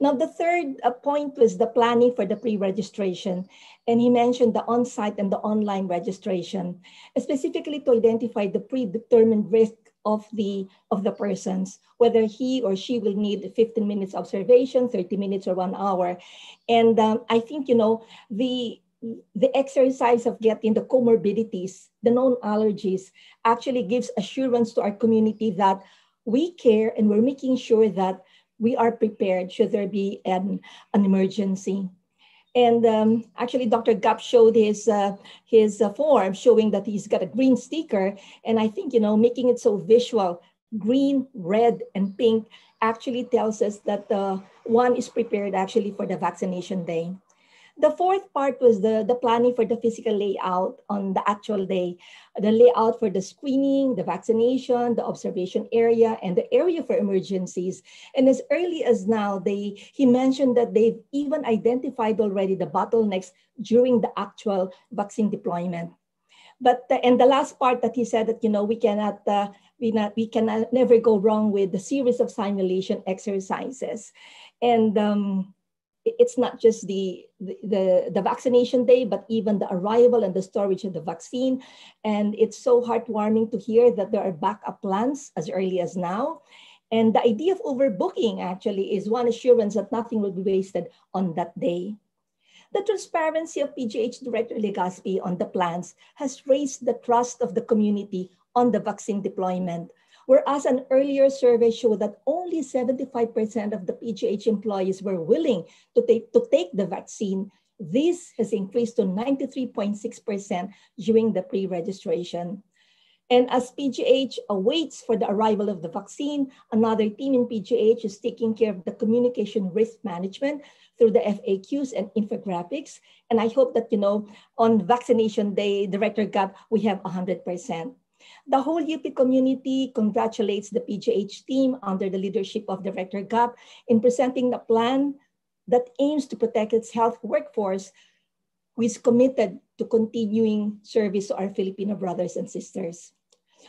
Now, the third uh, point was the planning for the pre-registration. And he mentioned the on-site and the online registration, specifically to identify the predetermined risk of the, of the persons, whether he or she will need 15 minutes observation, 30 minutes or one hour. And um, I think, you know, the, the exercise of getting the comorbidities, the known allergies, actually gives assurance to our community that we care and we're making sure that we are prepared should there be an, an emergency. And um, actually, Dr. Gap showed his uh, his uh, form showing that he's got a green sticker. And I think, you know, making it so visual, green, red, and pink actually tells us that uh, one is prepared actually for the vaccination day. The fourth part was the, the planning for the physical layout on the actual day, the layout for the screening, the vaccination, the observation area, and the area for emergencies. And as early as now, they he mentioned that they've even identified already the bottlenecks during the actual vaccine deployment. But the, and the last part that he said that you know we cannot uh, we not we cannot never go wrong with the series of simulation exercises, and um, it's not just the, the, the vaccination day, but even the arrival and the storage of the vaccine. And it's so heartwarming to hear that there are backup plans as early as now. And the idea of overbooking actually is one assurance that nothing will be wasted on that day. The transparency of PGH Director Legaspi on the plans has raised the trust of the community on the vaccine deployment, Whereas an earlier survey showed that only 75% of the PGH employees were willing to take, to take the vaccine, this has increased to 93.6% during the pre-registration. And as PGH awaits for the arrival of the vaccine, another team in PGH is taking care of the communication risk management through the FAQs and infographics. And I hope that, you know, on vaccination day, Director Gap, we have 100%. The whole UP community congratulates the PGH team under the leadership of Director Gap in presenting the plan that aims to protect its health workforce who is committed to continuing service to our Filipino brothers and sisters.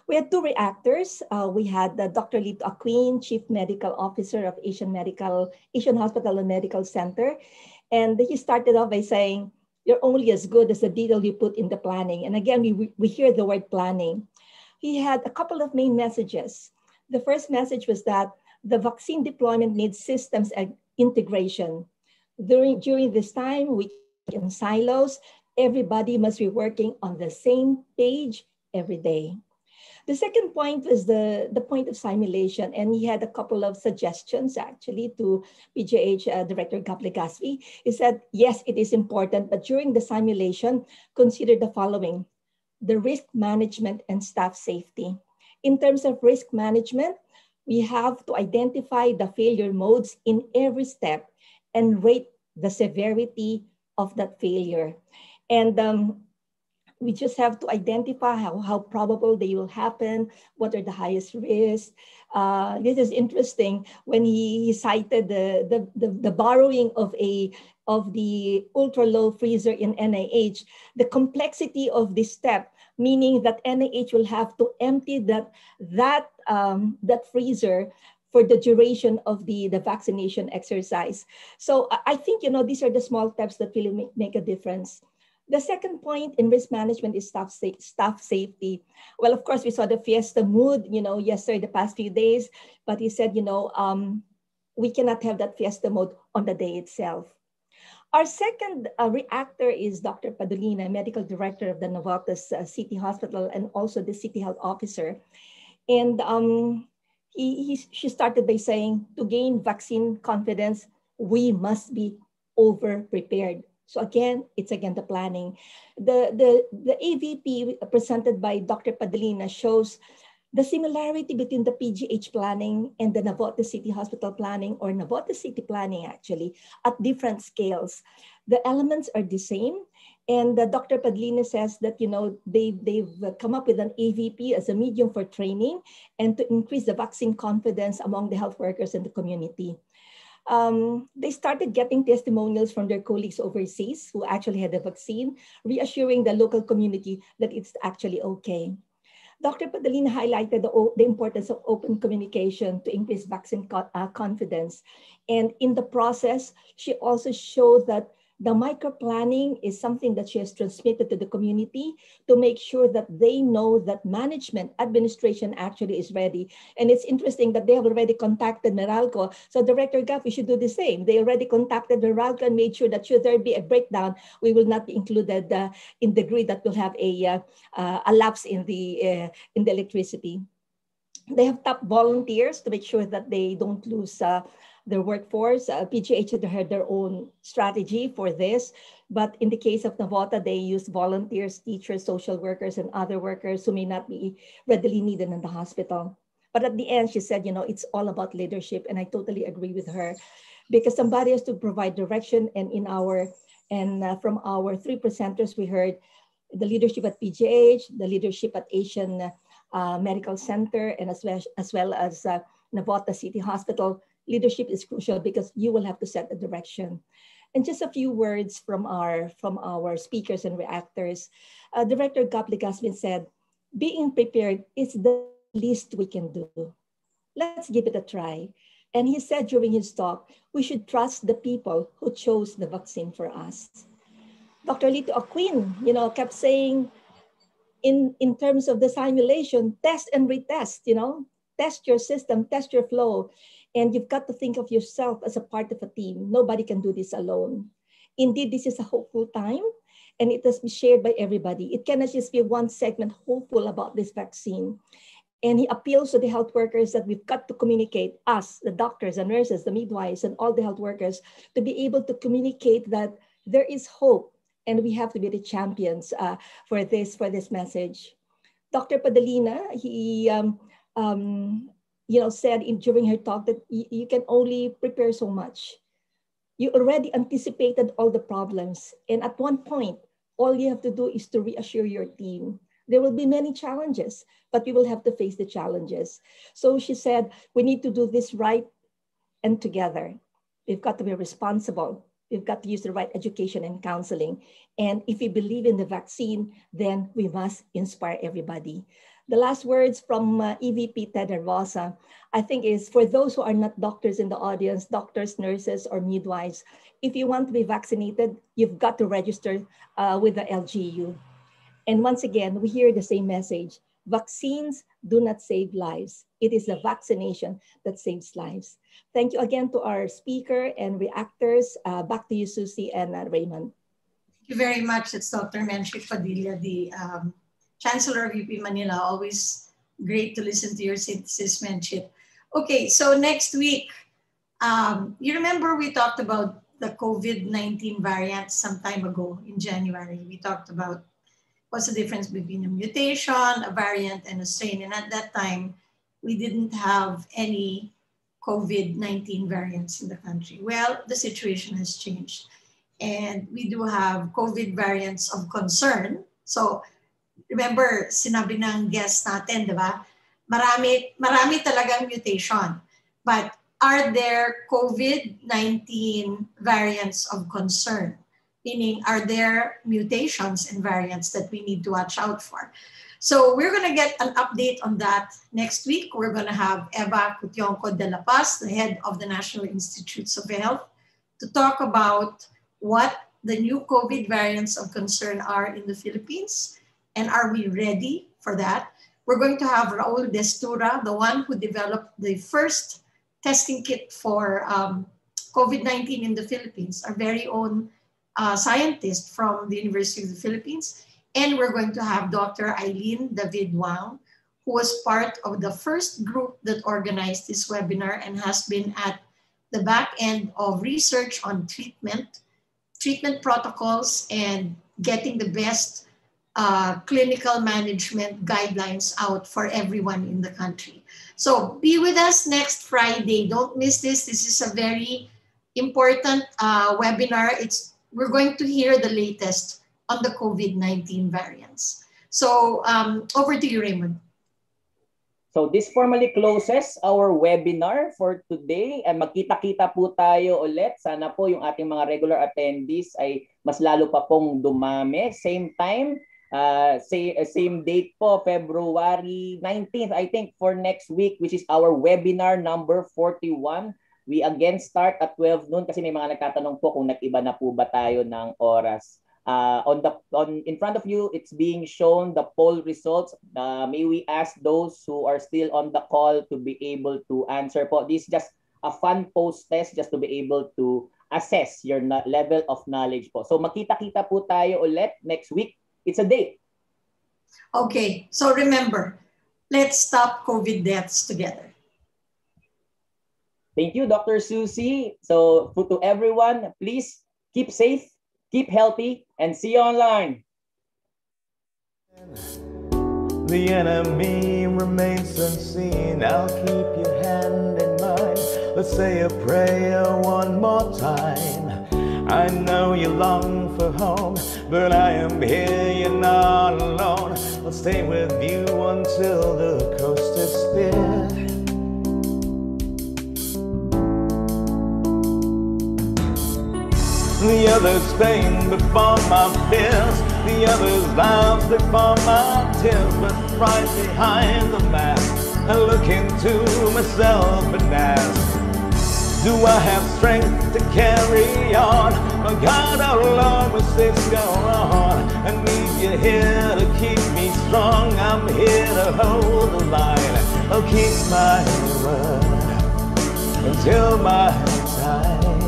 We had two reactors. Uh, we had uh, Dr. Lito Acuin, Chief Medical Officer of Asian Medical, Asian Hospital and Medical Center. And he started off by saying, you're only as good as the detail you put in the planning. And again, we, we hear the word planning he had a couple of main messages. The first message was that the vaccine deployment needs systems and integration. During, during this time, we in silos, everybody must be working on the same page every day. The second point was the, the point of simulation, and he had a couple of suggestions actually to PGH uh, Director Gap Legaspi. He said, yes, it is important, but during the simulation, consider the following the risk management and staff safety. In terms of risk management, we have to identify the failure modes in every step and rate the severity of that failure. And um, we just have to identify how, how probable they will happen, what are the highest risks. Uh, this is interesting when he, he cited the, the, the, the borrowing of a of the ultra low freezer in NIH, the complexity of this step, meaning that NIH will have to empty that, that, um, that freezer for the duration of the, the vaccination exercise. So I think, you know, these are the small steps that really make, make a difference. The second point in risk management is staff, sa staff safety. Well, of course, we saw the fiesta mood, you know, yesterday, the past few days, but he said, you know, um, we cannot have that fiesta mode on the day itself. Our second uh, reactor is Dr. Padolina, medical director of the Navotas uh, City Hospital and also the city health officer. And um, he, he, she started by saying, to gain vaccine confidence, we must be over prepared. So again, it's again the planning. The, the, the AVP presented by Dr. Padolina shows the similarity between the PGH planning and the Navotas City Hospital planning or Navotas City planning actually at different scales. The elements are the same. And uh, Dr. Padolina says that, you know, they, they've come up with an AVP as a medium for training and to increase the vaccine confidence among the health workers in the community. Um, they started getting testimonials from their colleagues overseas who actually had the vaccine, reassuring the local community that it's actually okay. Dr. Padolina highlighted the, the, importance of open communication to increase vaccine co uh, confidence. And in the process, she also showed that the micro planning is something that she has transmitted to the community to make sure that they know that management administration actually is ready. And it's interesting that they have already contacted Meralco. So Director Gap, we should do the same. They already contacted Meralco and made sure that should there be a breakdown, we will not be included uh, in the grid that will have a, uh, uh, a lapse in the, uh, in the electricity. They have top volunteers to make sure that they don't lose uh, their workforce. Uh, PGH had their own strategy for this, but in the case of Navota, they use volunteers, teachers, social workers, and other workers who may not be readily needed in the hospital. But at the end, she said, you know, it's all about leadership, and I totally agree with her, because somebody has to provide direction. And in our And uh, from our three presenters, we heard the leadership at PGH, the leadership at Asian uh, Medical Center, and as well as, well as uh, Navota City Hospital. Leadership is crucial because you will have to set the direction. And just a few words from our, from our speakers and reactors. Uh, Director Gap Legaspi said, being prepared is the least we can do. Let's give it a try. And he said during his talk, we should trust the people who chose the vaccine for us. Dr. Lito Acuin, you know, kept saying in, in terms of the simulation, test and retest, you know, test your system, test your flow. And you've got to think of yourself as a part of a team. Nobody can do this alone. Indeed, this is a hopeful time and it has been shared by everybody. It cannot just be one segment hopeful about this vaccine. And he appeals to the health workers that we've got to communicate, us, the doctors, the nurses, the midwives, and all the health workers, to be able to communicate that there is hope and we have to be the champions uh, for this for this message. Dr. Padolina, he um, um, you know said in, during her talk that you can only prepare so much. You already anticipated all the problems, and at one point, all you have to do is to reassure your team. There will be many challenges, but we will have to face the challenges. So she said, we need to do this right and together. We've got to be responsible We've got to use the right education and counseling. And if we believe in the vaccine, then we must inspire everybody. The last words from uh, EVP Ted Herbosa, I think is for those who are not doctors in the audience, doctors, nurses, or midwives, if you want to be vaccinated, you've got to register uh, with the LGU. And once again, we hear the same message. Vaccines do not save lives. It is the vaccination that saves lives. Thank you again to our speaker and reactors. Uh, back to you, Susie and uh, Raymond. Thank you very much. It's Dr. Menchik Padilla, the um, Chancellor of UP Manila. Always great to listen to your statesmanship. Okay, so next week, um, you remember we talked about the COVID-19 variant some time ago in January. We talked about what's the difference between a mutation, a variant, and a strain. And at that time, we didn't have any COVID-19 variants in the country. Well, the situation has changed. And we do have COVID variants of concern. So remember, sinabi ng guest natin, di ba? Marami, marami talagang mutation. But are there COVID-19 variants of concern? meaning are there mutations and variants that we need to watch out for? So we're going to get an update on that next week. We're going to have Eva Cutiongco de la Paz, the head of the National Institutes of Health, to talk about what the new COVID variants of concern are in the Philippines and are we ready for that? We're going to have Raul Destura, the one who developed the first testing kit for um, COVID-19 in the Philippines, our very own uh, scientist from the University of the Philippines. And we're going to have Dr. Eileen David Wang, who was part of the first group that organized this webinar and has been at the back end of research on treatment, treatment protocols, and getting the best uh, clinical management guidelines out for everyone in the country. So be with us next Friday. Don't miss this. This is a very important uh, webinar. It's we're going to hear the latest on the COVID-19 variants. So um, over to you, Raymond. So this formally closes our webinar for today. And magkita-kita po tayo ulit. Sana po yung ating mga regular attendees ay mas lalo pa pong dumami. Same time, uh, same, same date po, February 19th, I think, for next week, which is our webinar number 41 We again start at 12 noon kasi may mga nagtatanong po kung nag-iba na po ba tayo ng oras. Uh, on the on in front of you it's being shown the poll results. Uh, may we ask those who are still on the call to be able to answer po. This is just a fun post test just to be able to assess your level of knowledge po. So makita-kita po tayo ulit next week it's a date okay so remember let's stop covid deaths together Thank you, Dr. Susie. So to everyone, please keep safe, keep healthy, and see you online. The enemy remains unseen. I'll keep your hand in mine. Let's say a prayer one more time. I know you long for home, but I am here, you're not alone. I'll stay with you until the coast is clear. The others pain before my fears The others laugh before my tears But right behind the mask I look into myself and ask Do I have strength to carry on? Oh God, how long must this go on? I need you here to keep me strong I'm here to hold the line I'll keep my word Until my time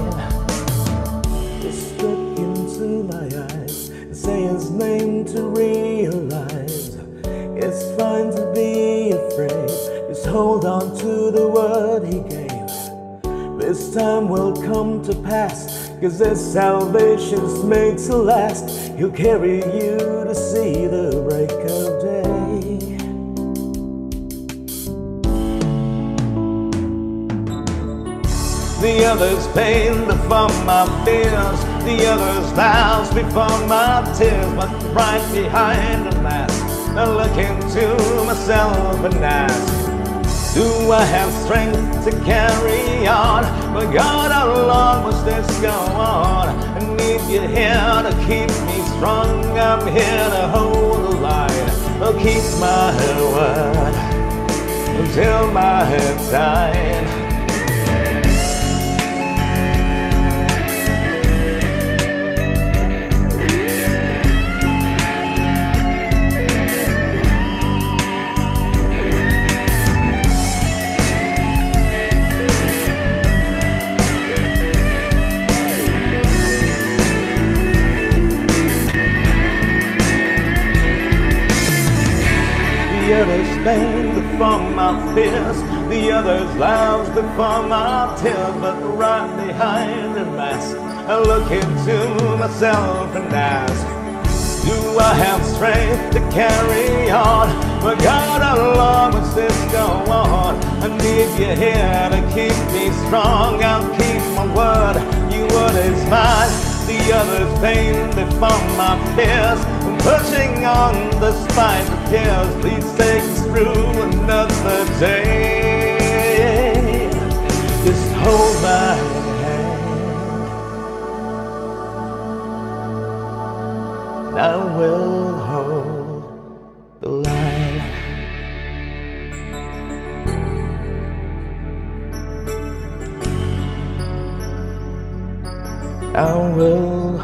just look into my eyes and say his name to realize it's fine to be afraid. Just hold on to the word he gave. This time will come to pass, cause this salvation's made to last. He'll carry you to see the break of day. The others pain before my fears The others vows before my tears But right behind the mask I look into myself and ask Do I have strength to carry on? But God, how long must this go on? I need you here to keep me strong I'm here to hold the line I'll keep my word Until my time The bend before my The others laughs before my tears But right behind the mask I look into myself and ask Do I have strength to carry on? But God, how long must this go on? I need you here to keep me strong. I'll keep my word, your word is mine. The others pain before my fears Pushing on despite the tears. Please us through another day. Just hold my hand. I will hold the line. I will